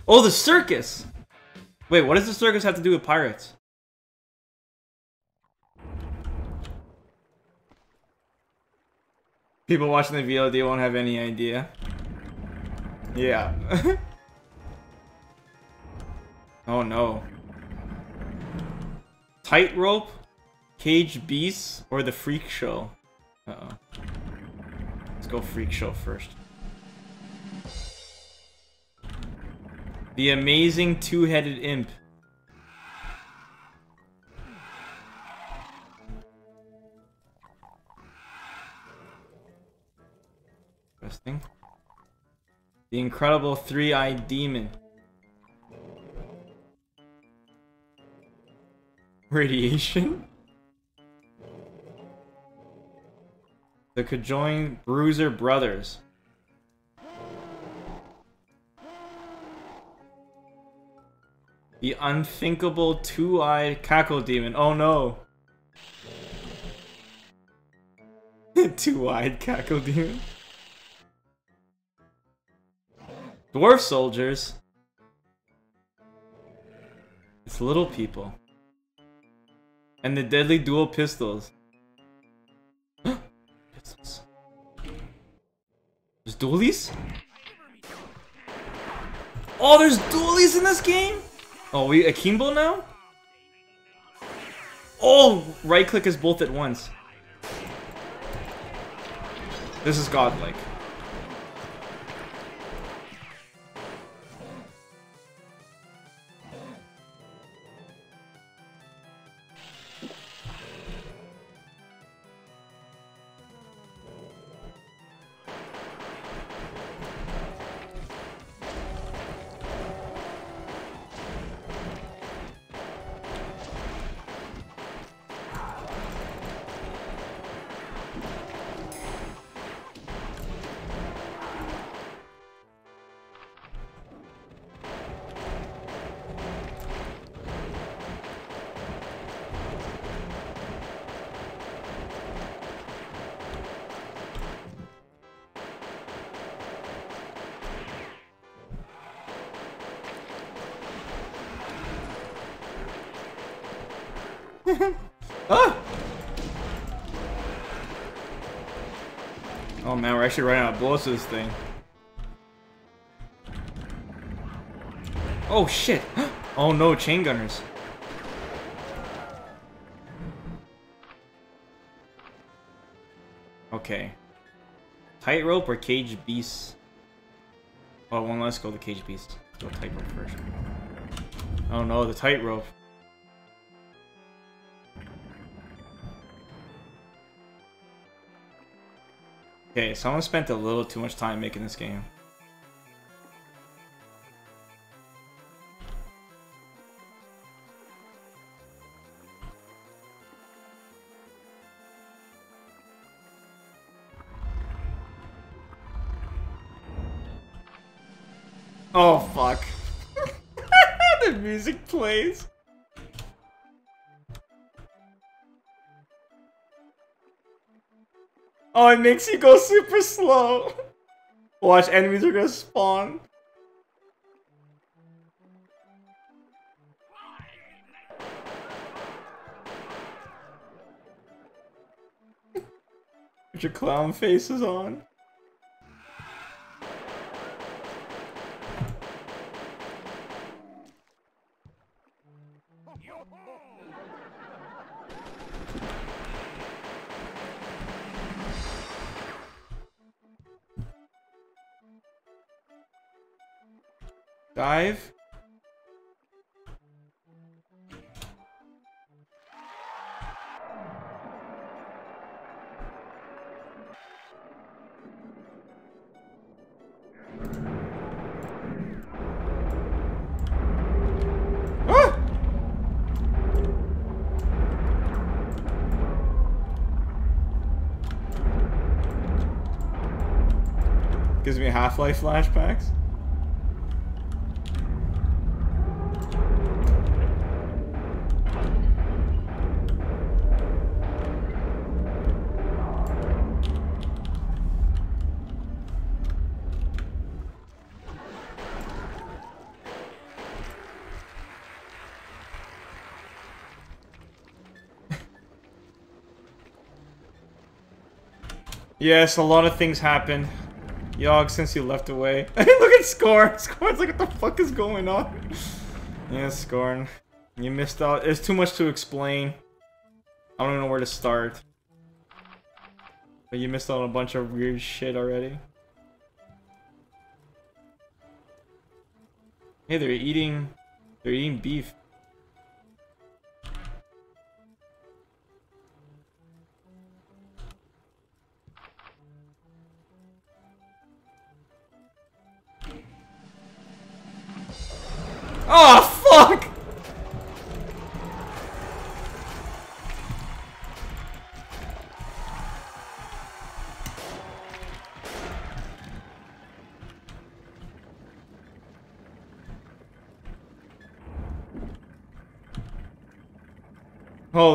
oh, the circus! Wait, what does the circus have to do with pirates? People watching the VOD won't have any idea. Yeah. No. Tightrope, Cage Beasts, or the Freak Show? Uh-oh. Let's go Freak Show first. The Amazing Two-Headed Imp. Interesting. The Incredible Three-Eyed Demon. Radiation? The conjoined Bruiser Brothers. The unthinkable two-eyed cackle demon. Oh no. two-eyed cackle demon. Dwarf soldiers. It's little people. And the deadly dual pistols. pistols. There's dualies? Oh, there's dualies in this game? Oh, we akimbo now? Oh, right click is both at once. This is godlike. Actually running out of bullets this thing. Oh shit! Oh no, chain gunners. Okay. Tightrope or cage beast? Oh, well, let's go the cage beast. Let's go tightrope first. Oh no, the tightrope. Okay, someone spent a little too much time making this game. It makes you go super slow. Watch, enemies are gonna spawn. Put your clown faces on. Half-Life flashbacks. Yes, a lot of things happen. Yogg, since you left away. Look at Scorn! Scorn's like, what the fuck is going on? yeah, Scorn. You missed out. It's too much to explain. I don't know where to start. But you missed out on a bunch of weird shit already. Hey, they're eating. They're eating beef.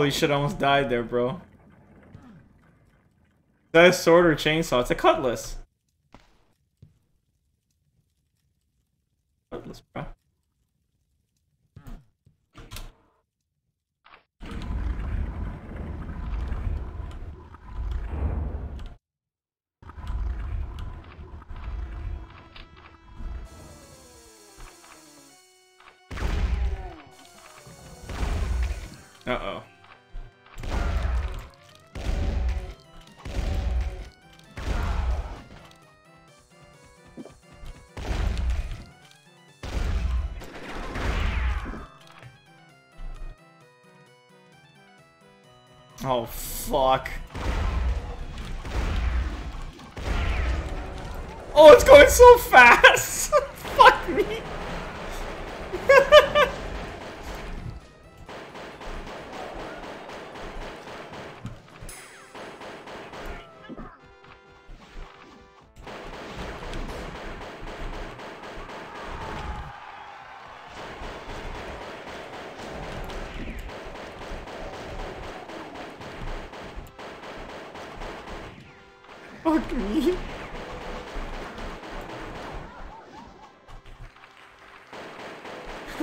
Holy shit, I almost died there, bro. Is that a sword or chainsaw? It's a cutlass.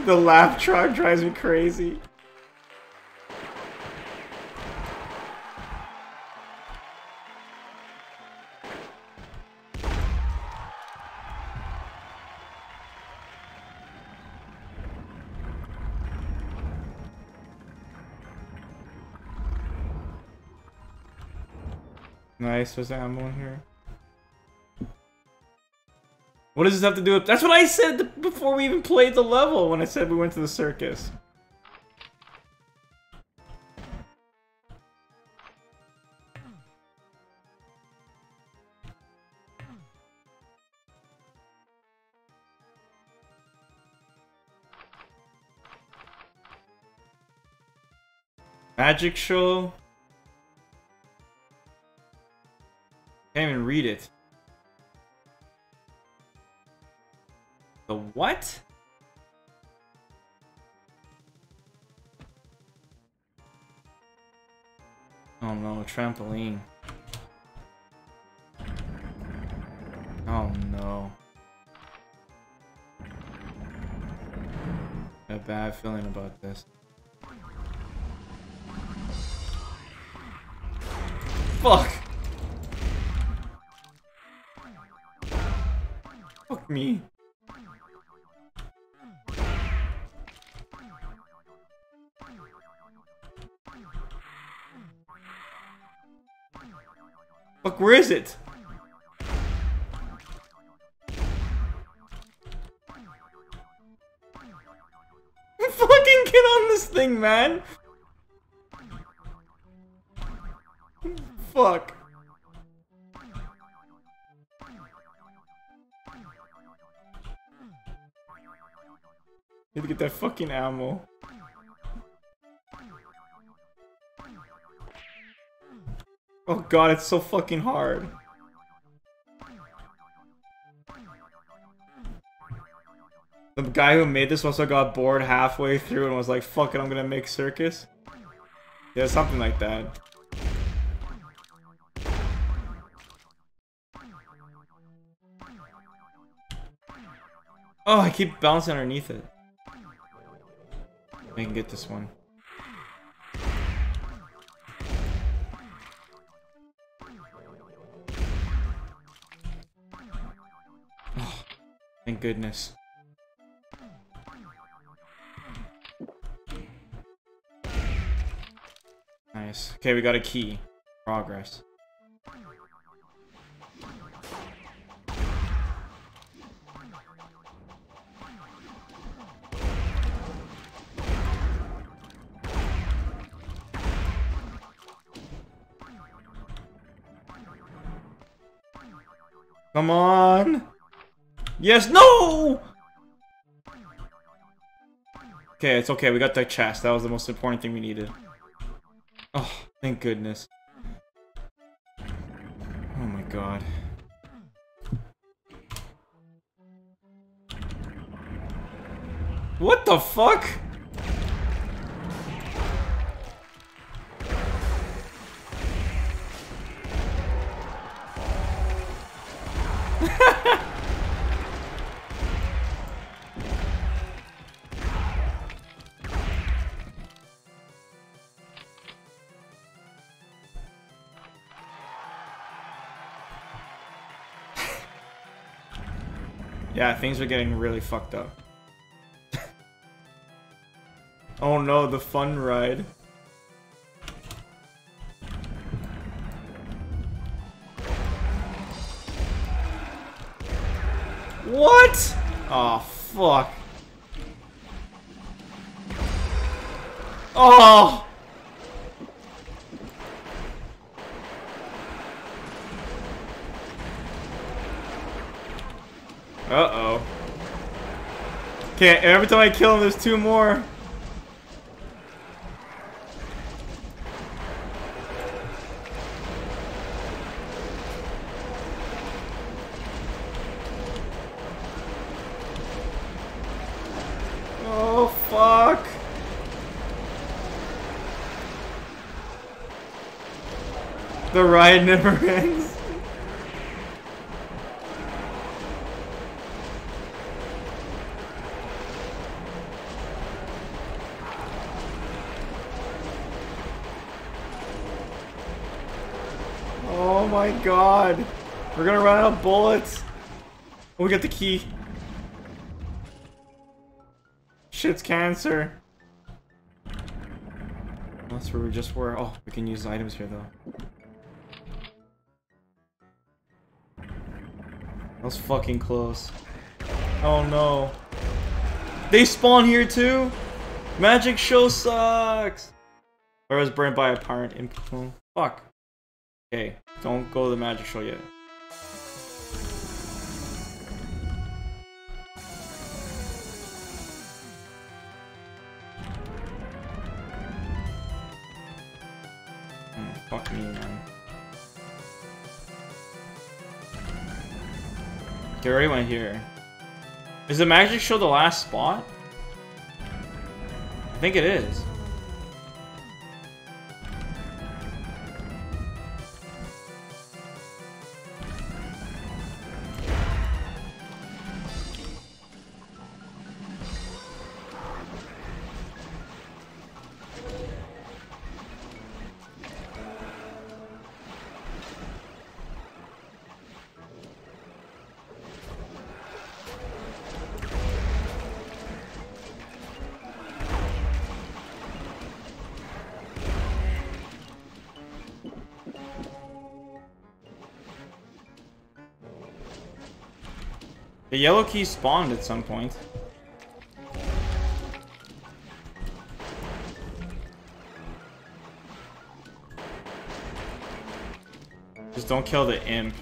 The laugh track drives me crazy. Nice, there's ammo in here. What does this have to do with- That's what I said before we even played the level when I said we went to the circus. Magic show? Can't even read it. Trampoline. Oh no. A bad feeling about this. Fuck where is it? Fucking get on this thing, man! Fuck. Need to get that fucking ammo. God, it's so fucking hard. The guy who made this also got bored halfway through and was like, fuck it, I'm gonna make circus. Yeah, something like that. Oh, I keep bouncing underneath it. I can get this one. goodness. Nice. Okay, we got a key. Progress. Come on! Yes, no! Okay, it's okay. We got the chest. That was the most important thing we needed. Oh, thank goodness. Oh my god. What the fuck? Yeah, things are getting really fucked up. oh no, the fun ride. What? Oh, fuck. Oh! Uh-oh. Okay, every time I kill him, there's two more. Oh, fuck. The ride never ends. My god. We're gonna run out of bullets. Oh, we got the key. Shit's cancer. That's where we just were. Oh, we can use items here though. That was fucking close. Oh no. They spawn here too? Magic show sucks! Or was burned by a pirate Fuck. Okay, don't go to the magic show yet. Hmm, fuck me, man. Okay, already went here. Is the magic show the last spot? I think it is. The yellow key spawned at some point. Just don't kill the imp.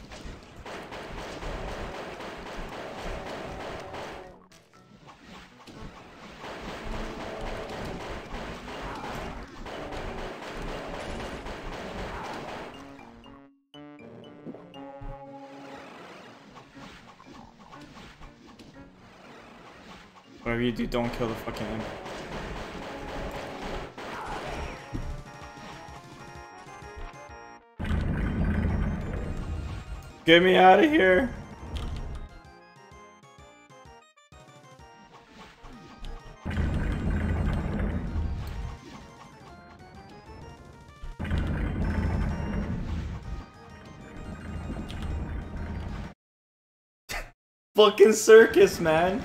Do, don't kill the fucking imp. Get me out of here. Fucking circus, man.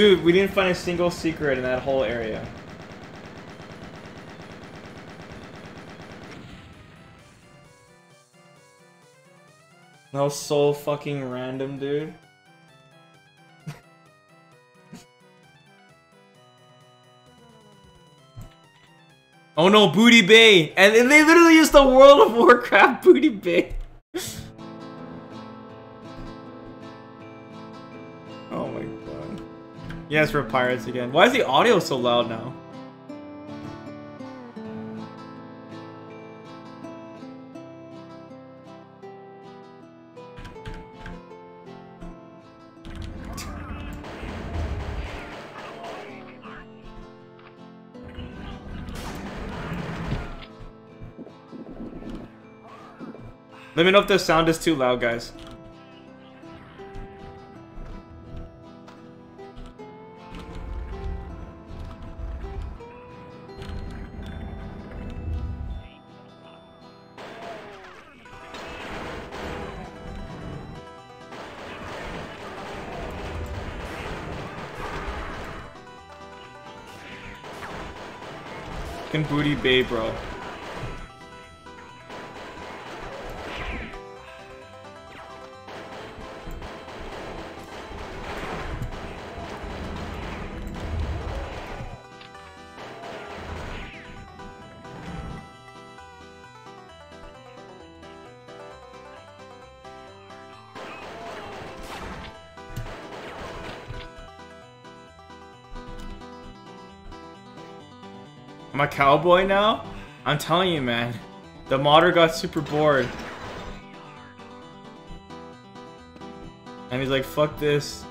Dude, we didn't find a single secret in that whole area. That was so fucking random, dude. Oh no, Booty Bay! And they literally used the World of Warcraft Booty Bay. oh my god. Yes, we're pirates again. Why is the audio so loud now? Let me know if the sound is too loud, guys. Fucking booty bay, bro. Cowboy now? I'm telling you, man. The modder got super bored. And he's like, fuck this.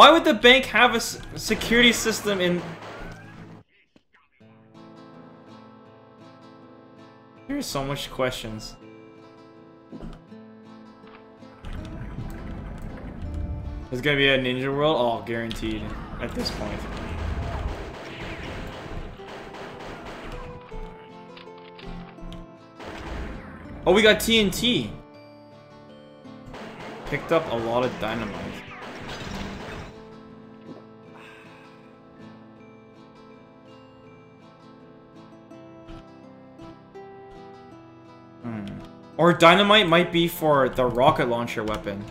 Why would the bank have a security system in... There's so much questions. There's gonna be a ninja world? Oh, guaranteed at this point. Oh, we got TNT. Picked up a lot of dynamite. Or dynamite might be for the rocket launcher weapon.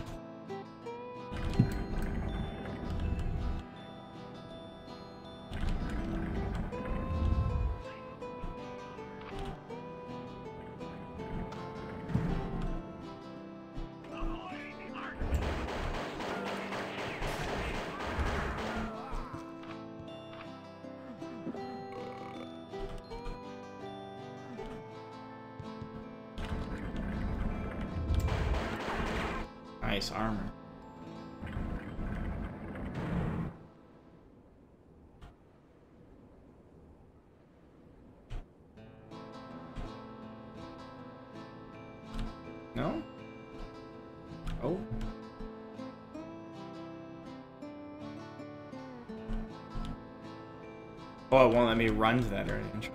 It won't let me run to that area. Interesting.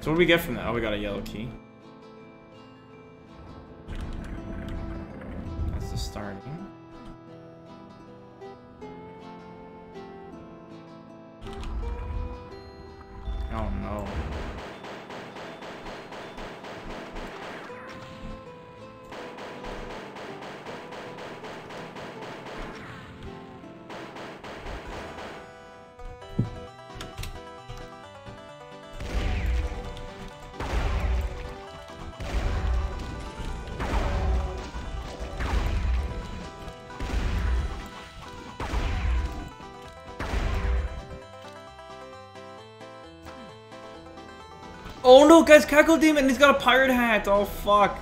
So what do we get from that? Oh, we got a yellow key. Oh no, guys, Cacodemon, he's got a pirate hat. Oh fuck.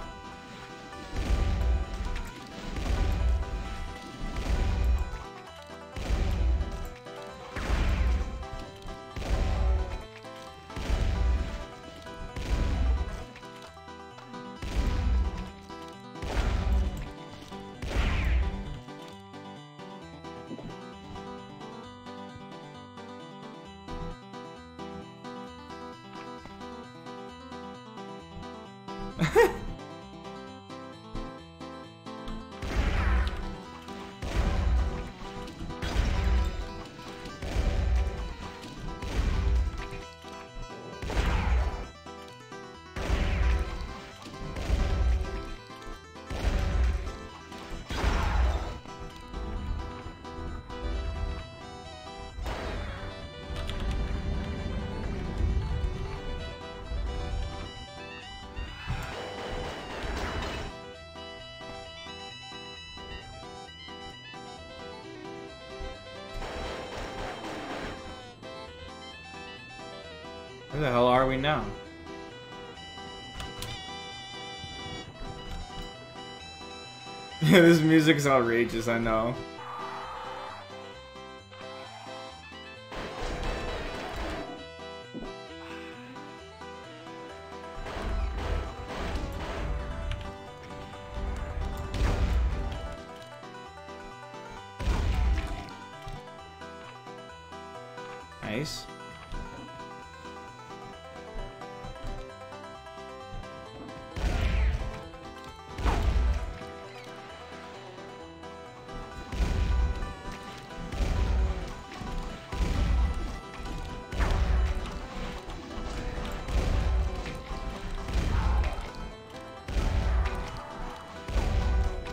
this music is outrageous, I know.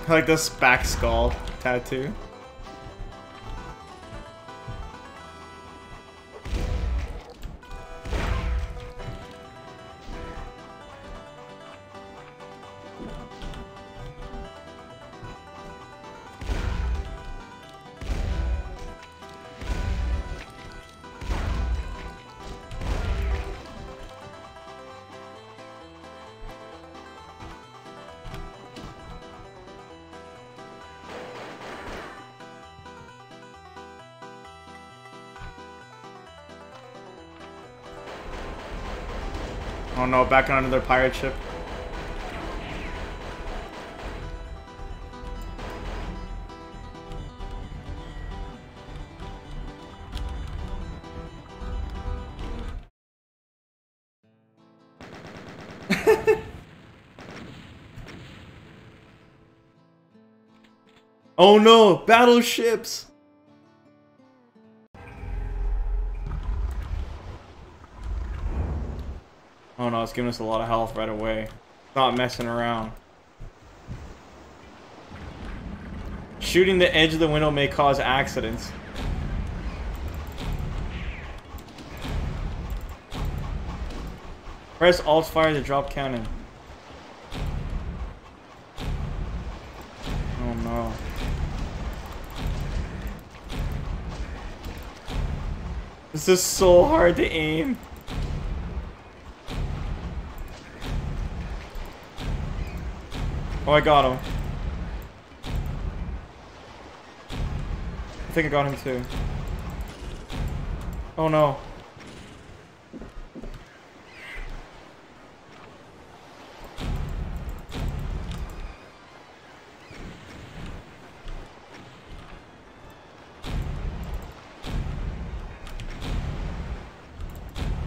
I like this back skull tattoo. No, back on another pirate ship. oh no, battleships! Giving us a lot of health right away. Not messing around. Shooting the edge of the window may cause accidents. Press Alt fire to drop cannon. Oh no. This is so hard to aim. Oh, I got him. I think I got him too. Oh no.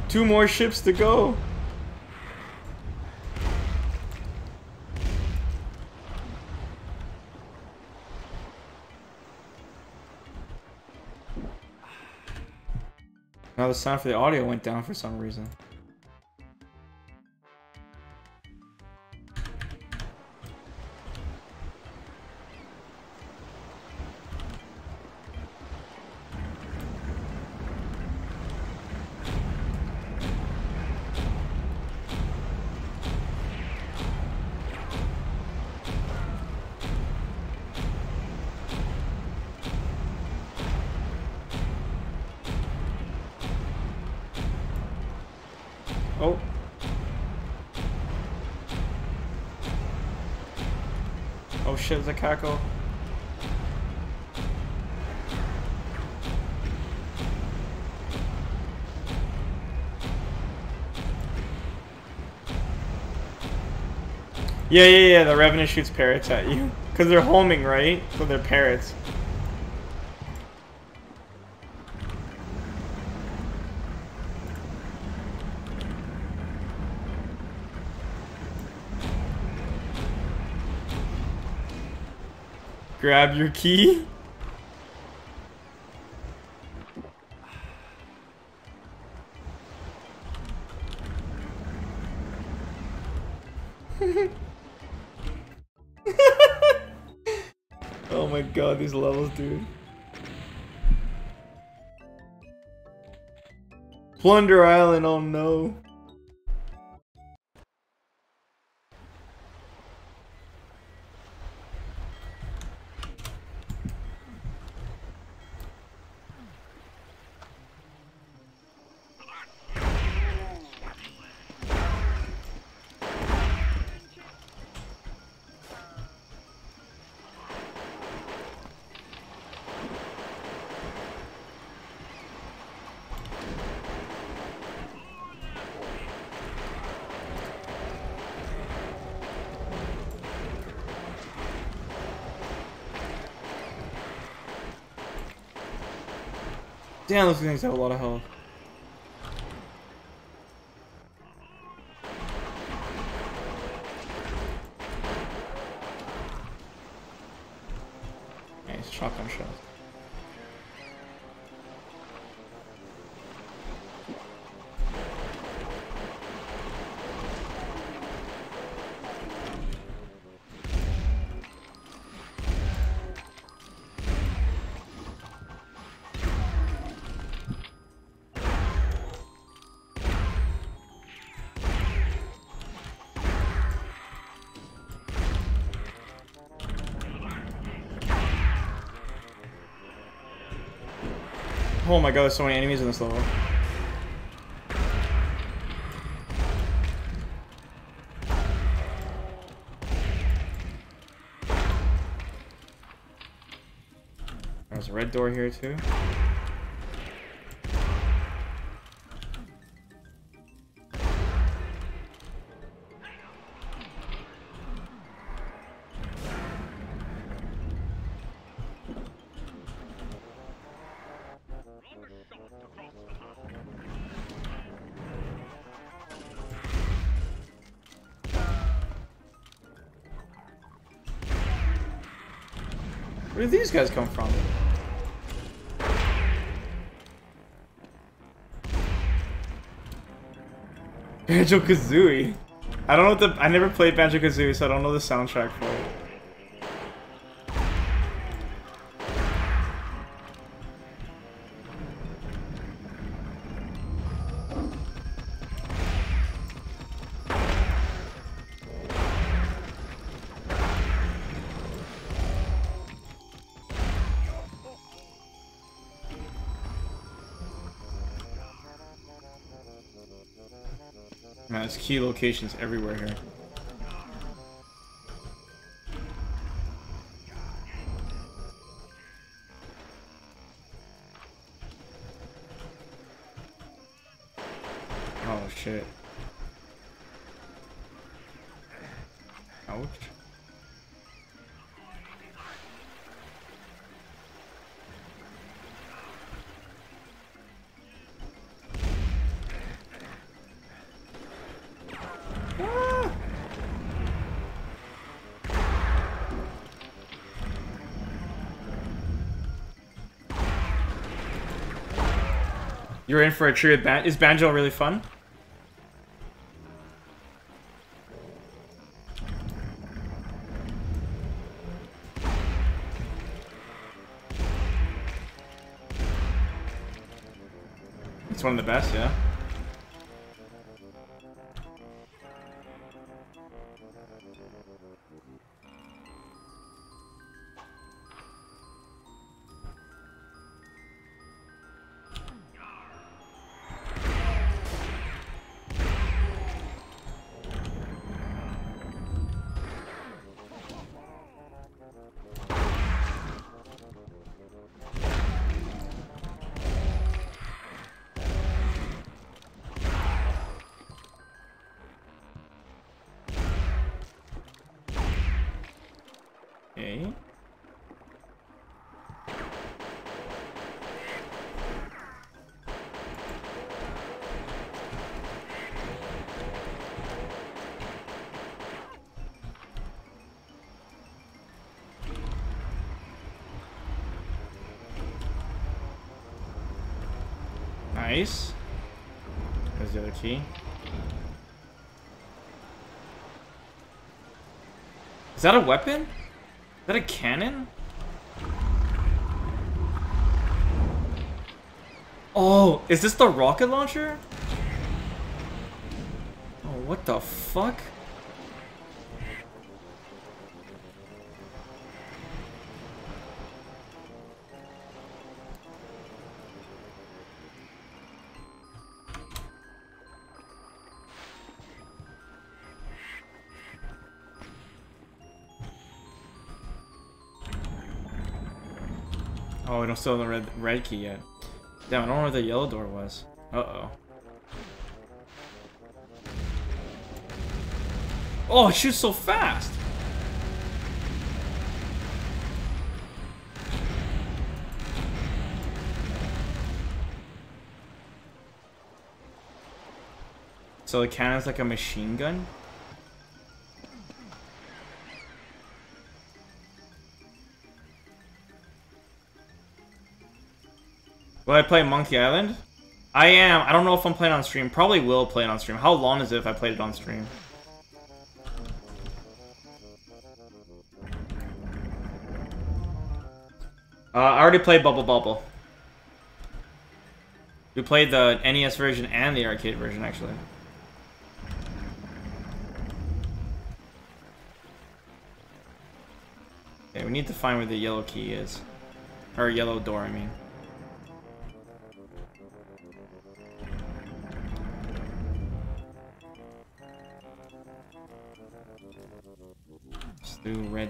Two more ships to go. Sound for the audio went down for some reason. Yeah, yeah, yeah, the Revenant shoots parrots at you. Because they're homing, right? So they're parrots. Grab your key. oh my god, these levels, dude. Plunder Island, oh no. Damn, those things have a lot of health. Oh my god, there's so many enemies in this level. There's a red door here too. Where did these guys come from? Banjo Kazooie. I don't know what the. I never played Banjo Kazooie, so I don't know the soundtrack for it. Key locations everywhere here. You're in for a treat. Ban is Banjo really fun? It's one of the best, yeah. Is that a weapon? Is that a cannon? Oh, is this the rocket launcher? Oh, what the fuck? Don't still have the red red key yet. Damn, I don't know where the yellow door was. Uh-oh. Oh, it shoots so fast! So the cannon's like a machine gun? I play Monkey Island? I am. I don't know if I'm playing on stream. Probably will play it on stream. How long is it if I played it on stream? Uh, I already played Bubble Bobble. We played the NES version and the arcade version, actually. Okay, we need to find where the yellow key is. Or yellow door, I mean.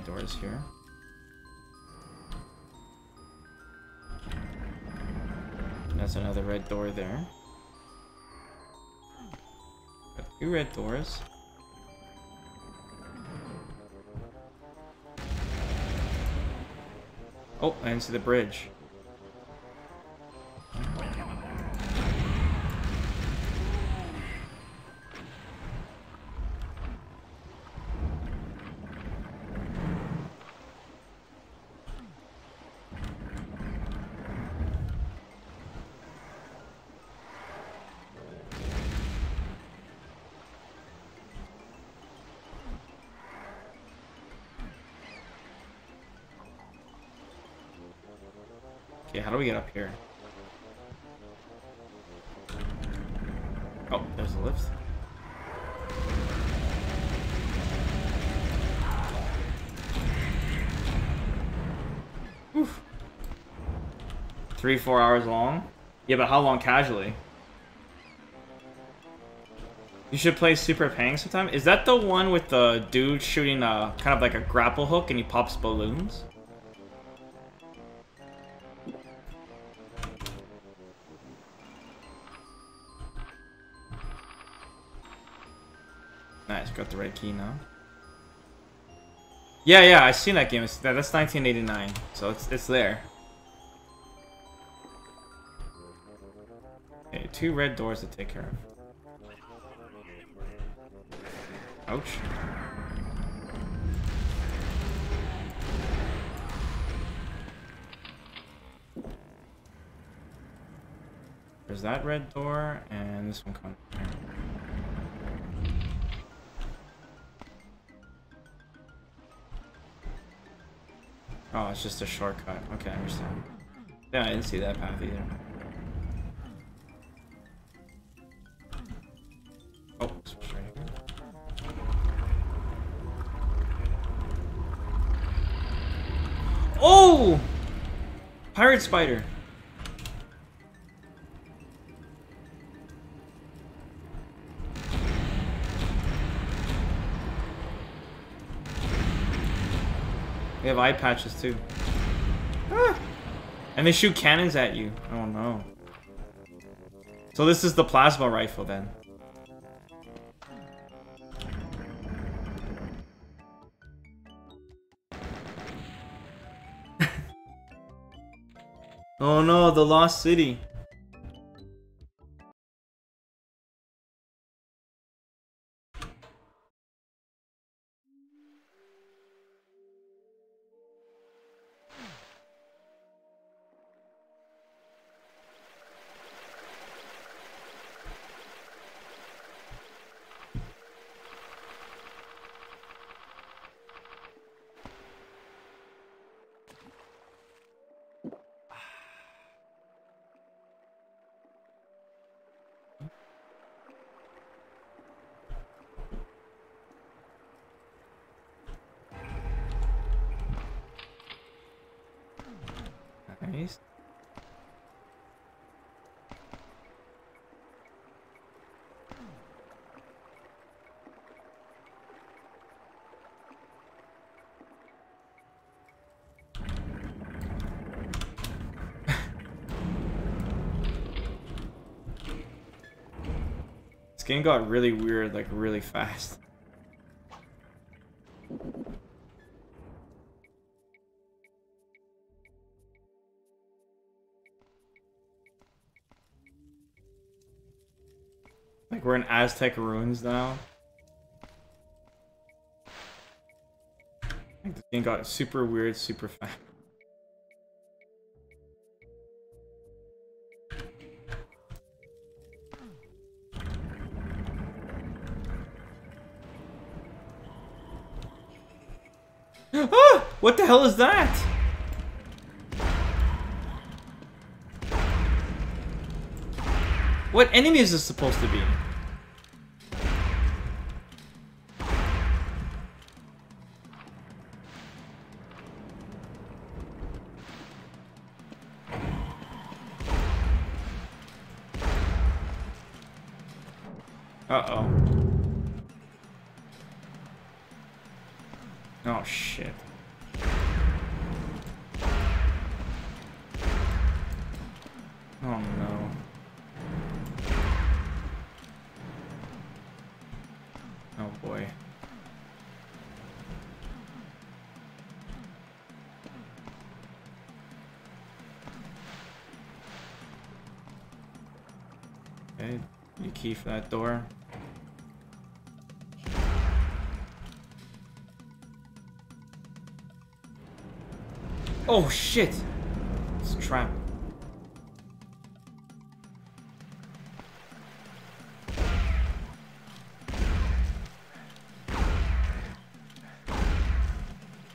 Doors here. That's another red door there. Two red doors. Oh, I didn't see the bridge. How do we get up here? Oh, there's a lift. Oof. Three, four hours long? Yeah, but how long casually? You should play Super Pang sometime. Is that the one with the dude shooting a kind of like a grapple hook and he pops balloons? Now. Yeah, yeah, I seen that game. It's, that, that's 1989, so it's it's there. Okay, two red doors to take care of. Ouch. There's that red door, and this one comes Oh, it's just a shortcut. Okay, I understand. Yeah, I didn't see that path either. Oh. Oh! Pirate spider. They have eye patches too. Ah! And they shoot cannons at you. Oh no. So this is the plasma rifle then. oh no, the lost city. Game got really weird, like really fast. Like we're in Aztec ruins now. Like this game got super weird, super fast. Hell is that? What enemy is this supposed to be? Key for that door. Oh shit! It's a trap.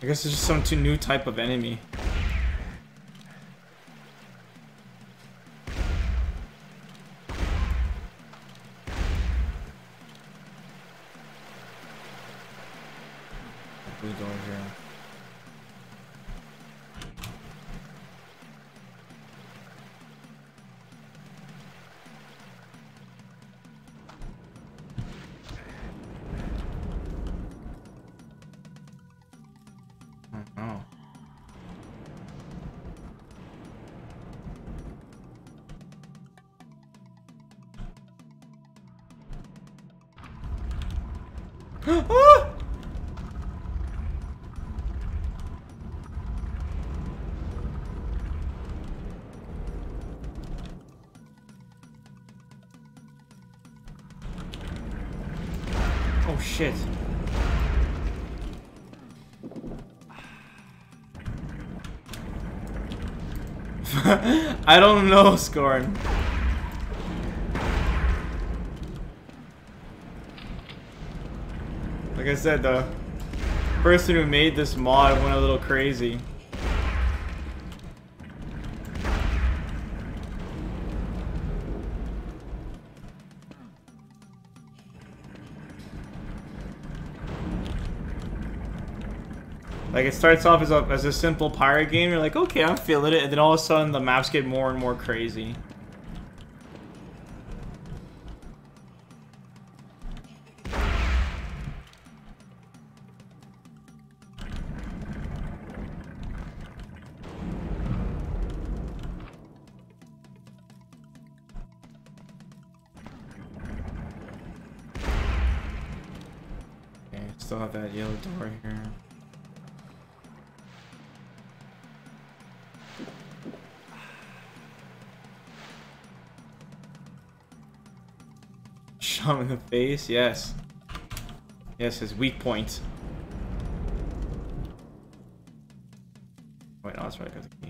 I guess it's just some new type of enemy. I don't know, Scorn. Like I said, the person who made this mod went a little crazy. Like it starts off as a as a simple pirate game. You're like, okay, I'm feeling it, and then all of a sudden the maps get more and more crazy. Him in the face, yes. Yes, his weak point. Wait, no, that's right, I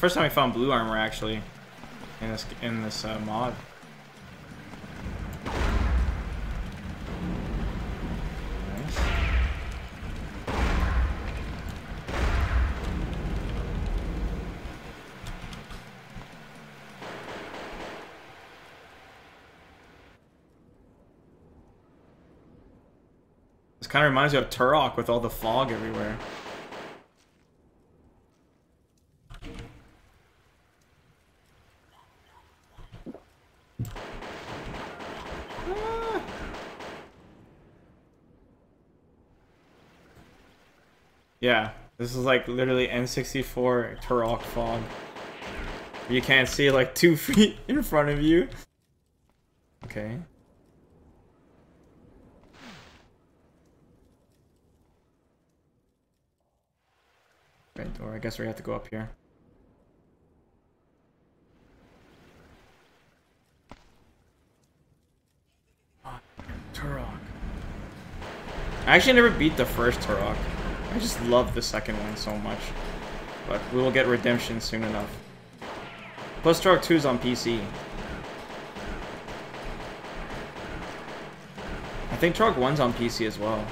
First time I found blue armor actually in this in this uh, mod. This kind of reminds me of Turok with all the fog everywhere. Yeah, this is like literally N64 Turok fog. You can't see like two feet in front of you. Okay. Door. I guess we have to go up here. Turok. I actually never beat the first Turok. I just love the second one so much. But we will get Redemption soon enough. Plus Turok 2 is on PC. I think Turok 1's on PC as well.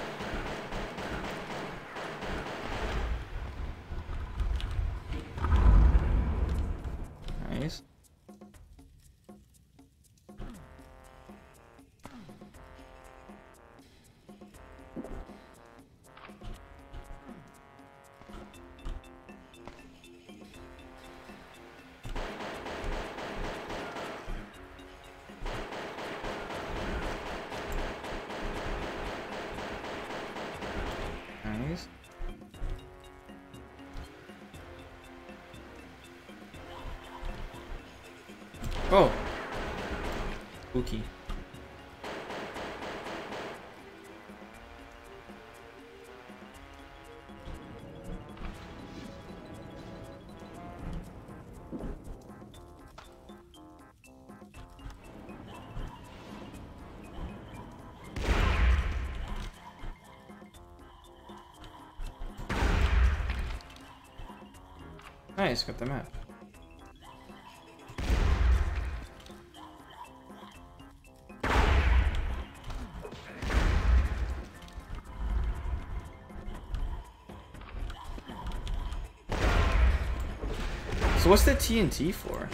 Nice, got the map. So what's the TNT for?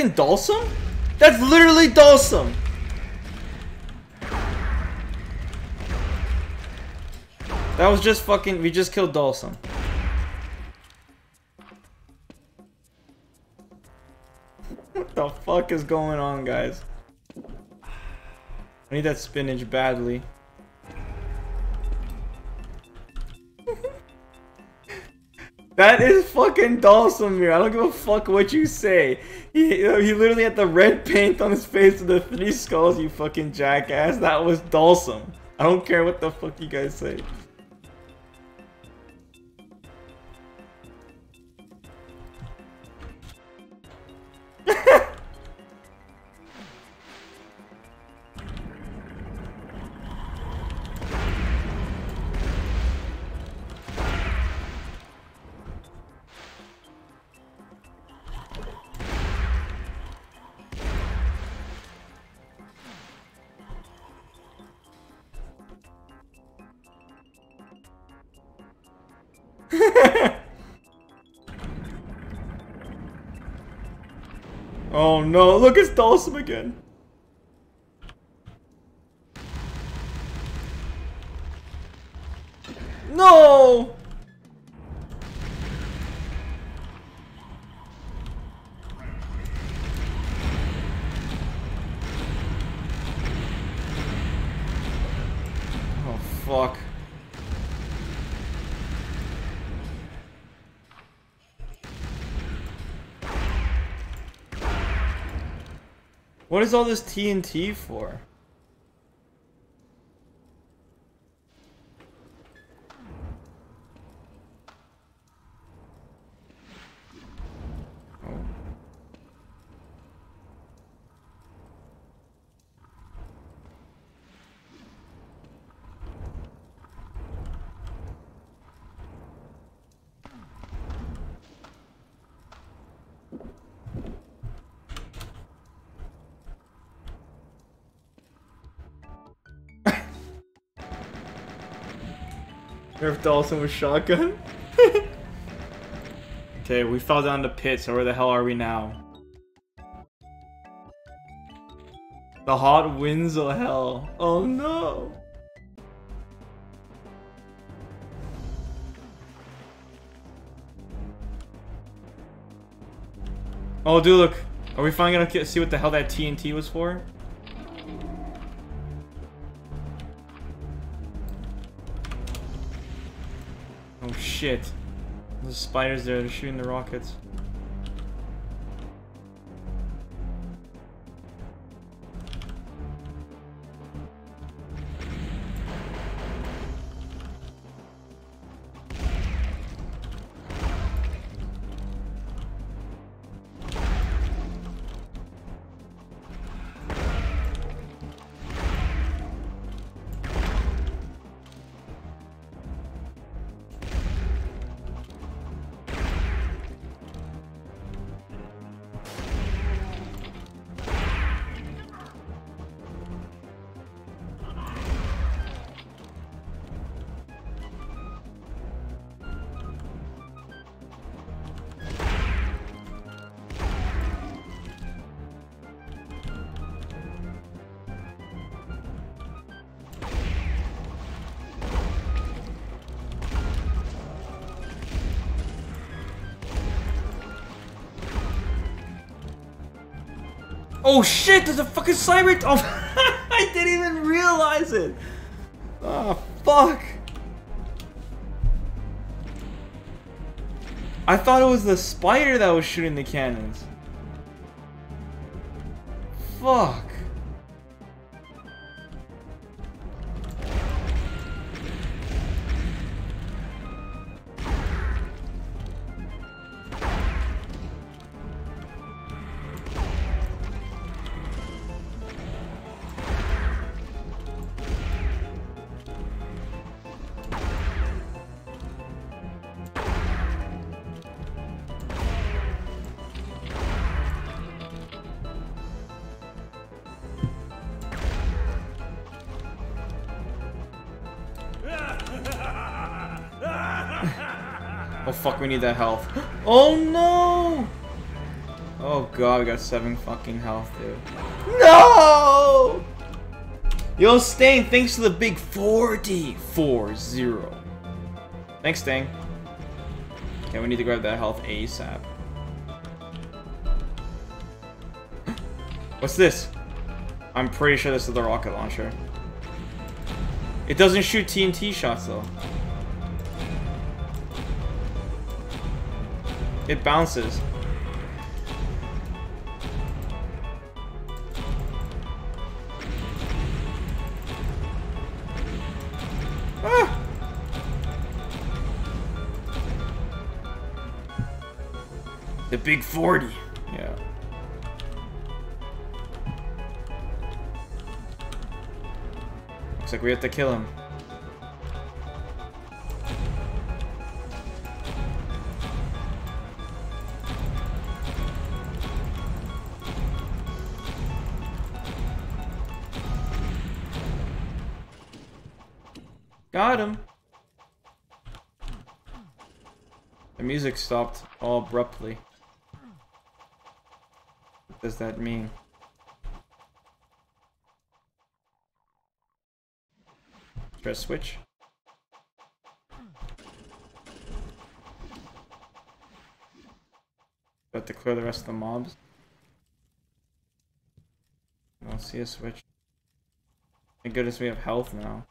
Fucking Dalsum? That's literally Dalsum! That was just fucking- we just killed Dalsum. What the fuck is going on, guys? I need that spinach badly. That is fucking Dawsonmere. I don't give a fuck what you say. He, he literally had the red paint on his face with the three skulls, you fucking jackass. That was Dawson. I don't care what the fuck you guys say. No, look, it's Dawson again. What is all this TNT for? Nerf Dawson with shotgun. okay, we fell down the pit, so where the hell are we now? The hot winds of hell. Oh no. Oh, dude, look. Are we finally gonna see what the hell that TNT was for? Shit. There's spiders there, they're shooting the rockets. Oh shit, there's a fucking cyber- Oh, I didn't even realize it! Oh, fuck! I thought it was the spider that was shooting the cannons. Fuck. We need that health. Oh no! Oh god, we got seven fucking health, dude. No! Yo, Stain, thanks to the big 40. 4-0. Thanks, Stain. Okay, we need to grab that health ASAP. What's this? I'm pretty sure this is the rocket launcher. It doesn't shoot TNT shots, though. It bounces. Ah! The big 40. Yeah. Looks like we have to kill him. Him. Music stopped all abruptly. What does that mean? Press switch. Got to clear the rest of the mobs. I don't see a switch. Thank goodness we have health now.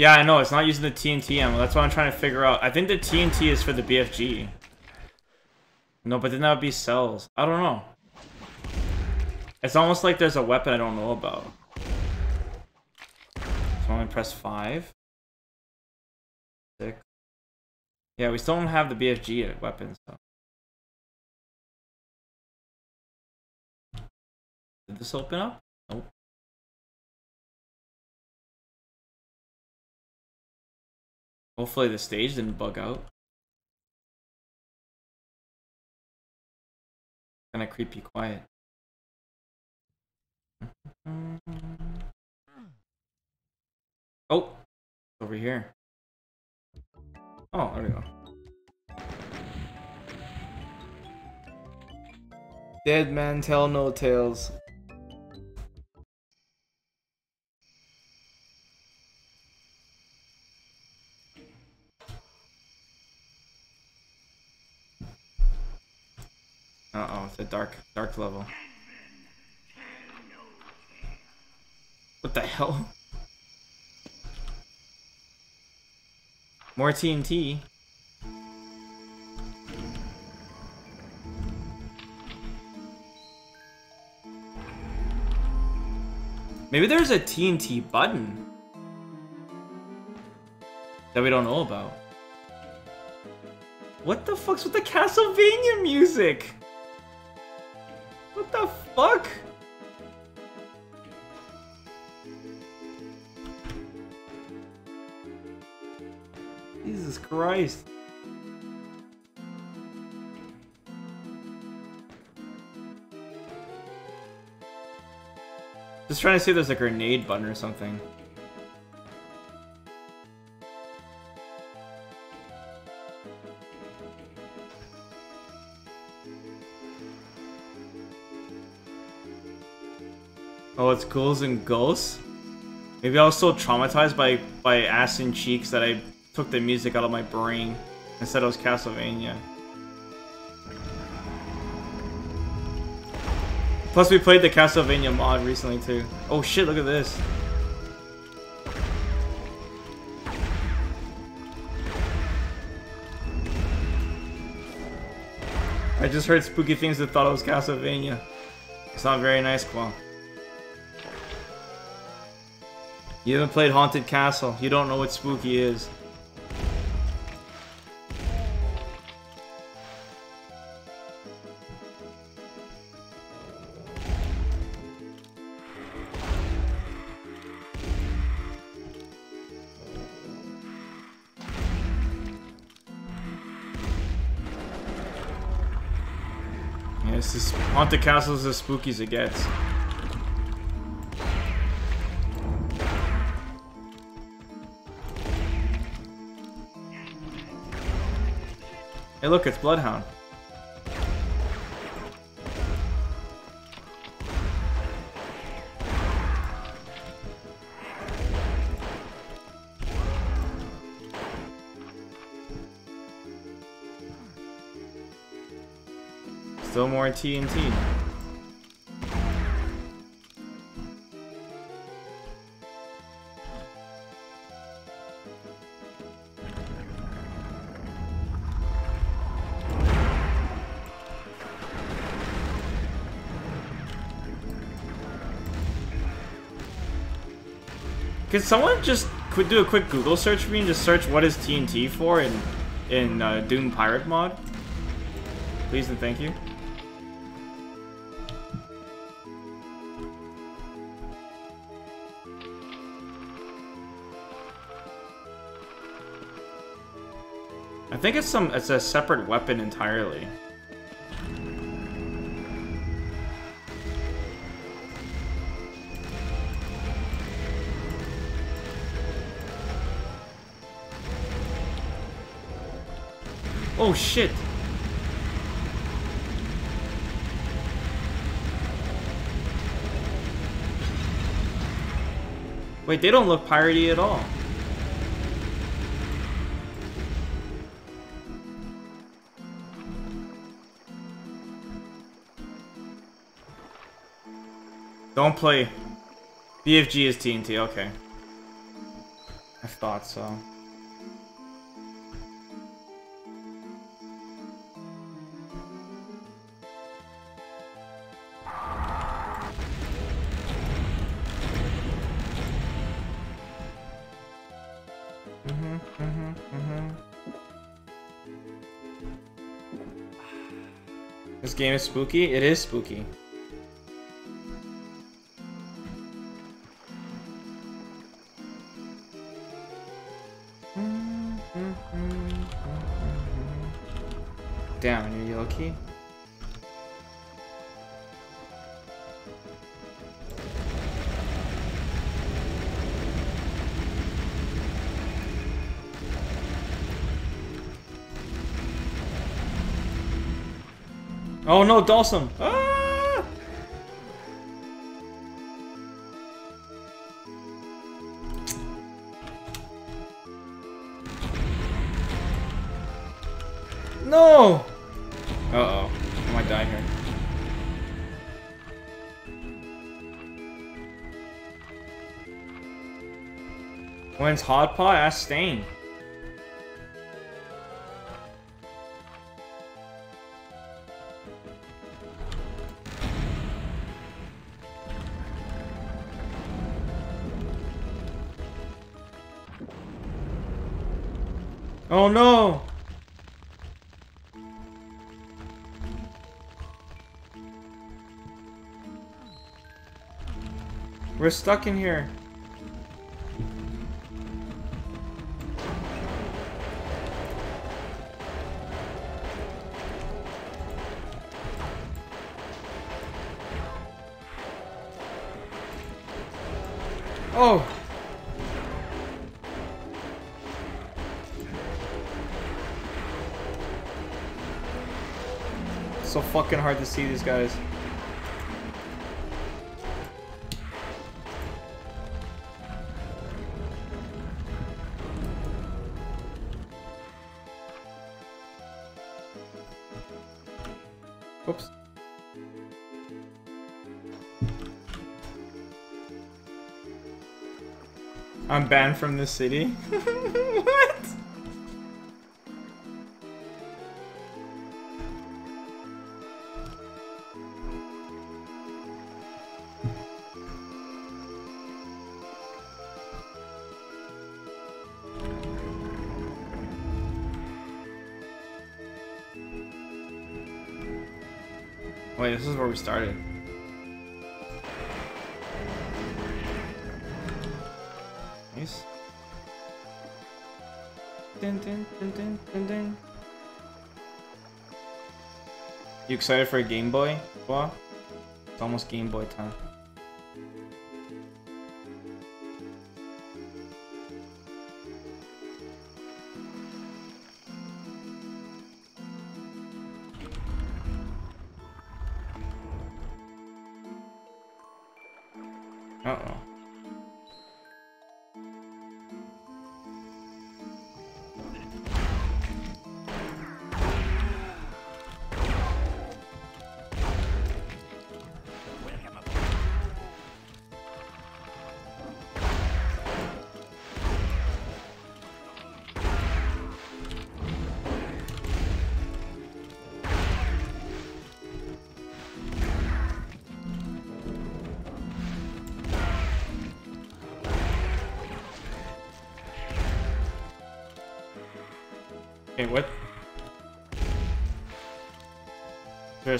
Yeah, I know, it's not using the TNT ammo. That's what I'm trying to figure out. I think the TNT is for the BFG. No, but then that would be cells. I don't know. It's almost like there's a weapon I don't know about. So I'm gonna press 5. 6. Yeah, we still don't have the BFG weapons, so. Did this open up? Hopefully the stage didn't bug out. Kinda creepy quiet. Oh! Over here. Oh, there we go. Dead man tell no tales. Uh oh, it's a dark, dark level. What the hell? More TNT. Maybe there's a TNT button that we don't know about. What the fuck's with the Castlevania music? What the fuck? Jesus Christ. Just trying to see if there's a grenade button or something. It's ghouls and ghosts? Maybe I was so traumatized by, by ass and cheeks that I took the music out of my brain and said it was Castlevania. Plus, we played the Castlevania mod recently too. Oh shit! Look at this. I just heard spooky things that thought it was Castlevania. It's not very nice, Qual. You haven't played Haunted Castle. You don't know what spooky is. This is Haunted Castle is as spooky as it gets. Look, it's Bloodhound. Still more TNT. Could someone just could do a quick Google search for me and just search what is TNT for in in uh, Doom Pirate mod? Please and thank you. I think it's some it's a separate weapon entirely. Oh shit! Wait, they don't look piratey at all. Don't play. BFG is TNT, okay. I thought so. Game is spooky? It is spooky. Oh no, Dawson! Ah! No! Uh-oh. I might die here. When's Hot Pot? Ask Stain. Oh no! We're stuck in here. Hard to see these guys. Oops. I'm banned from this city? this is where we started. Nice. You excited for a Game Boy? What? It's almost Game Boy time.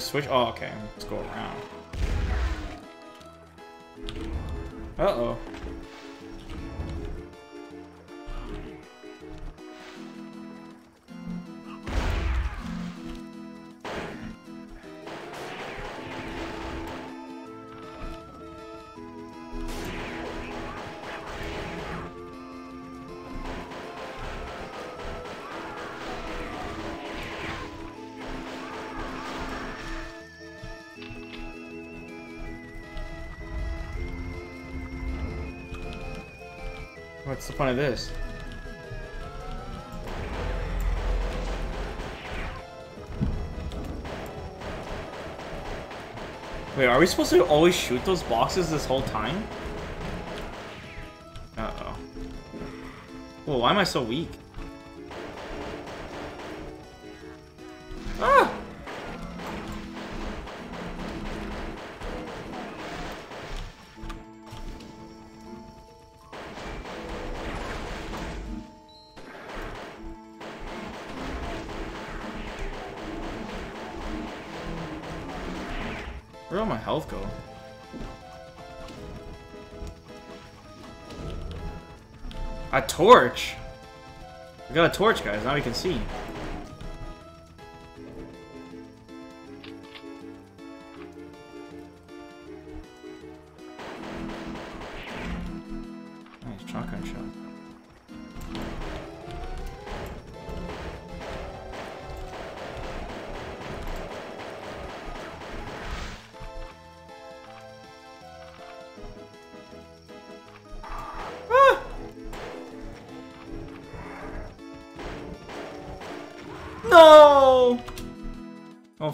Switch? Oh, okay. Let's go around. Uh-oh. Point of this? Wait, are we supposed to always shoot those boxes this whole time? Uh-oh. Well, why am I so weak? Torch? We got a torch, guys. Now we can see.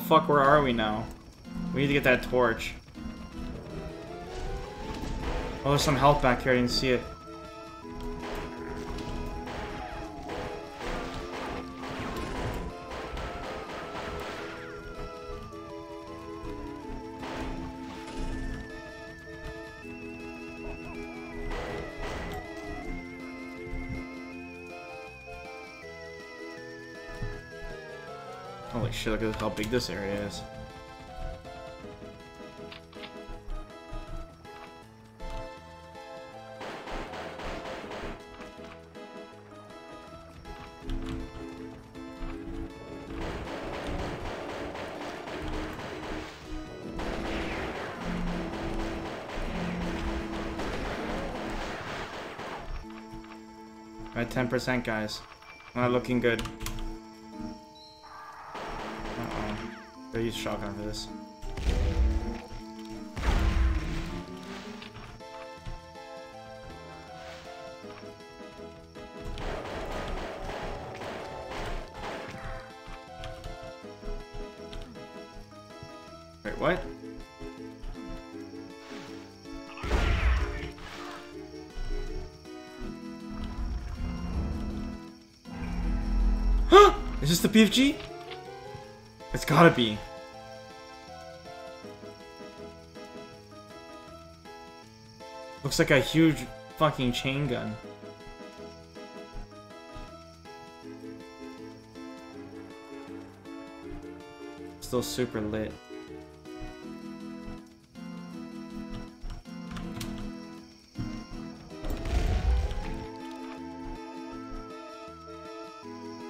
Fuck, where are we now? We need to get that torch. Oh, there's some health back here, I didn't see it. Big this area is. At 10%, guys. Not looking good. Use shotgun for this. Wait, what? Huh? Is this the BFG? It's gotta be. Looks like a huge fucking chain gun. Still super lit.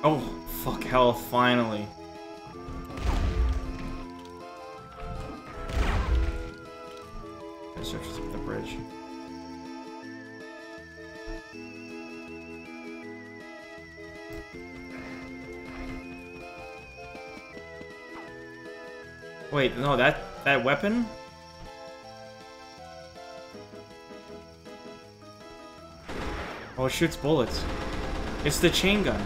Oh, fuck hell, finally. No, that that weapon? Oh, it shoots bullets. It's the chain gun.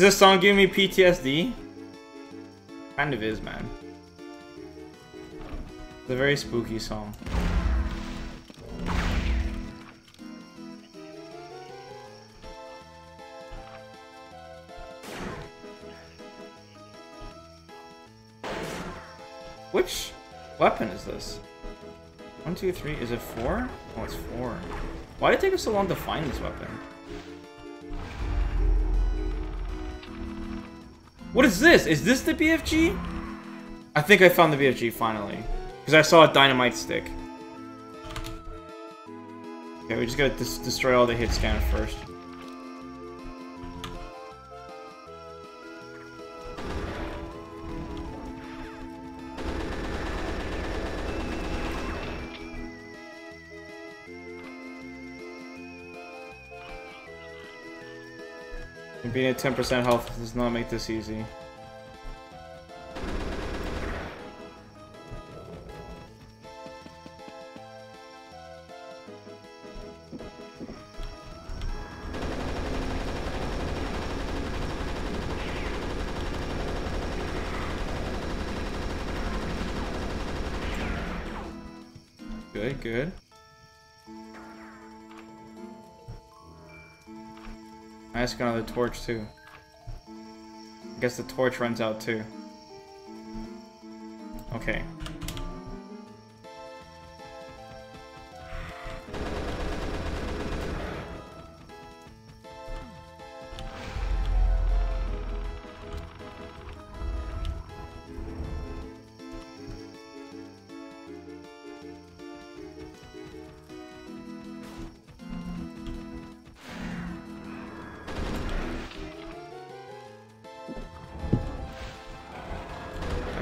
Is this song giving me PTSD? Kind of is, man. It's a very spooky song. Which weapon is this? One, two, three. Is it four? Oh, it's four. Why did it take us so long to find this weapon? What is this? Is this the BFG? I think I found the BFG finally. Because I saw a dynamite stick. Okay, we just gotta dis destroy all the hit scan first. 10% health does not make this easy. I just got another torch too. I guess the torch runs out too. Okay.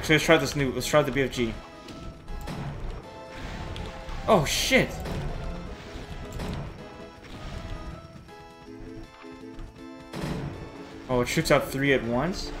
Actually, let's try this new. Let's try the BFG. Oh shit! Oh, it shoots out three at once.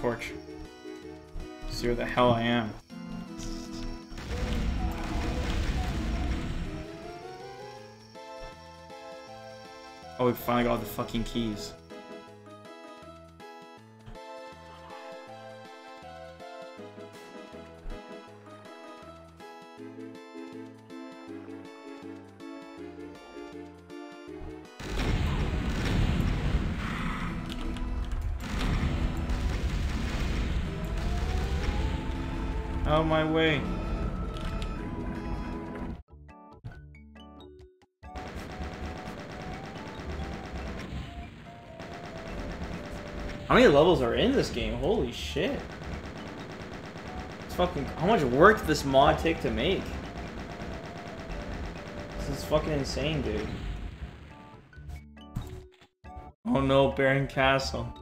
Torch. See where the hell I am. Oh, we finally got all the fucking keys. Many levels are in this game? Holy shit. It's fucking. How much work did this mod take to make? This is fucking insane, dude. Oh no, Baron Castle.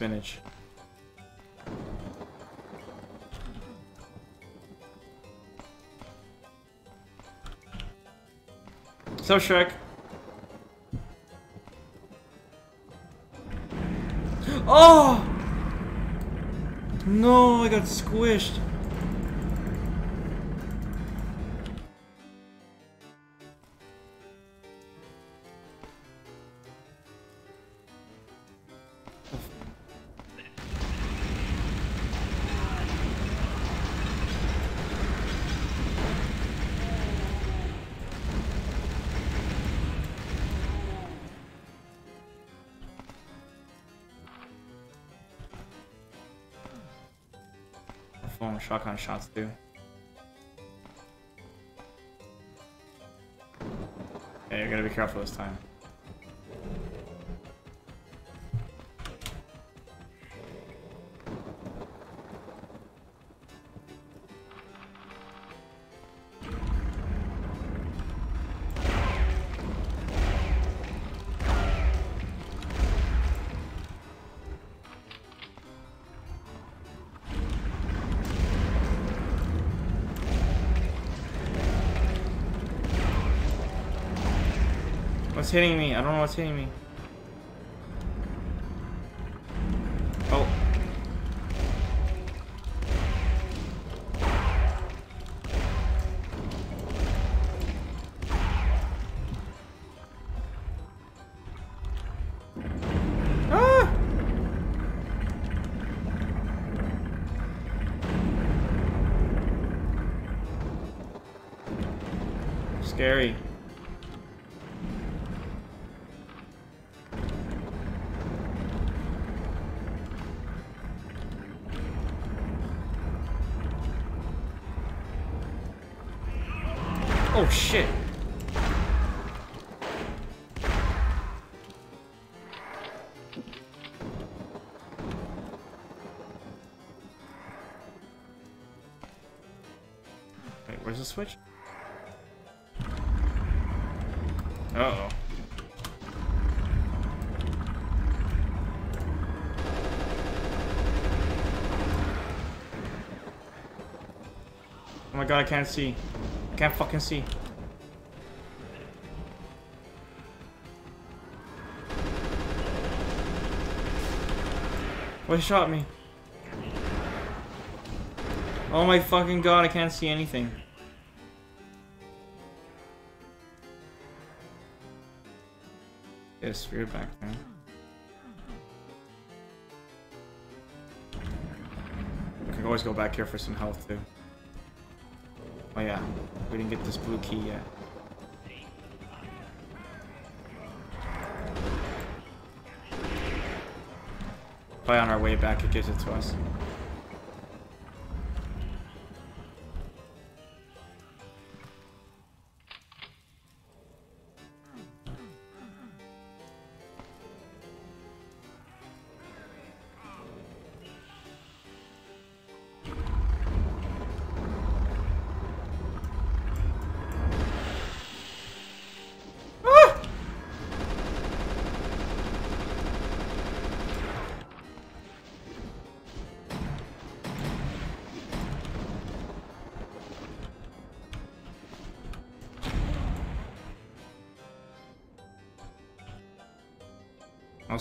Spinach. So Shrek. Oh! No, I got squished. Shotgun shots too. Yeah, you're gonna be careful this time. Hitting me? I don't know what's hitting me. Oh. Ah! Scary. God, I can't see. I can't fucking see. What shot me? Oh my fucking god, I can't see anything. Yes, we're back there. We can always go back here for some health too. Oh yeah, we didn't get this blue key yet. Probably on our way back it gives it to us.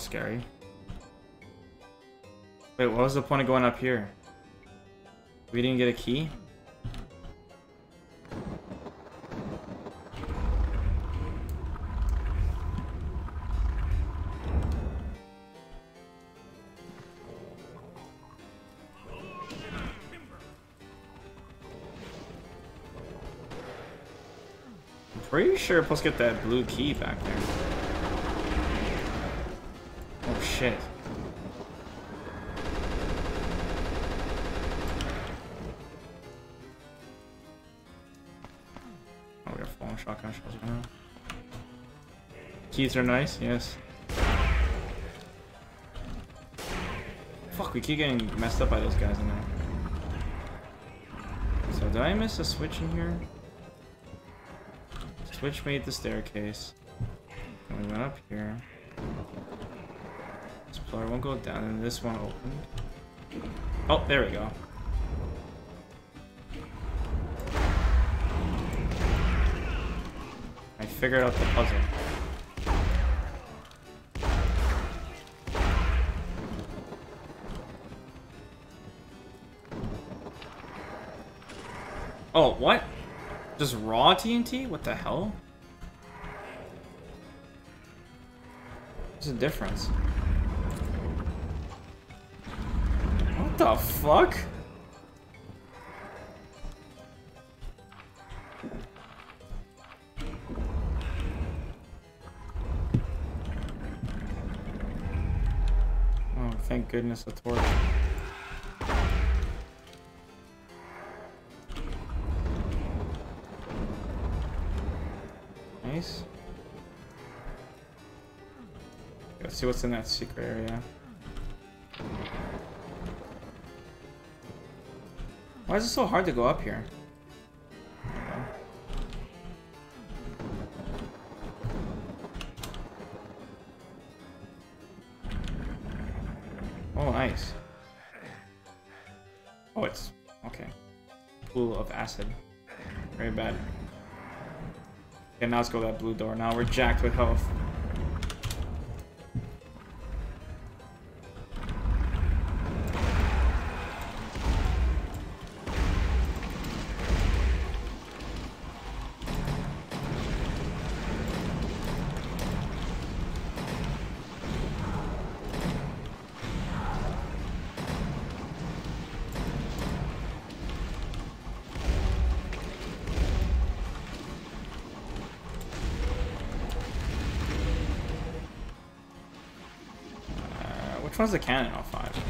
Scary. Wait, what was the point of going up here? We didn't get a key? Pretty sure to get that blue key back there. Shit. Oh, we got fallen shotgun shells right now. Keys are nice, yes. Fuck, we keep getting messed up by those guys in there. So did I miss a switch in here? Switch made the staircase. And we went up here. Won't go down, and this one opened. Oh, there we go. I figured out the puzzle. Oh, what? Just raw TNT? What the hell? What's the difference? the fuck? Oh, thank goodness a torch. Nice. Let's see what's in that secret area. Is it so hard to go up here? Oh, nice. Oh, it's... okay. Pool of acid. Very bad. Okay, now let's go to that blue door. Now we're jacked with health. One's the cannon off five?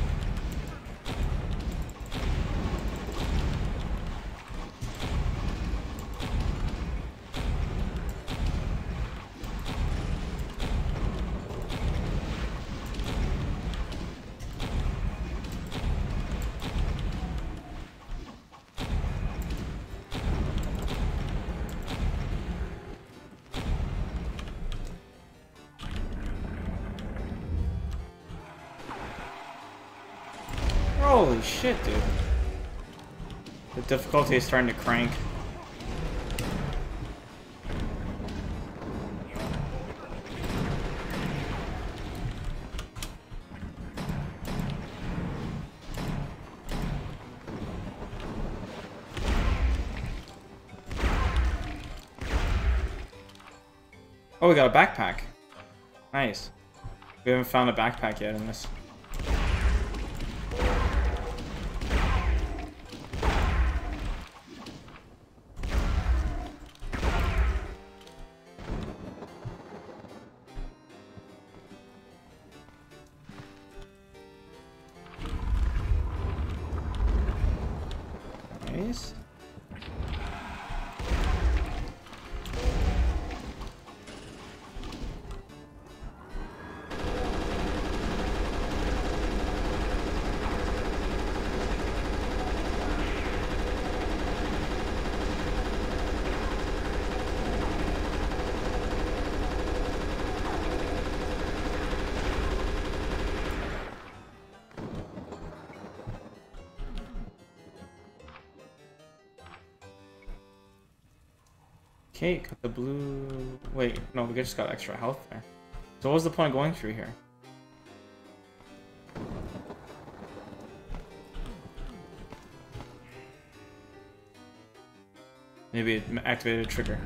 Holy shit, dude. The difficulty is starting to crank. Oh, we got a backpack. Nice. We haven't found a backpack yet in this. Okay, got the blue... Wait, no, we just got extra health there. So what was the point of going through here? Maybe it activated a trigger.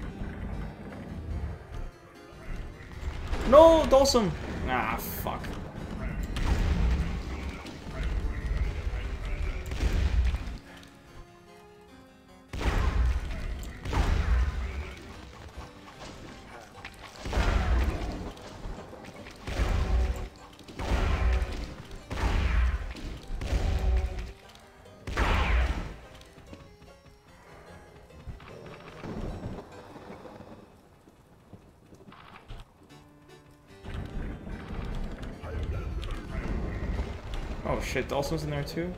No, Dawson! Ah, fuck. Shit, Dawson's in there too?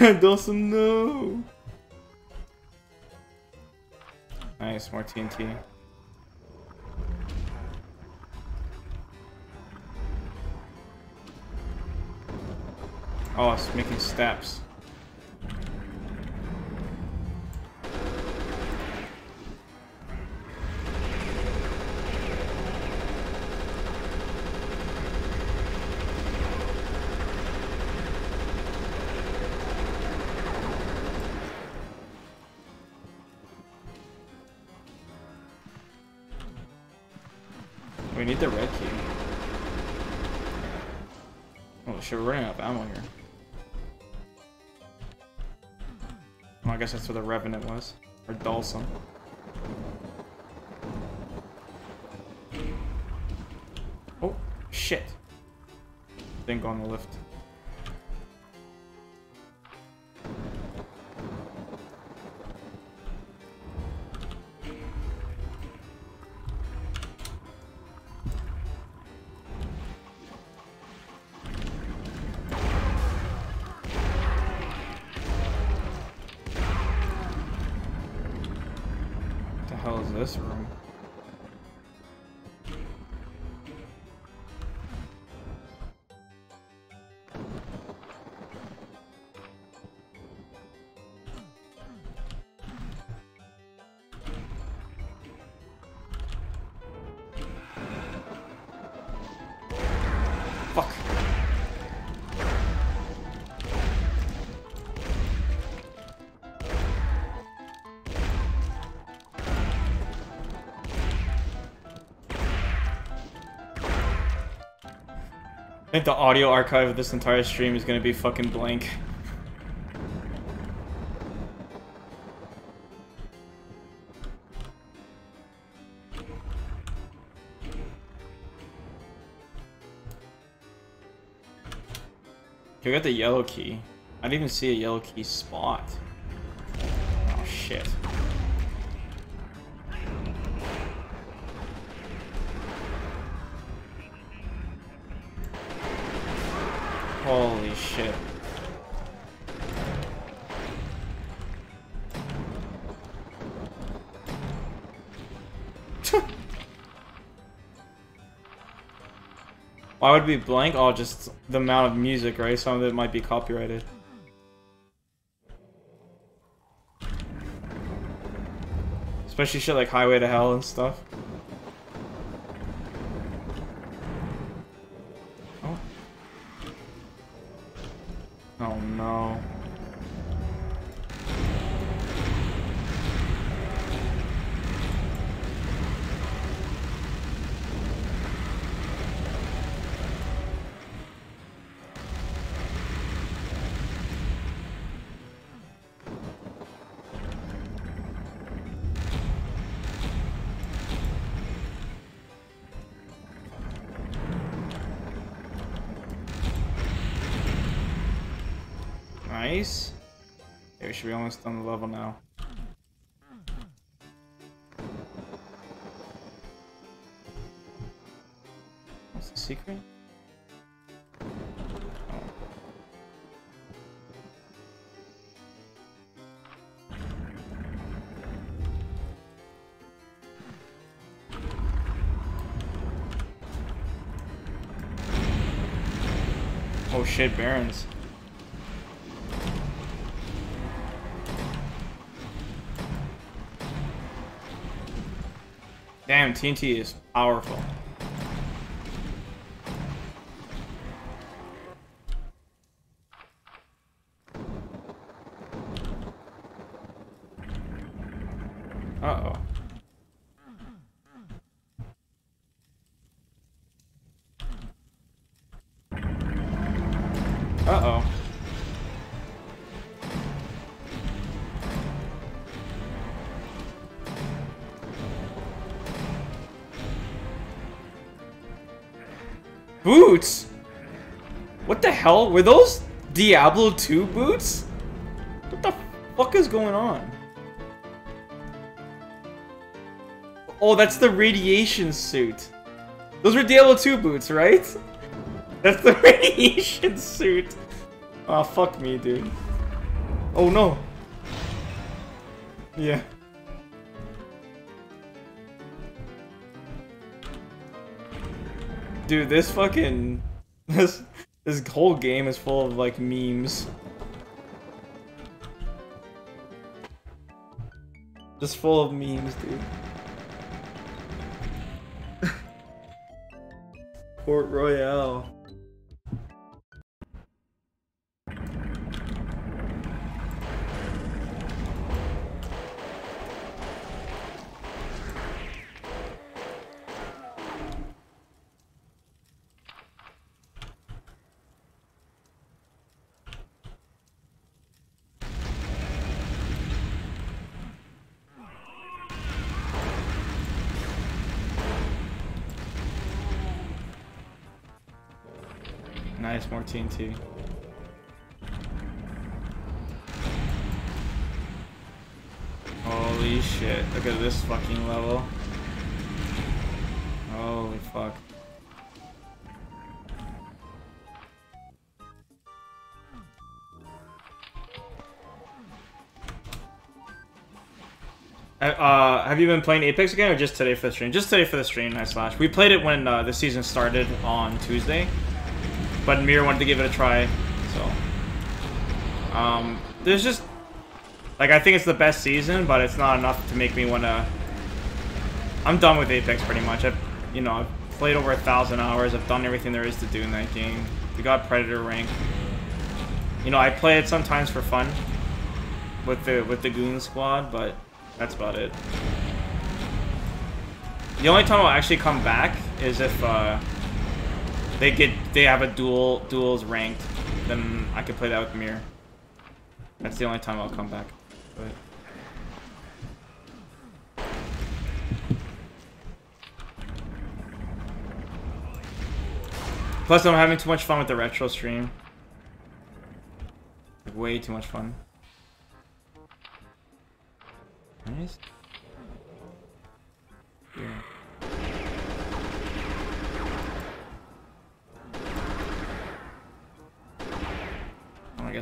Dawson, no! Nice, more TNT. Oh, it's making steps. Guess that's where the Revenant was. Or Dulcim. Oh, shit. Didn't go on the lift. Think the audio archive of this entire stream is gonna be fucking blank. You got the yellow key. I didn't even see a yellow key spot. Oh shit. Shit. Why would it be blank? Oh, just the amount of music, right? Some of it might be copyrighted. Especially shit like Highway to Hell and stuff. Level now. What's the secret? Oh. Oh shit, Barons. TNT is powerful. Hell? Were those Diablo 2 boots? What the fuck is going on? Oh, that's the radiation suit. Those were Diablo 2 boots, right? That's the radiation suit. Oh, fuck me, dude. Oh, no. Yeah. Dude, this fucking this this whole game is full of like memes. Just full of memes, dude. Port Royale. TNT. Holy shit, look at this fucking level. Holy fuck. Uh, have you been playing Apex again, or just today for the stream? Just today for the stream, nice slash. We played it when uh, the season started on Tuesday, but Mir wanted to give it a try, so. Um, there's just, like, I think it's the best season, but it's not enough to make me want to. I'm done with Apex pretty much. I've, you know, I've played over a thousand hours. I've done everything there is to do in that game. We got Predator rank. You know, I play it sometimes for fun with the with the Goon Squad, but. That's about it. The only time I'll actually come back is if uh, they get they have a duel duels ranked, then I can play that with Mir. That's the only time I'll come back. But Plus, I'm having too much fun with the retro stream. Way too much fun.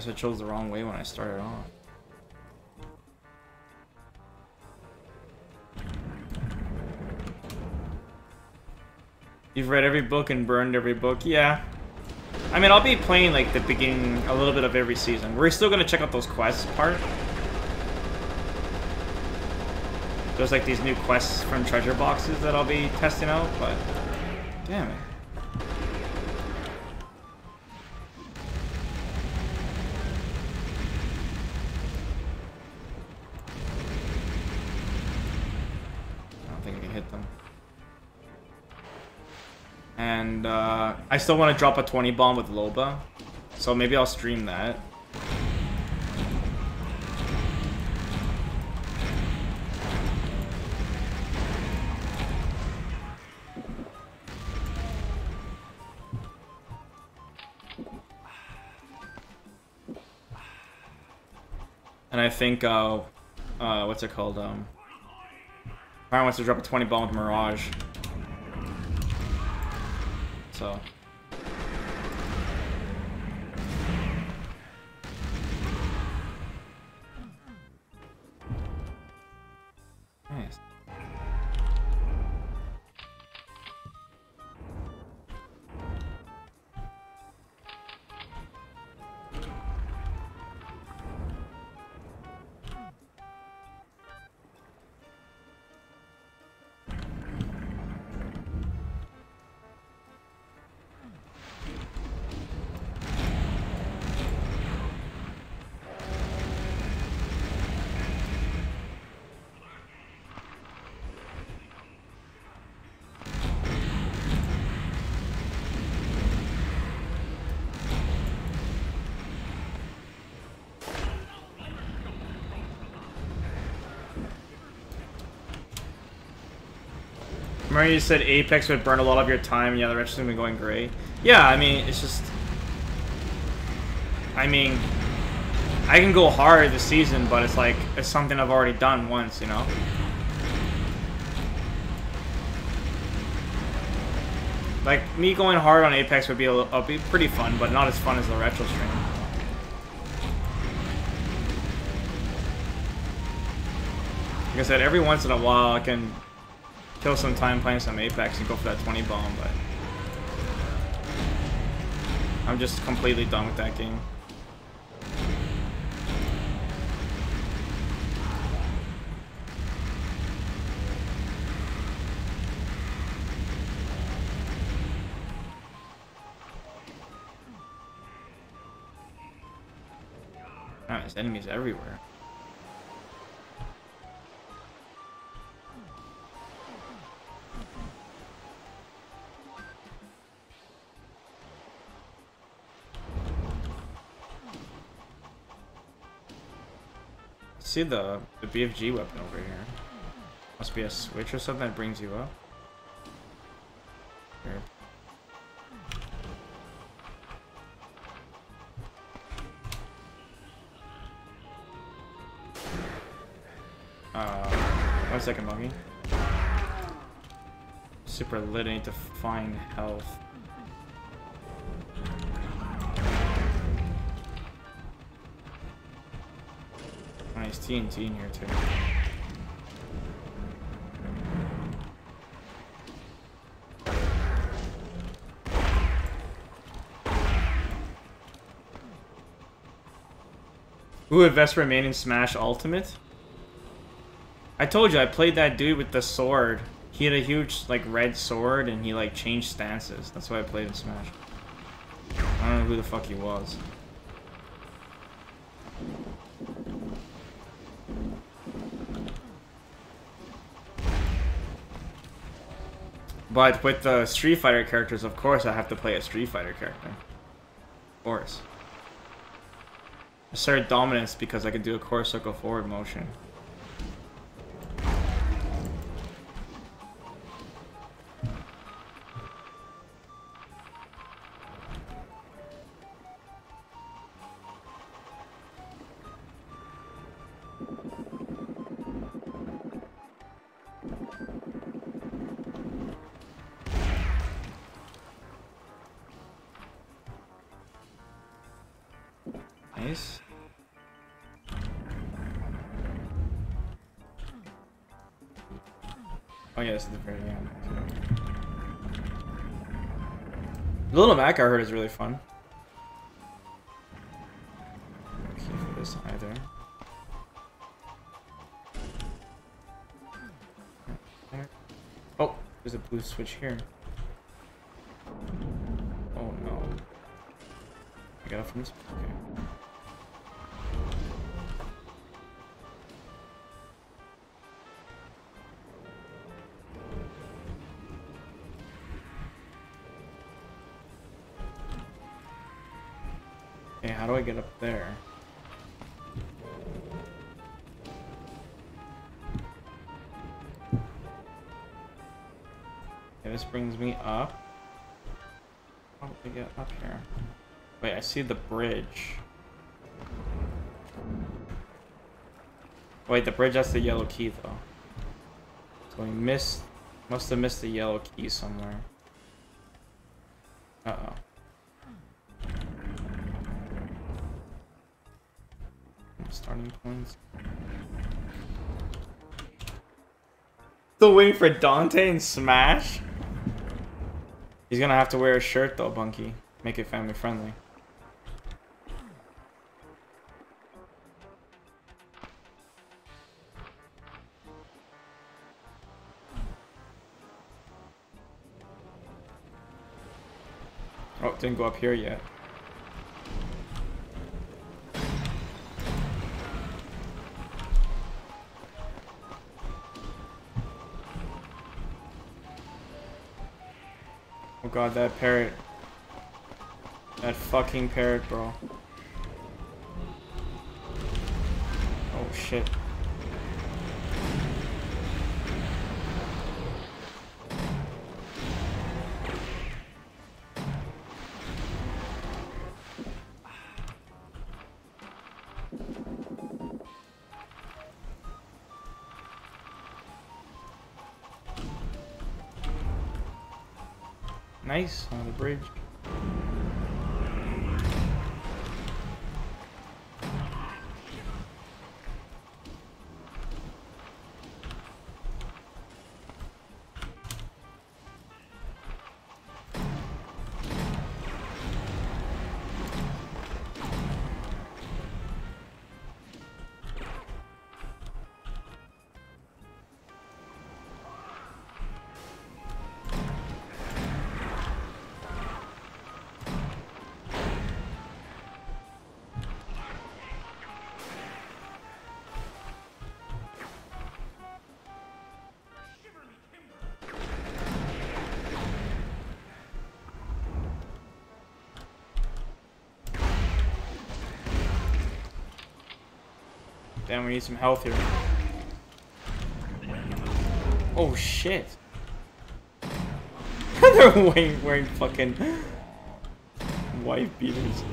I chose the wrong way when I started off. You've read every book and burned every book? Yeah. I mean, I'll be playing, like, the beginning, a little bit of every season. We're still gonna check out those quests part. There's like these new quests from treasure boxes that I'll be testing out, but damn it. I still want to drop a 20 bomb with Loba, so maybe I'll stream that. And I think, uh, uh, what's it called? Um, Byron wants to drop a 20 bomb with Mirage. So. Remember you said Apex would burn a lot of your time, and yeah, the retro has been going great. Yeah, I mean, it's just... I mean, I can go hard this season, but it's like, it's something I've already done once, you know? Like, me going hard on Apex would be, a, little, be pretty fun, but not as fun as the retro stream. Like I said, every once in a while I can kill some time playing some Apex and go for that 20 bomb, but I'm just completely done with that game. Ah, there's enemies everywhere. see the, the BFG weapon over here. Must be a switch or something that brings you up. Here. Uh, one second, Monkey. Super lit, I need to find health. TNT in here too. Who would best remain in Smash Ultimate? I told you I played that dude with the sword. He had a huge like red sword and he like changed stances. That's why I played in Smash. I don't know who the fuck he was. But with the Street Fighter characters, of course, I have to play a Street Fighter character. Of course. Assert dominance because I can do a quarter circle forward motion. Mac I heard is really fun. For this either. Oh, there's a blue switch here. Oh no. I got it from this. Okay. I get up there? Okay, this brings me up. How do I get up here? Wait, I see the bridge. Wait, the bridge has the yellow key though. So we missed, must have missed the yellow key somewhere. Still waiting for Dante and Smash? He's gonna have to wear a shirt though, Bunky. Make it family friendly. Oh, didn't go up here yet. God, that parrot. That fucking parrot, bro. Oh shit. we need some health here. Oh, shit. They're wearing, wearing fucking wife beaters.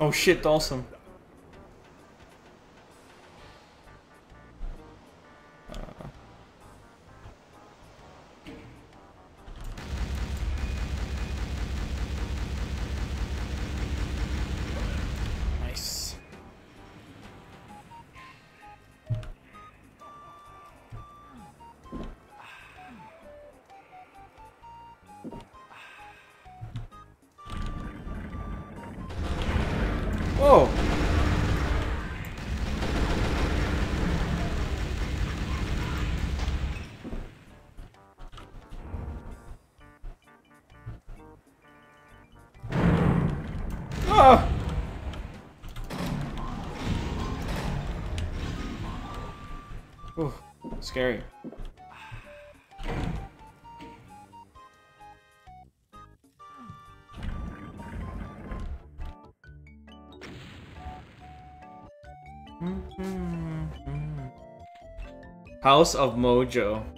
Oh shit, Dawson. Scary. House of Mojo.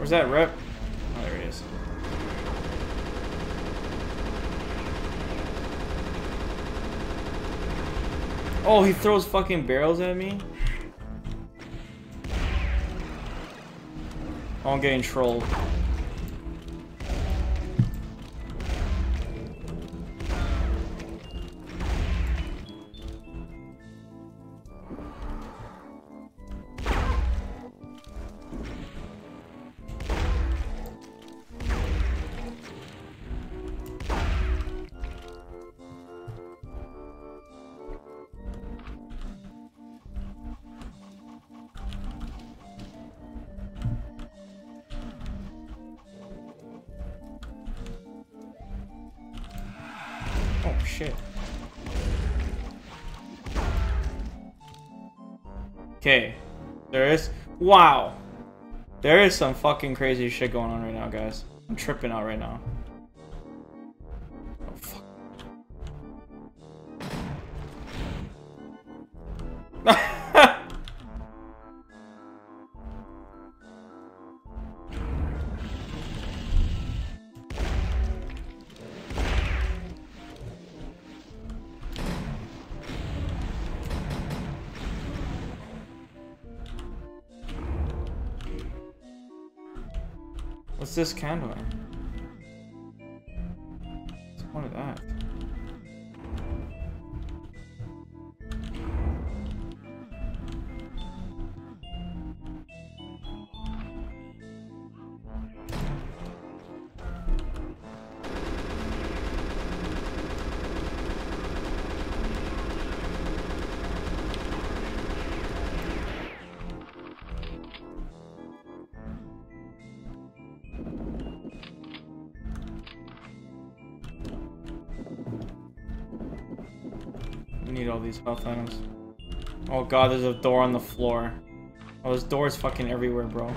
Where's that rep? Oh, there it is. Oh, he throws fucking barrels at me? Oh, I'm getting trolled. Okay. There is wow. There is some fucking crazy shit going on right now, guys. I'm tripping out right now. This candle? What's these health items. Oh god, there's a door on the floor. Oh, there's doors fucking everywhere, bro.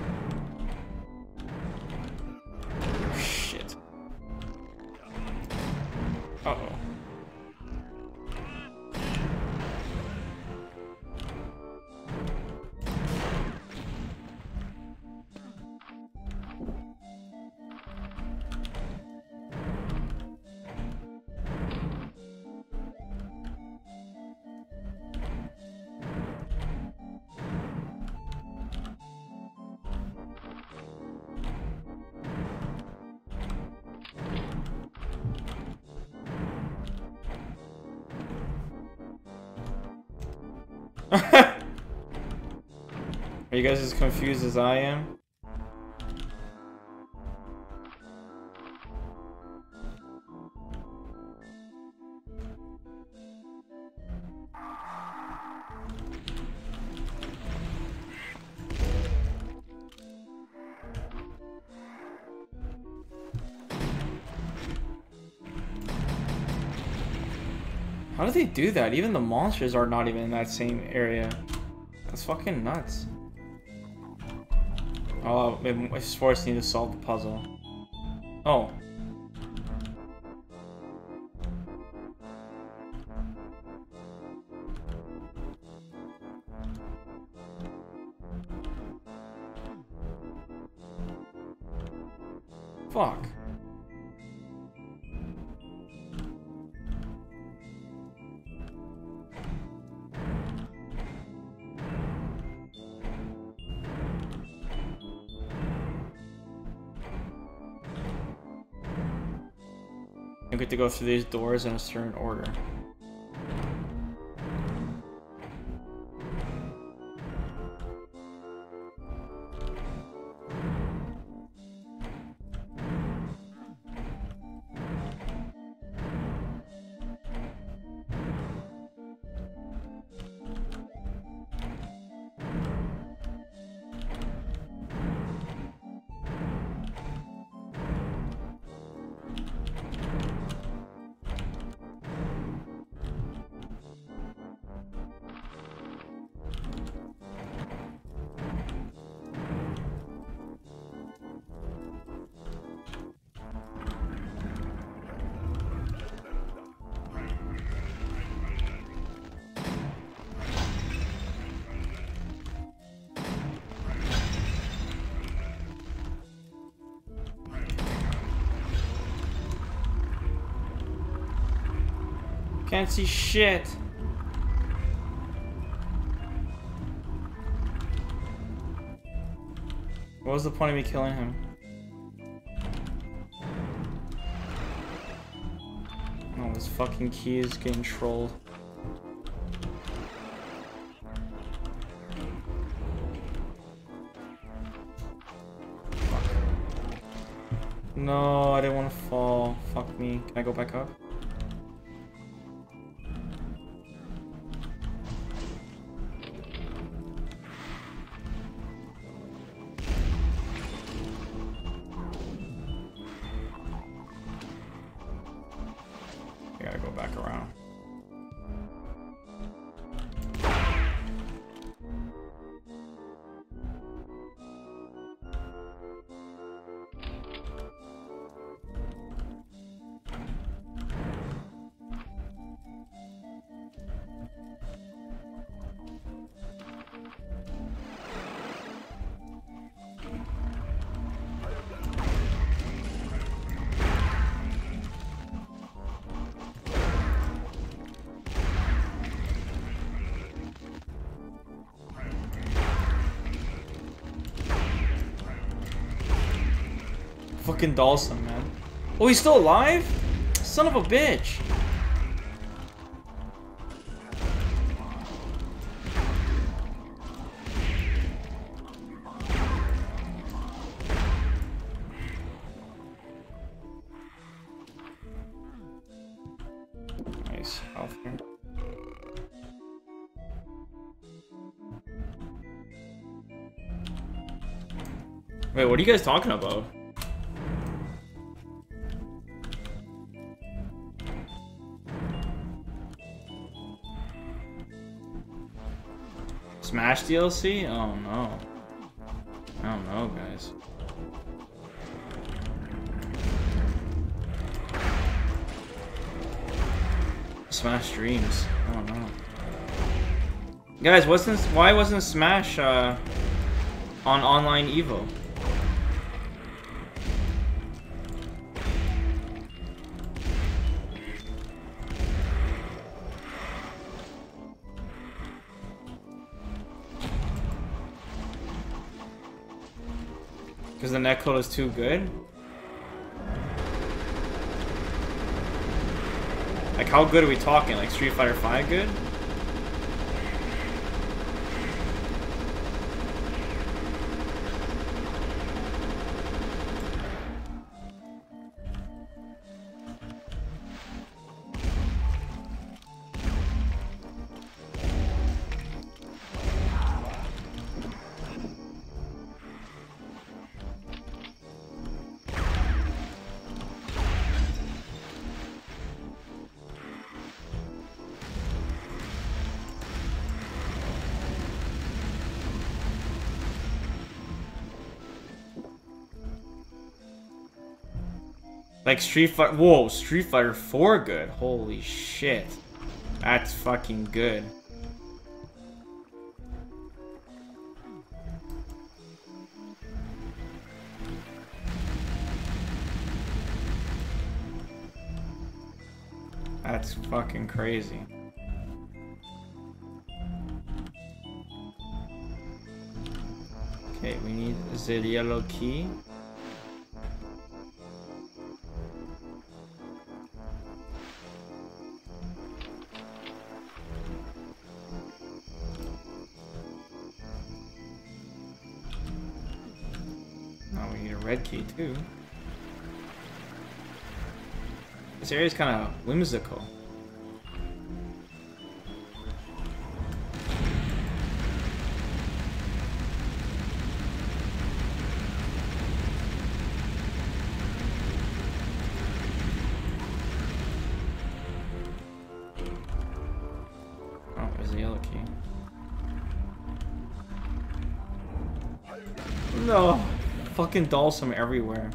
guys as confused as I am? How do they do that? Even the monsters are not even in that same area. That's fucking nuts. Maybe Force need to solve the puzzle. Oh. Go through these doors in a certain order. See shit. What was the point of me killing him? Oh, this fucking key is getting trolled. No, I didn't want to fall. Fuck me. Can I go back up? Fucking Dawson, man. Oh, he's still alive? Son of a bitch. Nice. Wait, what are you guys talking about? Smash DLC? Oh no. I don't know, guys. Smash Dreams. I don't know. Guys, wasn't why wasn't Smash uh, on online Evo? Because is too good? Like, how good are we talking? Like, Street Fighter 5 good? Like Street Fighter. Whoa, Street Fighter 4 good. Holy shit. That's fucking good. That's fucking crazy. Okay, we need the yellow key. Too. This area is kind of whimsical. Fucking Dalsum everywhere.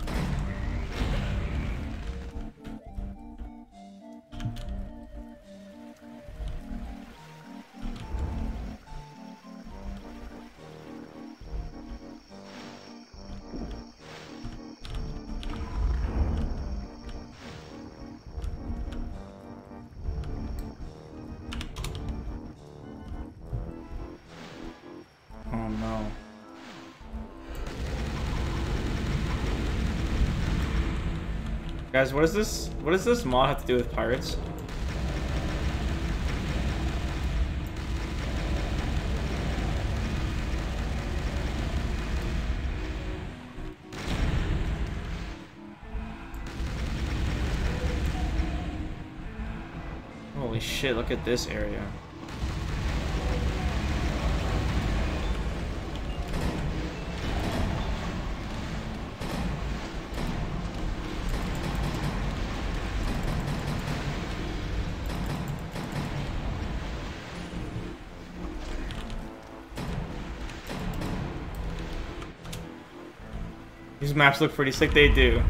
Guys, what is this? What does this mod have to do with pirates? Holy shit, look at this area. Maps look pretty sick, they do.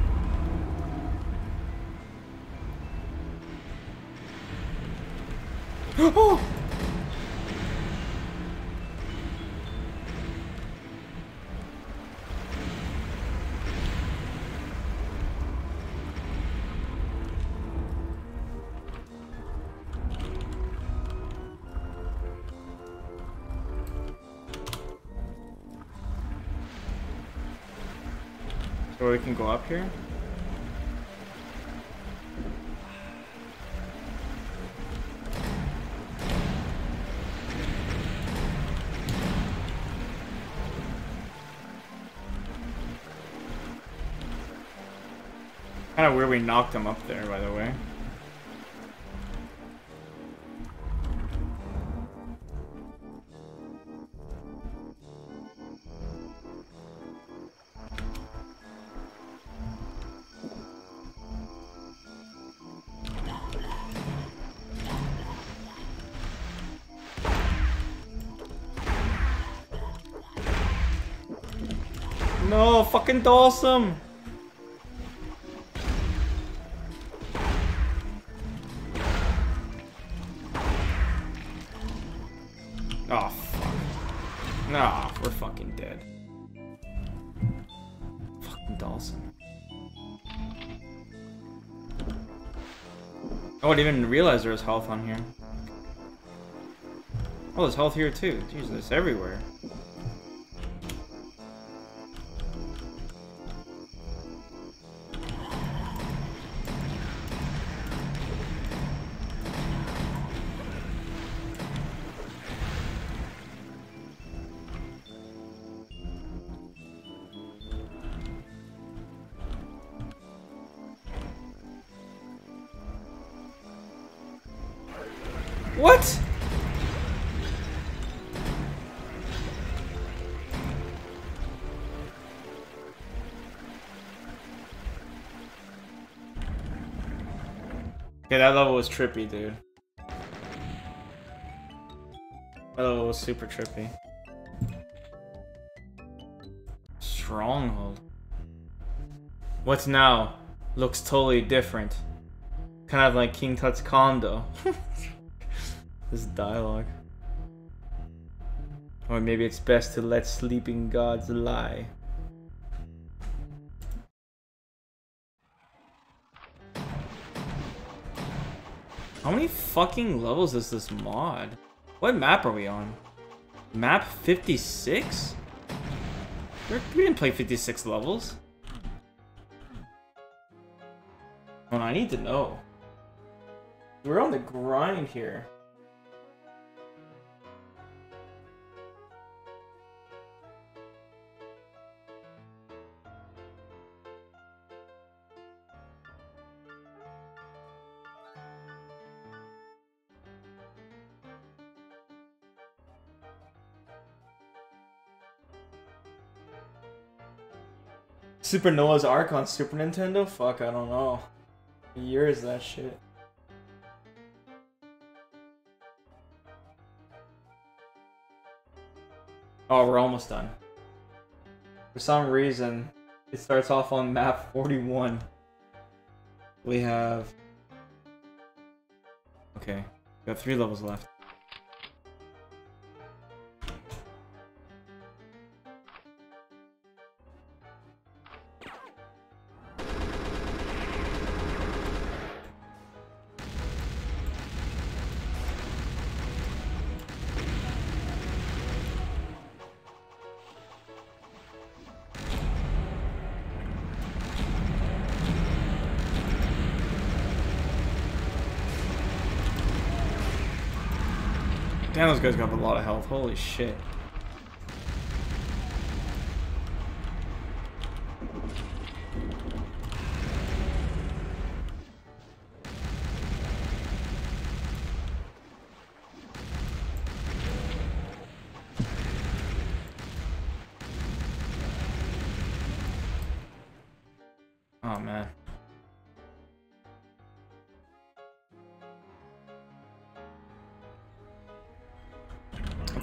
Here? Kinda weird we knocked him up there, by the way. Fucking Dawson! Oh, ah, fuck. Nah, we're fucking dead. Fucking Dawson. Oh, I didn't even realize there was health on here. Oh, there's health here too. Jesus, it's everywhere. Yeah, that level was trippy, dude. That level was super trippy. Stronghold. What's now? looks totally different. Kind of like King Tut's condo. this dialogue. Or maybe it's best to let sleeping gods lie. Fucking levels is this mod? What map are we on? Map 56? We didn't play 56 levels. Well, I need to know. We're on the grind here. Super Noah's Ark on Super Nintendo? Fuck, I don't know. What year is that shit? Oh, we're almost done. For some reason, it starts off on map 41. We have... Okay, we got three levels left. Those guys got a lot of health. Holy shit.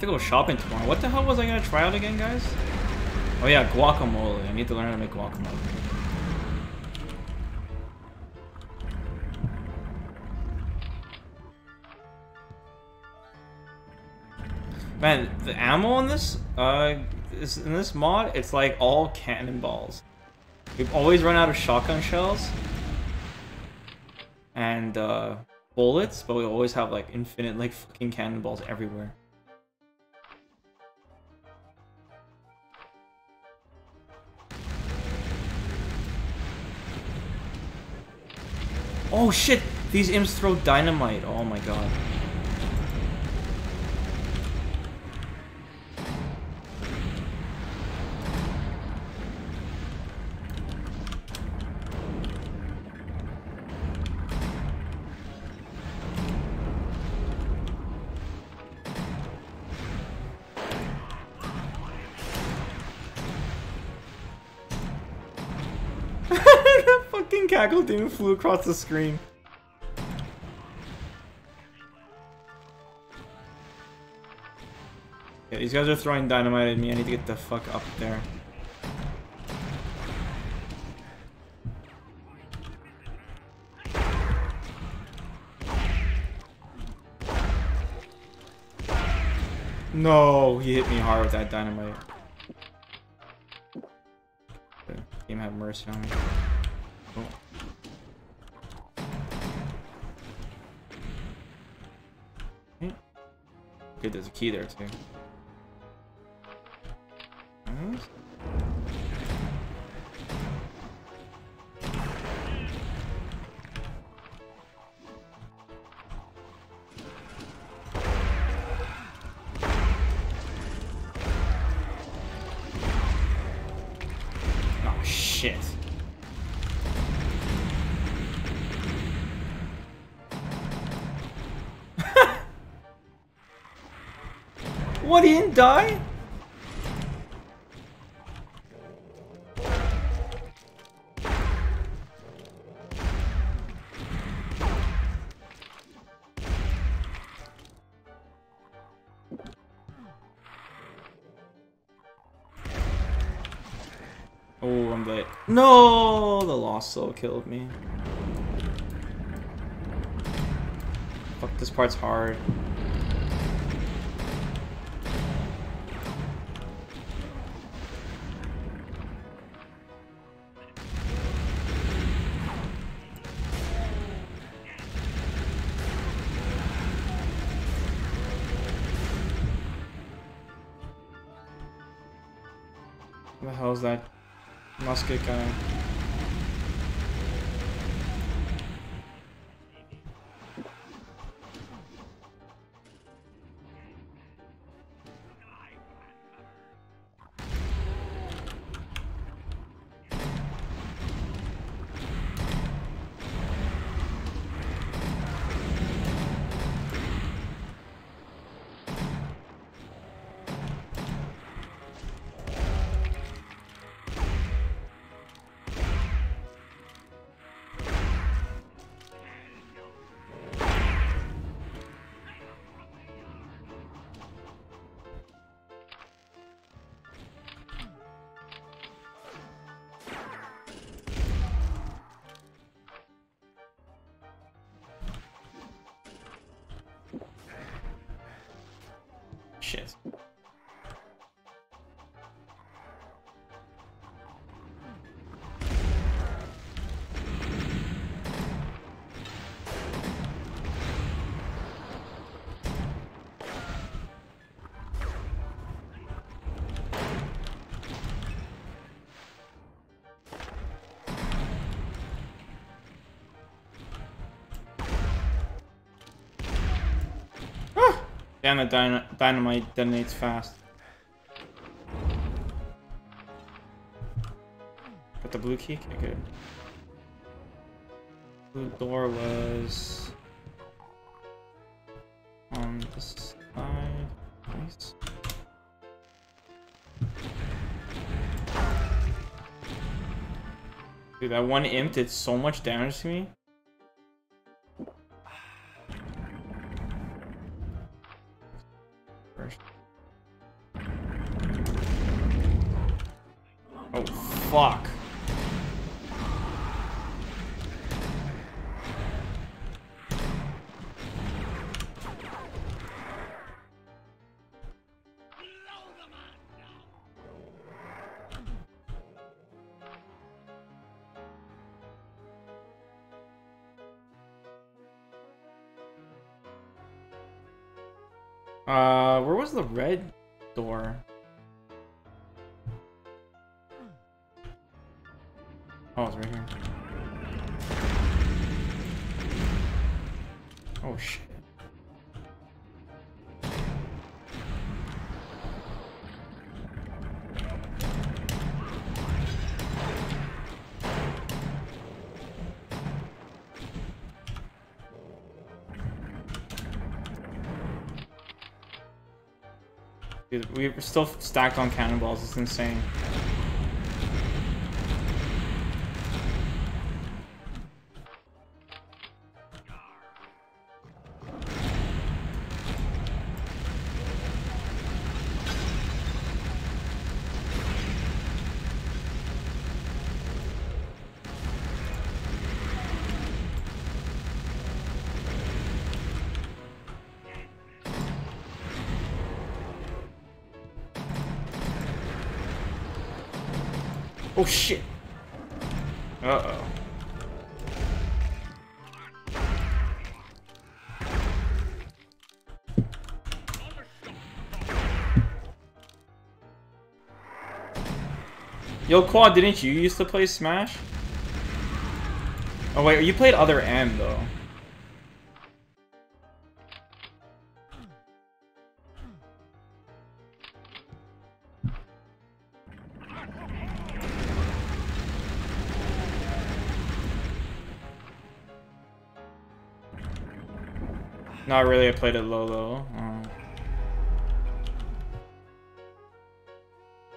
Go shopping tomorrow. What the hell was I gonna try out again, guys? Oh yeah, guacamole. I need to learn how to make guacamole. Man, the ammo on this, uh, is, in this mod, it's like all cannonballs. We've always run out of shotgun shells and uh, bullets, but we always have like infinite like fucking cannonballs everywhere. Oh shit! These imps throw dynamite. Oh my god. Cackle demon flew across the screen. Yeah, these guys are throwing dynamite at me. I need to get the fuck up there. No, he hit me hard with that dynamite. Game have mercy on me. Oh. There's a key there too. Die? Oh, I'm but no, the lost soul killed me. Fuck, this part's hard. Musket guy? That dyna dynamite detonates fast. Got the blue key? Okay, good. Blue door was... On this side. Nice. Dude, that one imp did so much damage to me. Fuck. Uh, where was the red we're still stacked on cannonballs. It's insane. Shit. Uh oh. Yo, Quad, didn't you used to play Smash? Oh wait, you played Other M though. Not really, I played it low low. Oh. Um,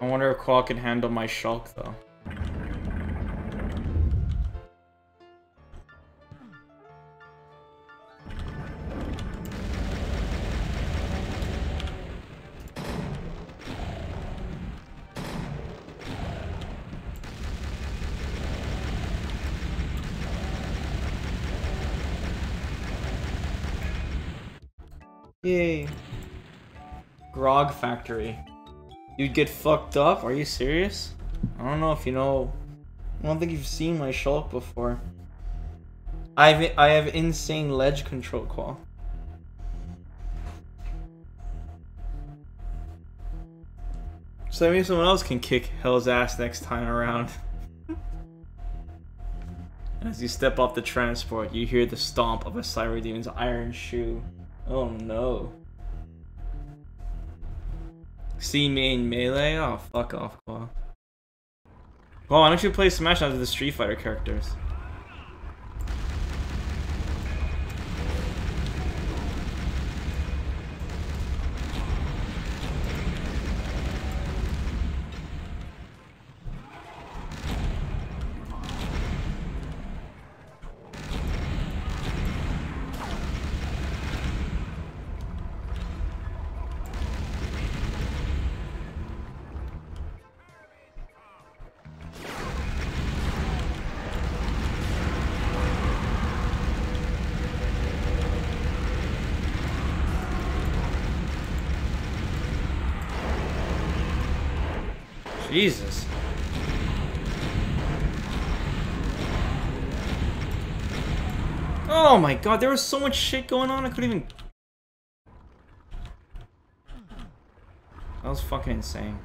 I wonder if Qual can handle my Shulk though. You'd get fucked up? Are you serious? I don't know if you know. I don't think you've seen my shulk before. I have I have insane ledge control qual. So maybe someone else can kick Hell's ass next time around. As you step off the transport, you hear the stomp of a Cyberdemon's iron shoe. Oh no. See main melee? Oh, fuck off, Claw. Well, why don't you play Smash after the Street Fighter characters? God, there was so much shit going on, I couldn't even... That was fucking insane.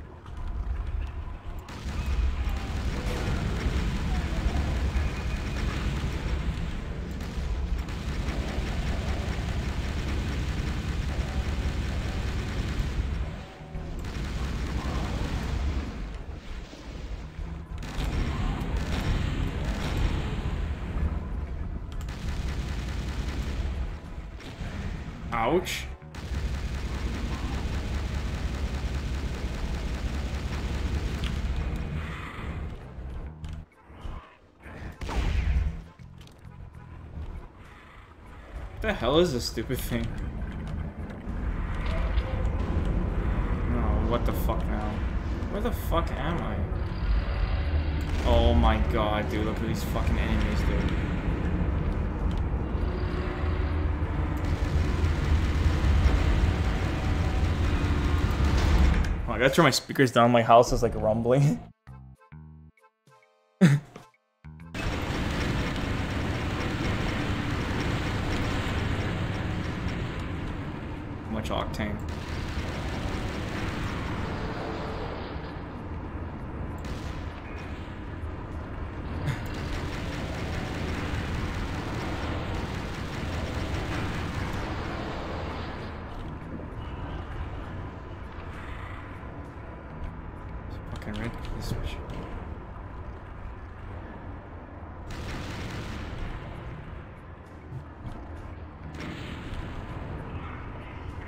Hell is this stupid thing? Oh, what the fuck now? Where the fuck am I? Oh my god, dude, look at these fucking enemies, dude. Oh, I gotta turn my speakers down. My house is like rumbling. Much octane. Fucking red key switch.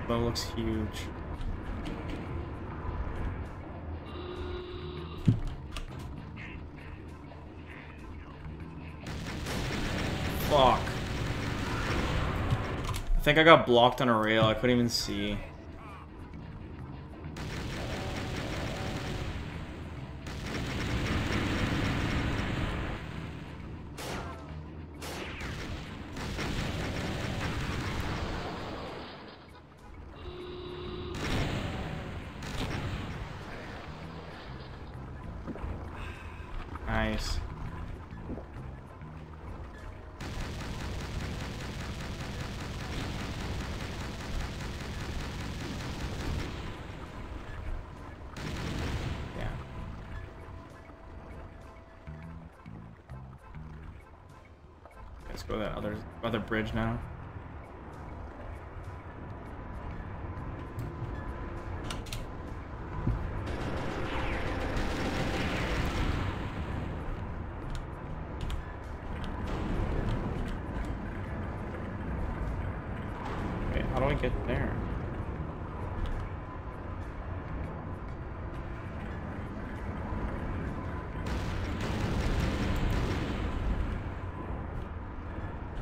That looks huge. Fuck. I think I got blocked on a rail. I couldn't even see. Other bridge now. Wait, how do I get there?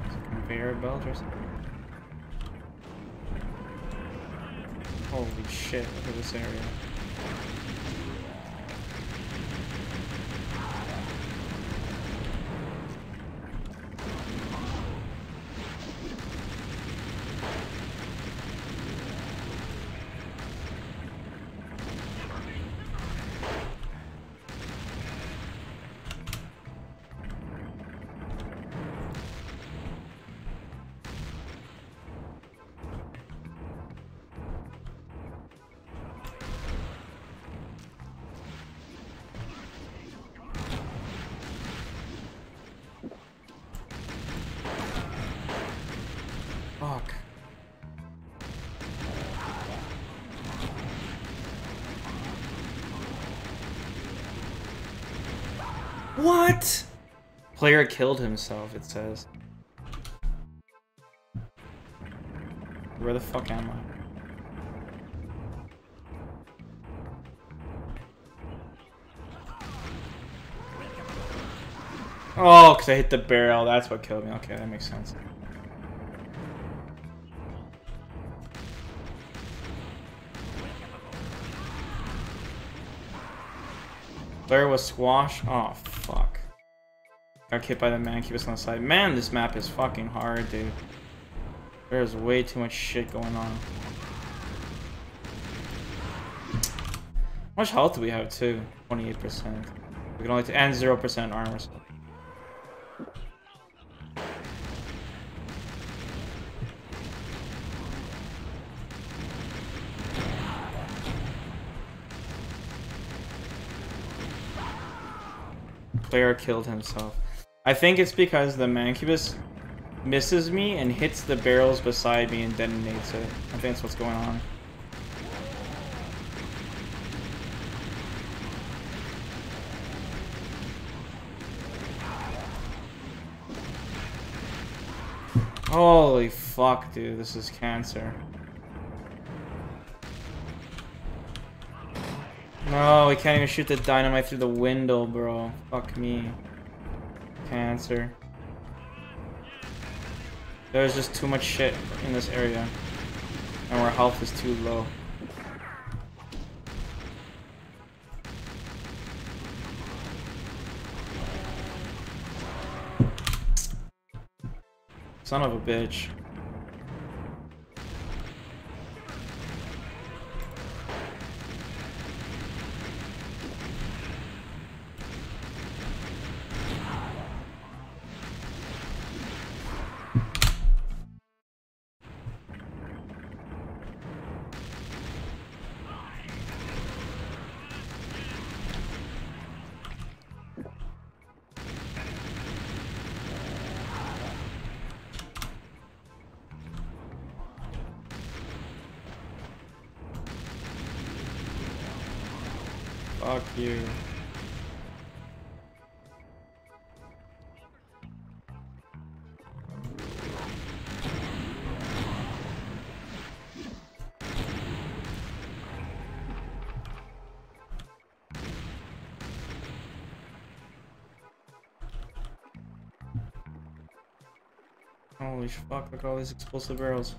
Is it conveyor belt or something? Holy shit, look at this area. Player killed himself, it says. Where the fuck am I? Oh, because I hit the barrel. That's what killed me. Okay, that makes sense. Player was squashed. Oh, fuck. Got hit by the Mancubus on the side. Man, this map is fucking hard, dude. There's way too much shit going on. How much health do we have, too? 28%. We can only... And 0% armor. So. Player killed himself. I think it's because the Mancubus misses me and hits the barrels beside me and detonates it. I think that's what's going on. Holy fuck, dude, this is cancer. No, we can't even shoot the dynamite through the window, bro. Fuck me. Cancer. There's just too much shit in this area. And our health is too low. Son of a bitch. Fuck you. Holy fuck, look at all these explosive barrels.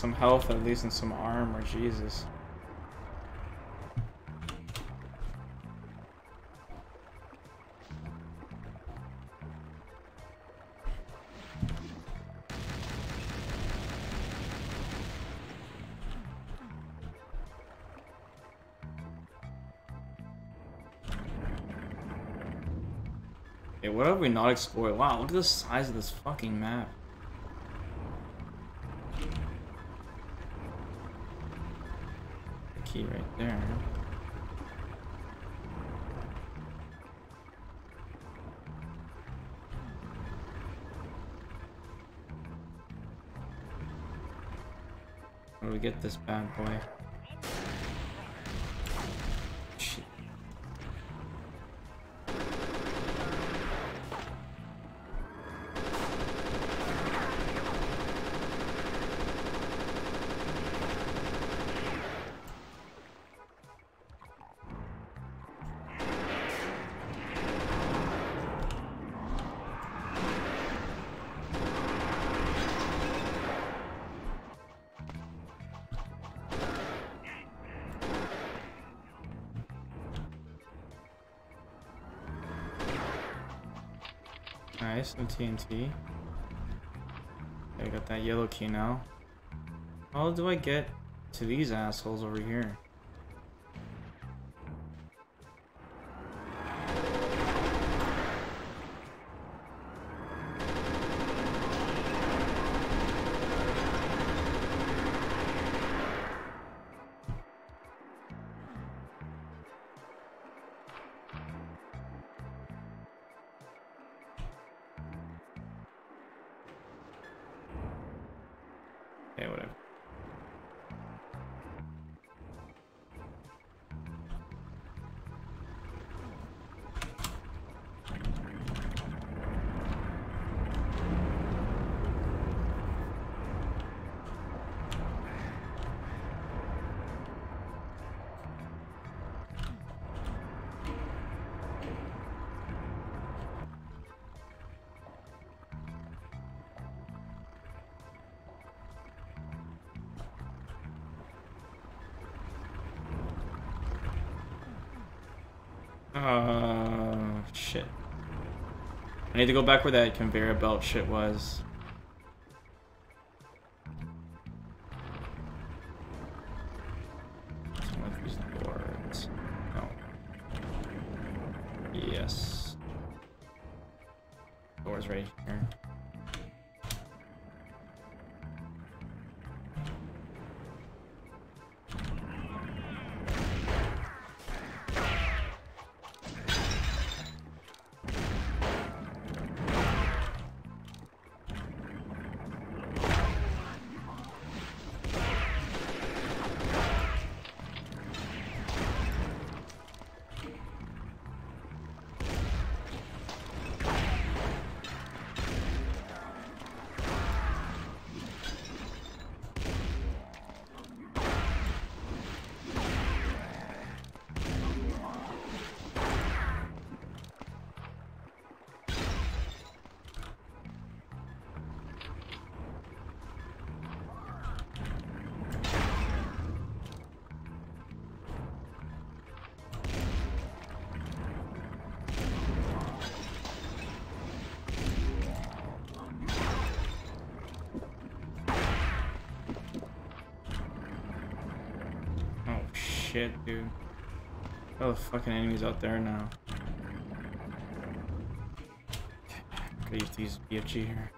Some health at least and some armor, Jesus. Hey, what have we not explored? Wow, look at the size of this fucking map. Get this bad boy? No TNT. I got that yellow key now. How do I get to these assholes over here? I need to go back where that conveyor belt shit was. Fucking enemies out there now. Gotta use these BFG here.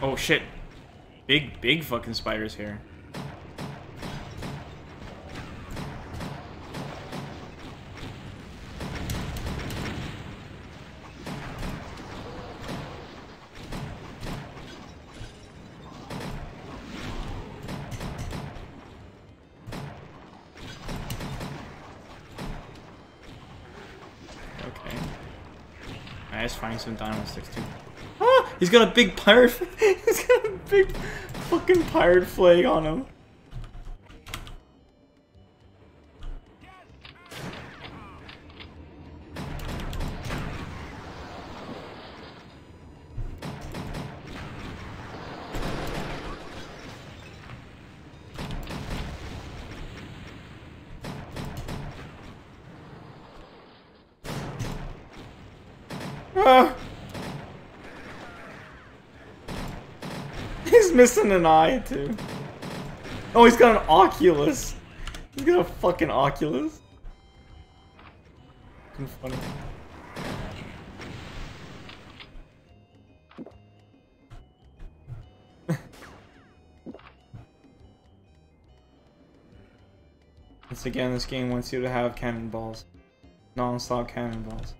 Oh shit. Big, big fucking spiders here. Some dynamo sticks too. Ah! He's got a big pirate. he's got a big fucking pirate flag on him. Missing an eye too. Oh, he's got an Oculus. He's got a fucking Oculus. Fucking funny. Once again, this game wants you to have cannonballs. Non-stop cannonballs.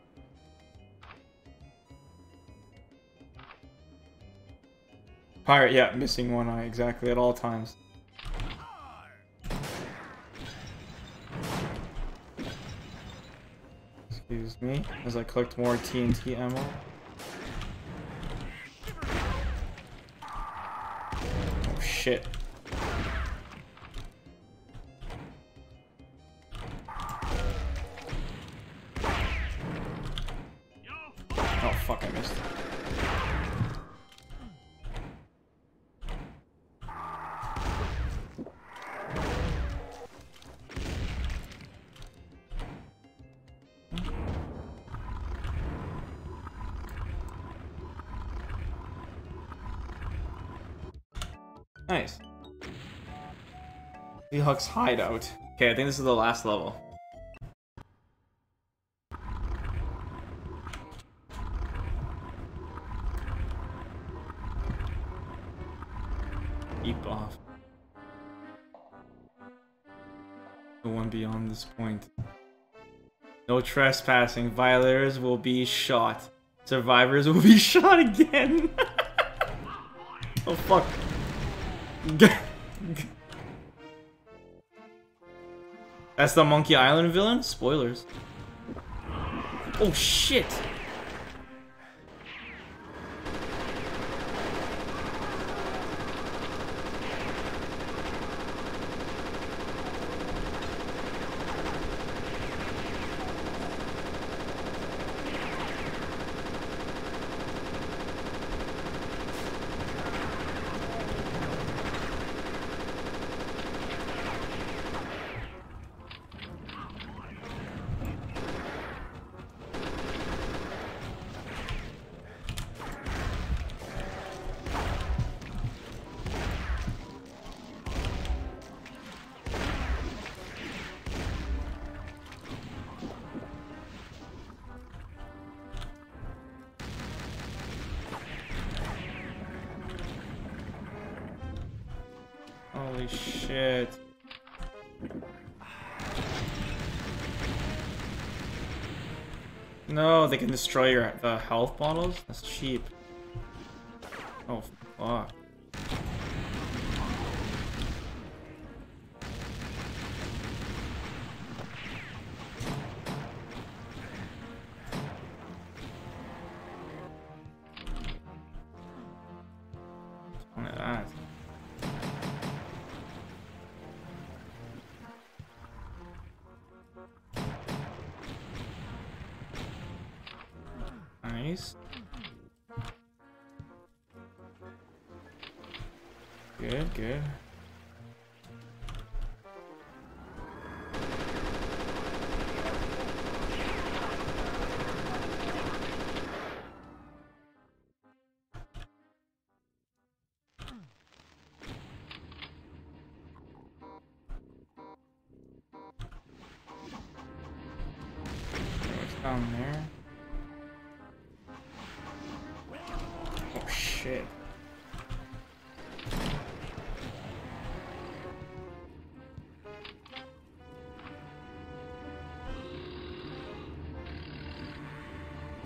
Pirate, yeah, missing one eye exactly at all times. Excuse me, as I collect more TNT ammo. Oh shit. Hook's hideout. Okay, I think this is the last level. Eep off. The one beyond this point. No trespassing. Violators will be shot. Survivors will be shot again. oh fuck. That's the Monkey Island villain? Spoilers. Oh shit! Destroy your the health bottles? That's cheap. Good,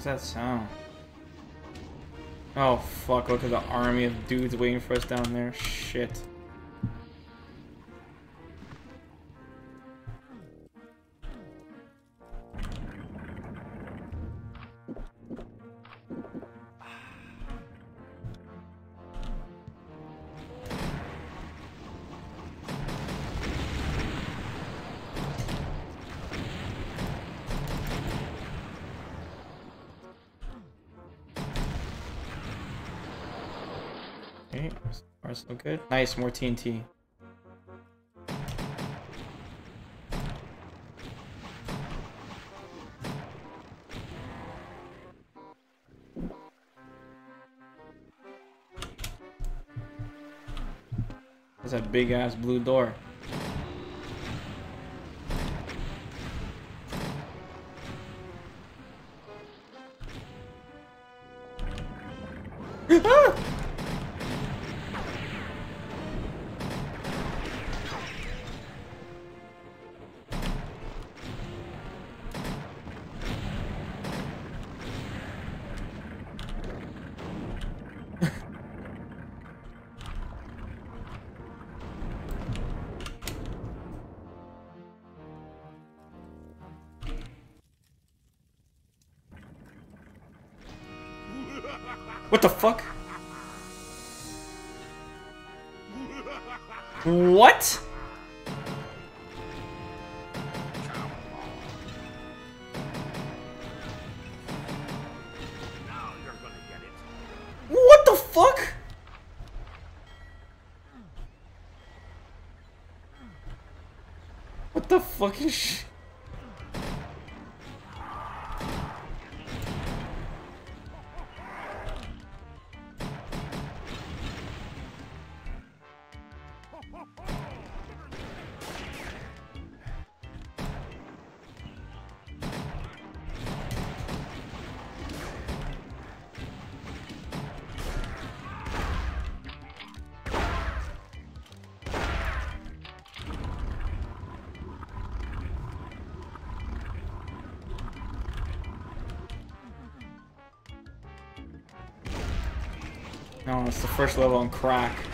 that sound? Oh fuck, look at the army of dudes waiting for us down there. Shit. Good. Nice, more TNT. There's that big ass blue door. Fucking sh- first level on crack.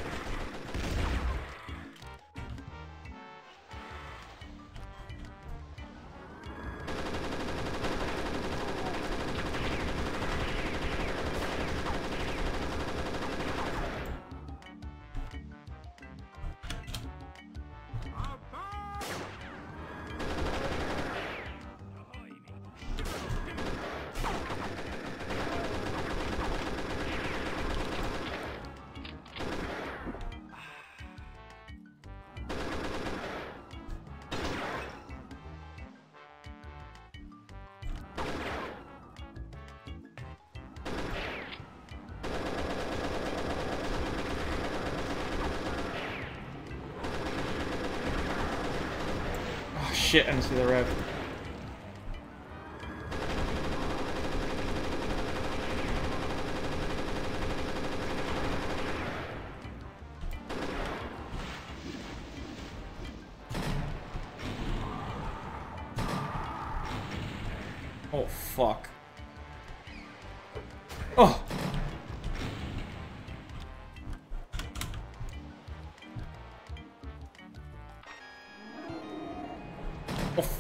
Shit, I didn't see the rev.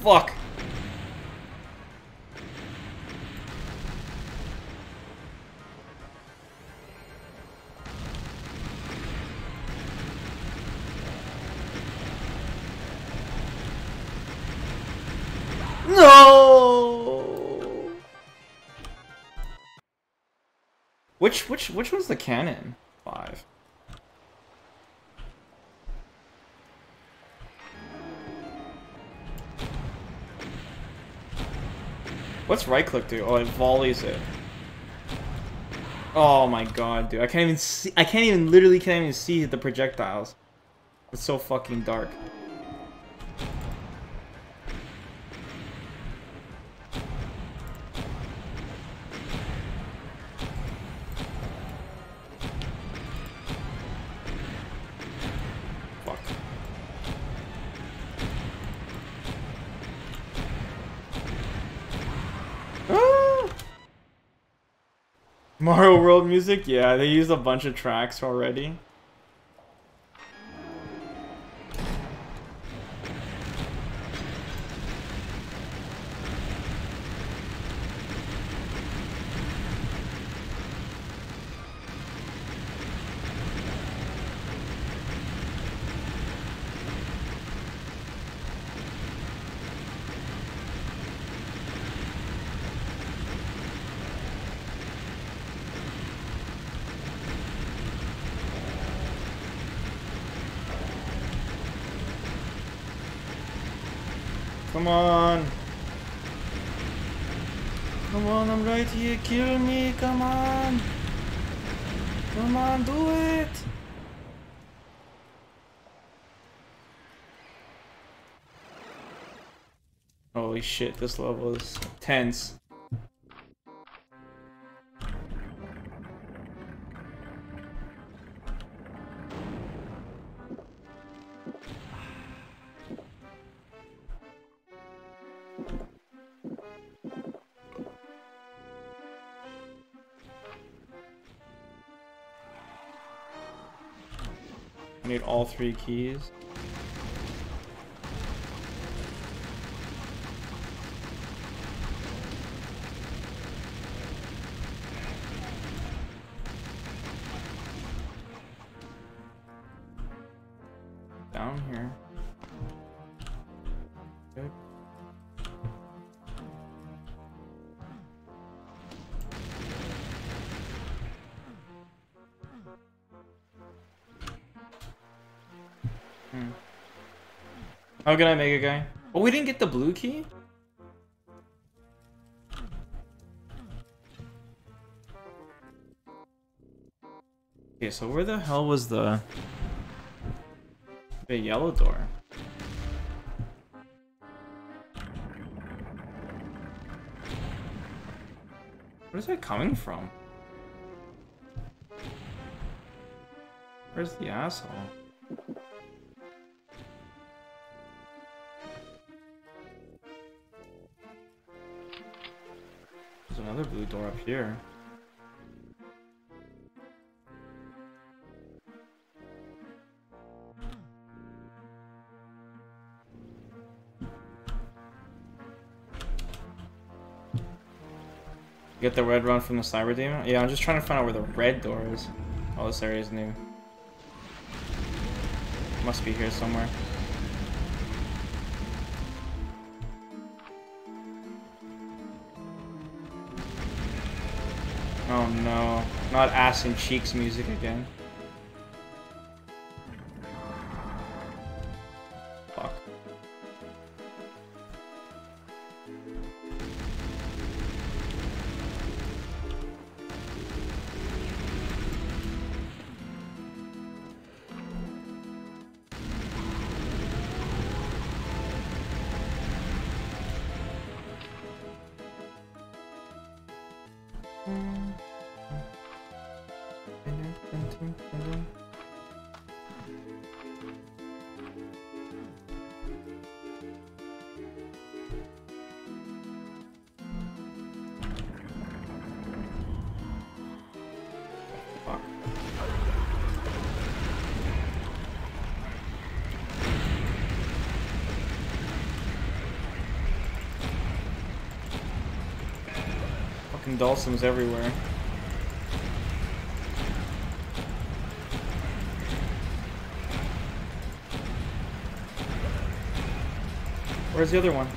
Fuck! No! Which which which was the cannon? What's right click do? Oh, it volleys it. Oh my god, dude. I can't even see I can't even literally can't even see the projectiles. It's so fucking dark. Mario World music? Yeah, they used a bunch of tracks already. Come on. Come on, I'm right here. Kill me. Come on. Come on, do it. Holy shit, this level is tense. I need all three keys. Oh, How can I make a guy? Oh, we didn't get the blue key? Okay, so where the hell was the... The yellow door? Where's that coming from? Where's the asshole? door up here. Get the red run from the cyber demon? Yeah, I'm just trying to find out where the red door is. Oh, this area is new. Must be here somewhere. Oh no, not ass and cheeks music again. Fucking Dulcims everywhere. Where's the other one?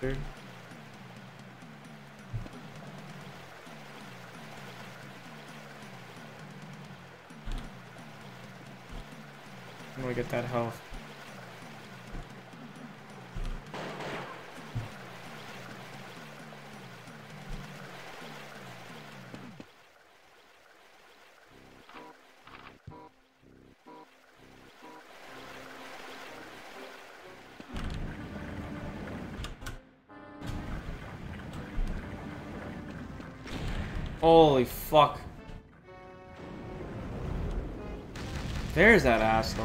You little bastard. How do I get that health? Fuck. There's that asshole.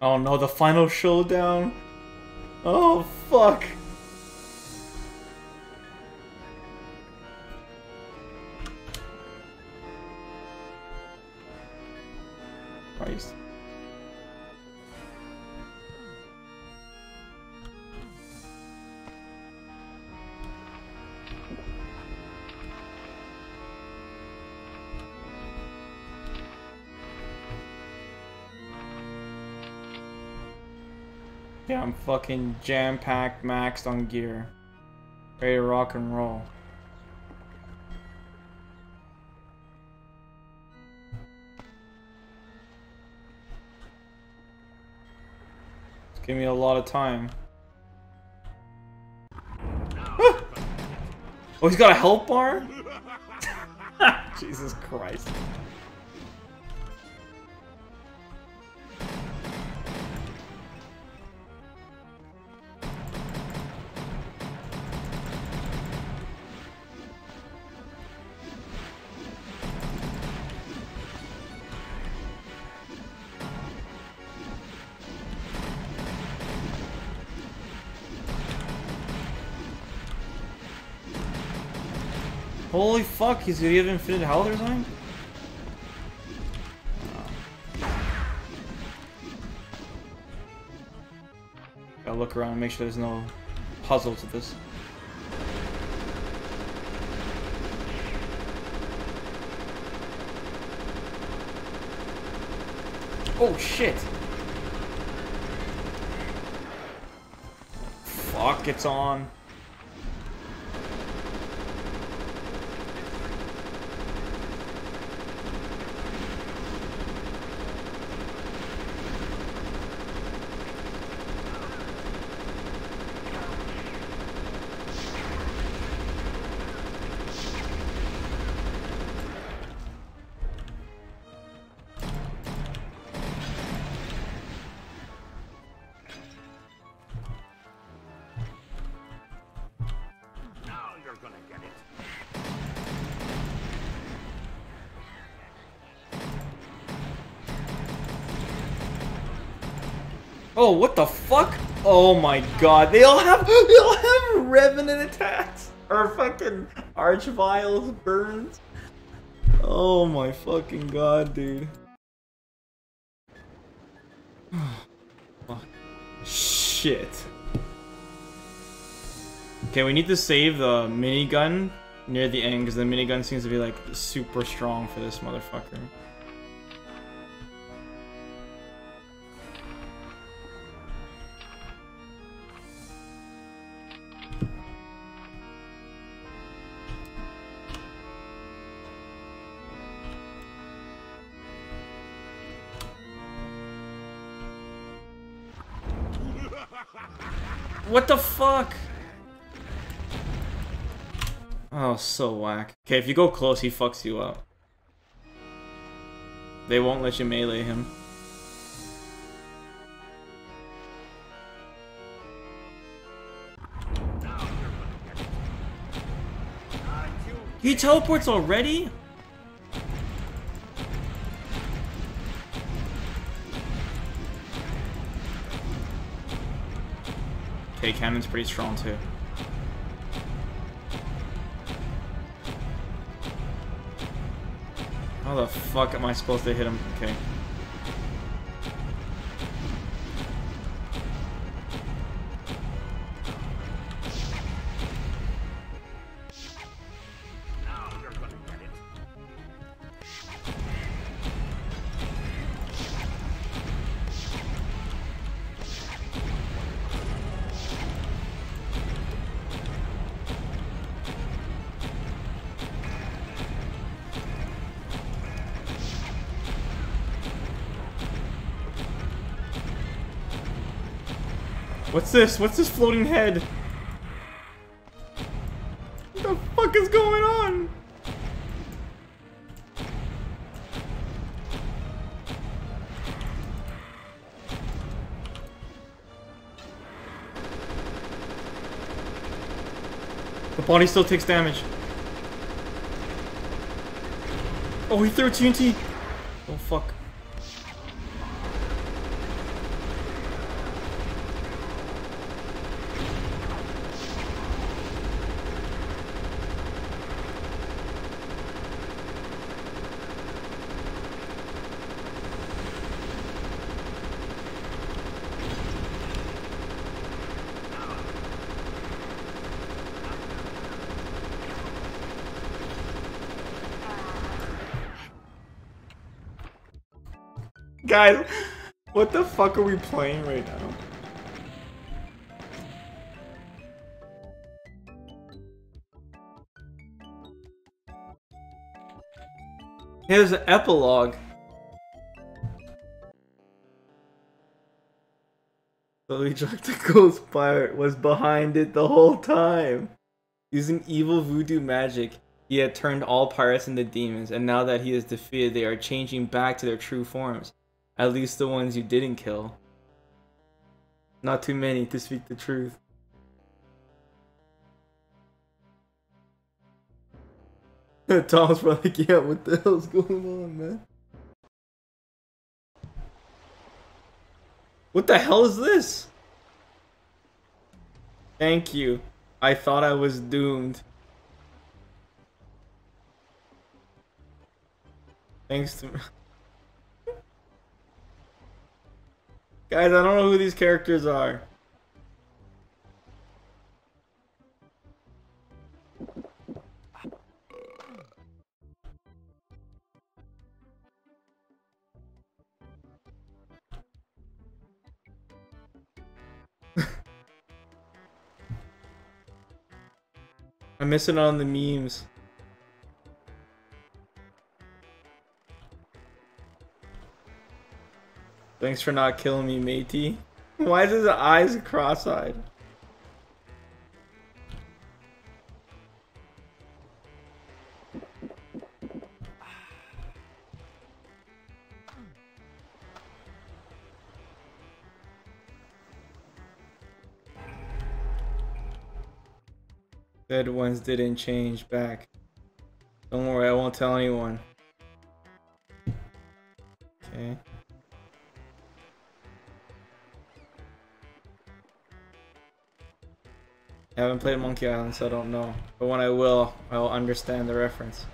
Oh no, the final showdown. Oh fuck. Fucking jam-packed, maxed on gear. Ready to rock and roll. It's giving me a lot of time. Ah! oh, he's got a health bar? Jesus Christ. Fuck, he's gonna have infinite health or something? Oh. Gotta look around and make sure there's no puzzle to this. Oh shit! Fuck, it's on. Oh, what the fuck? Oh my god, they all have they all have revenant attacks or fucking archviles burns. Oh my fucking god, dude. Shit. Okay, we need to save the minigun near the end because the minigun seems to be like super strong for this motherfucker. Fuck? Oh, so whack. Okay, if you go close, he fucks you up. They won't let you melee him. He teleports already? Okay, cannon's pretty strong too. How the fuck am I supposed to hit him? Okay. What's this? What's this floating head? What the fuck is going on? The body still takes damage. Oh, he threw TNT. Oh, fuck. Guys, what the fuck are we playing right now? Here's an epilogue. Billy Jack the Ghost Pirate was behind it the whole time. Using evil voodoo magic, he had turned all pirates into demons, and now that he is defeated, they are changing back to their true forms. At least the ones you didn't kill. Not too many to speak the truth. Tom's probably like, yeah, what the hell's going on, man? What the hell is this? Thank you. I thought I was doomed. Thanks to Guys, I don't know who these characters are. I'm missing on the memes. Thanks for not killing me, matey. Why is his eyes cross-eyed? Dead ones didn't change back. Don't worry, I won't tell anyone. Okay. I haven't played Monkey Island, so I don't know. But when I will, I will understand the reference.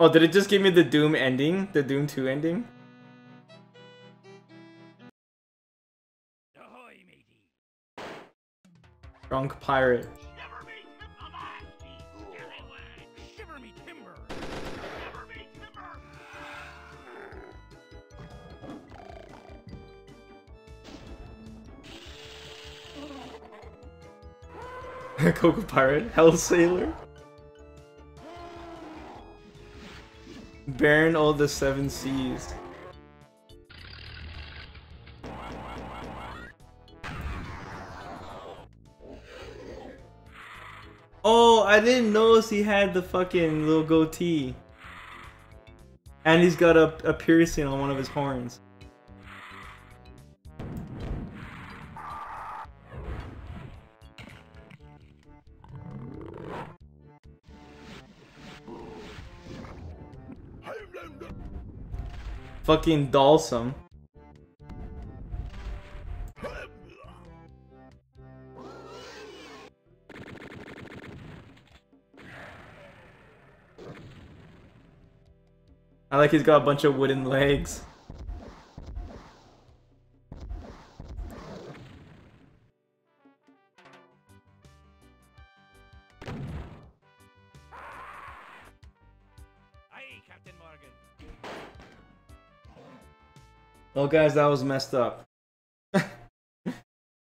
Oh, did it just give me the Doom ending? The Doom 2 ending? Me timber! Coco Pirate, Hell Sailor. Baron all the seven seas. I didn't notice he had the fucking little goatee. And he's got a, a piercing on one of his horns. Fucking Dalsum. Like he's got a bunch of wooden legs. Well, guys, that was messed up. that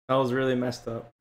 was really messed up.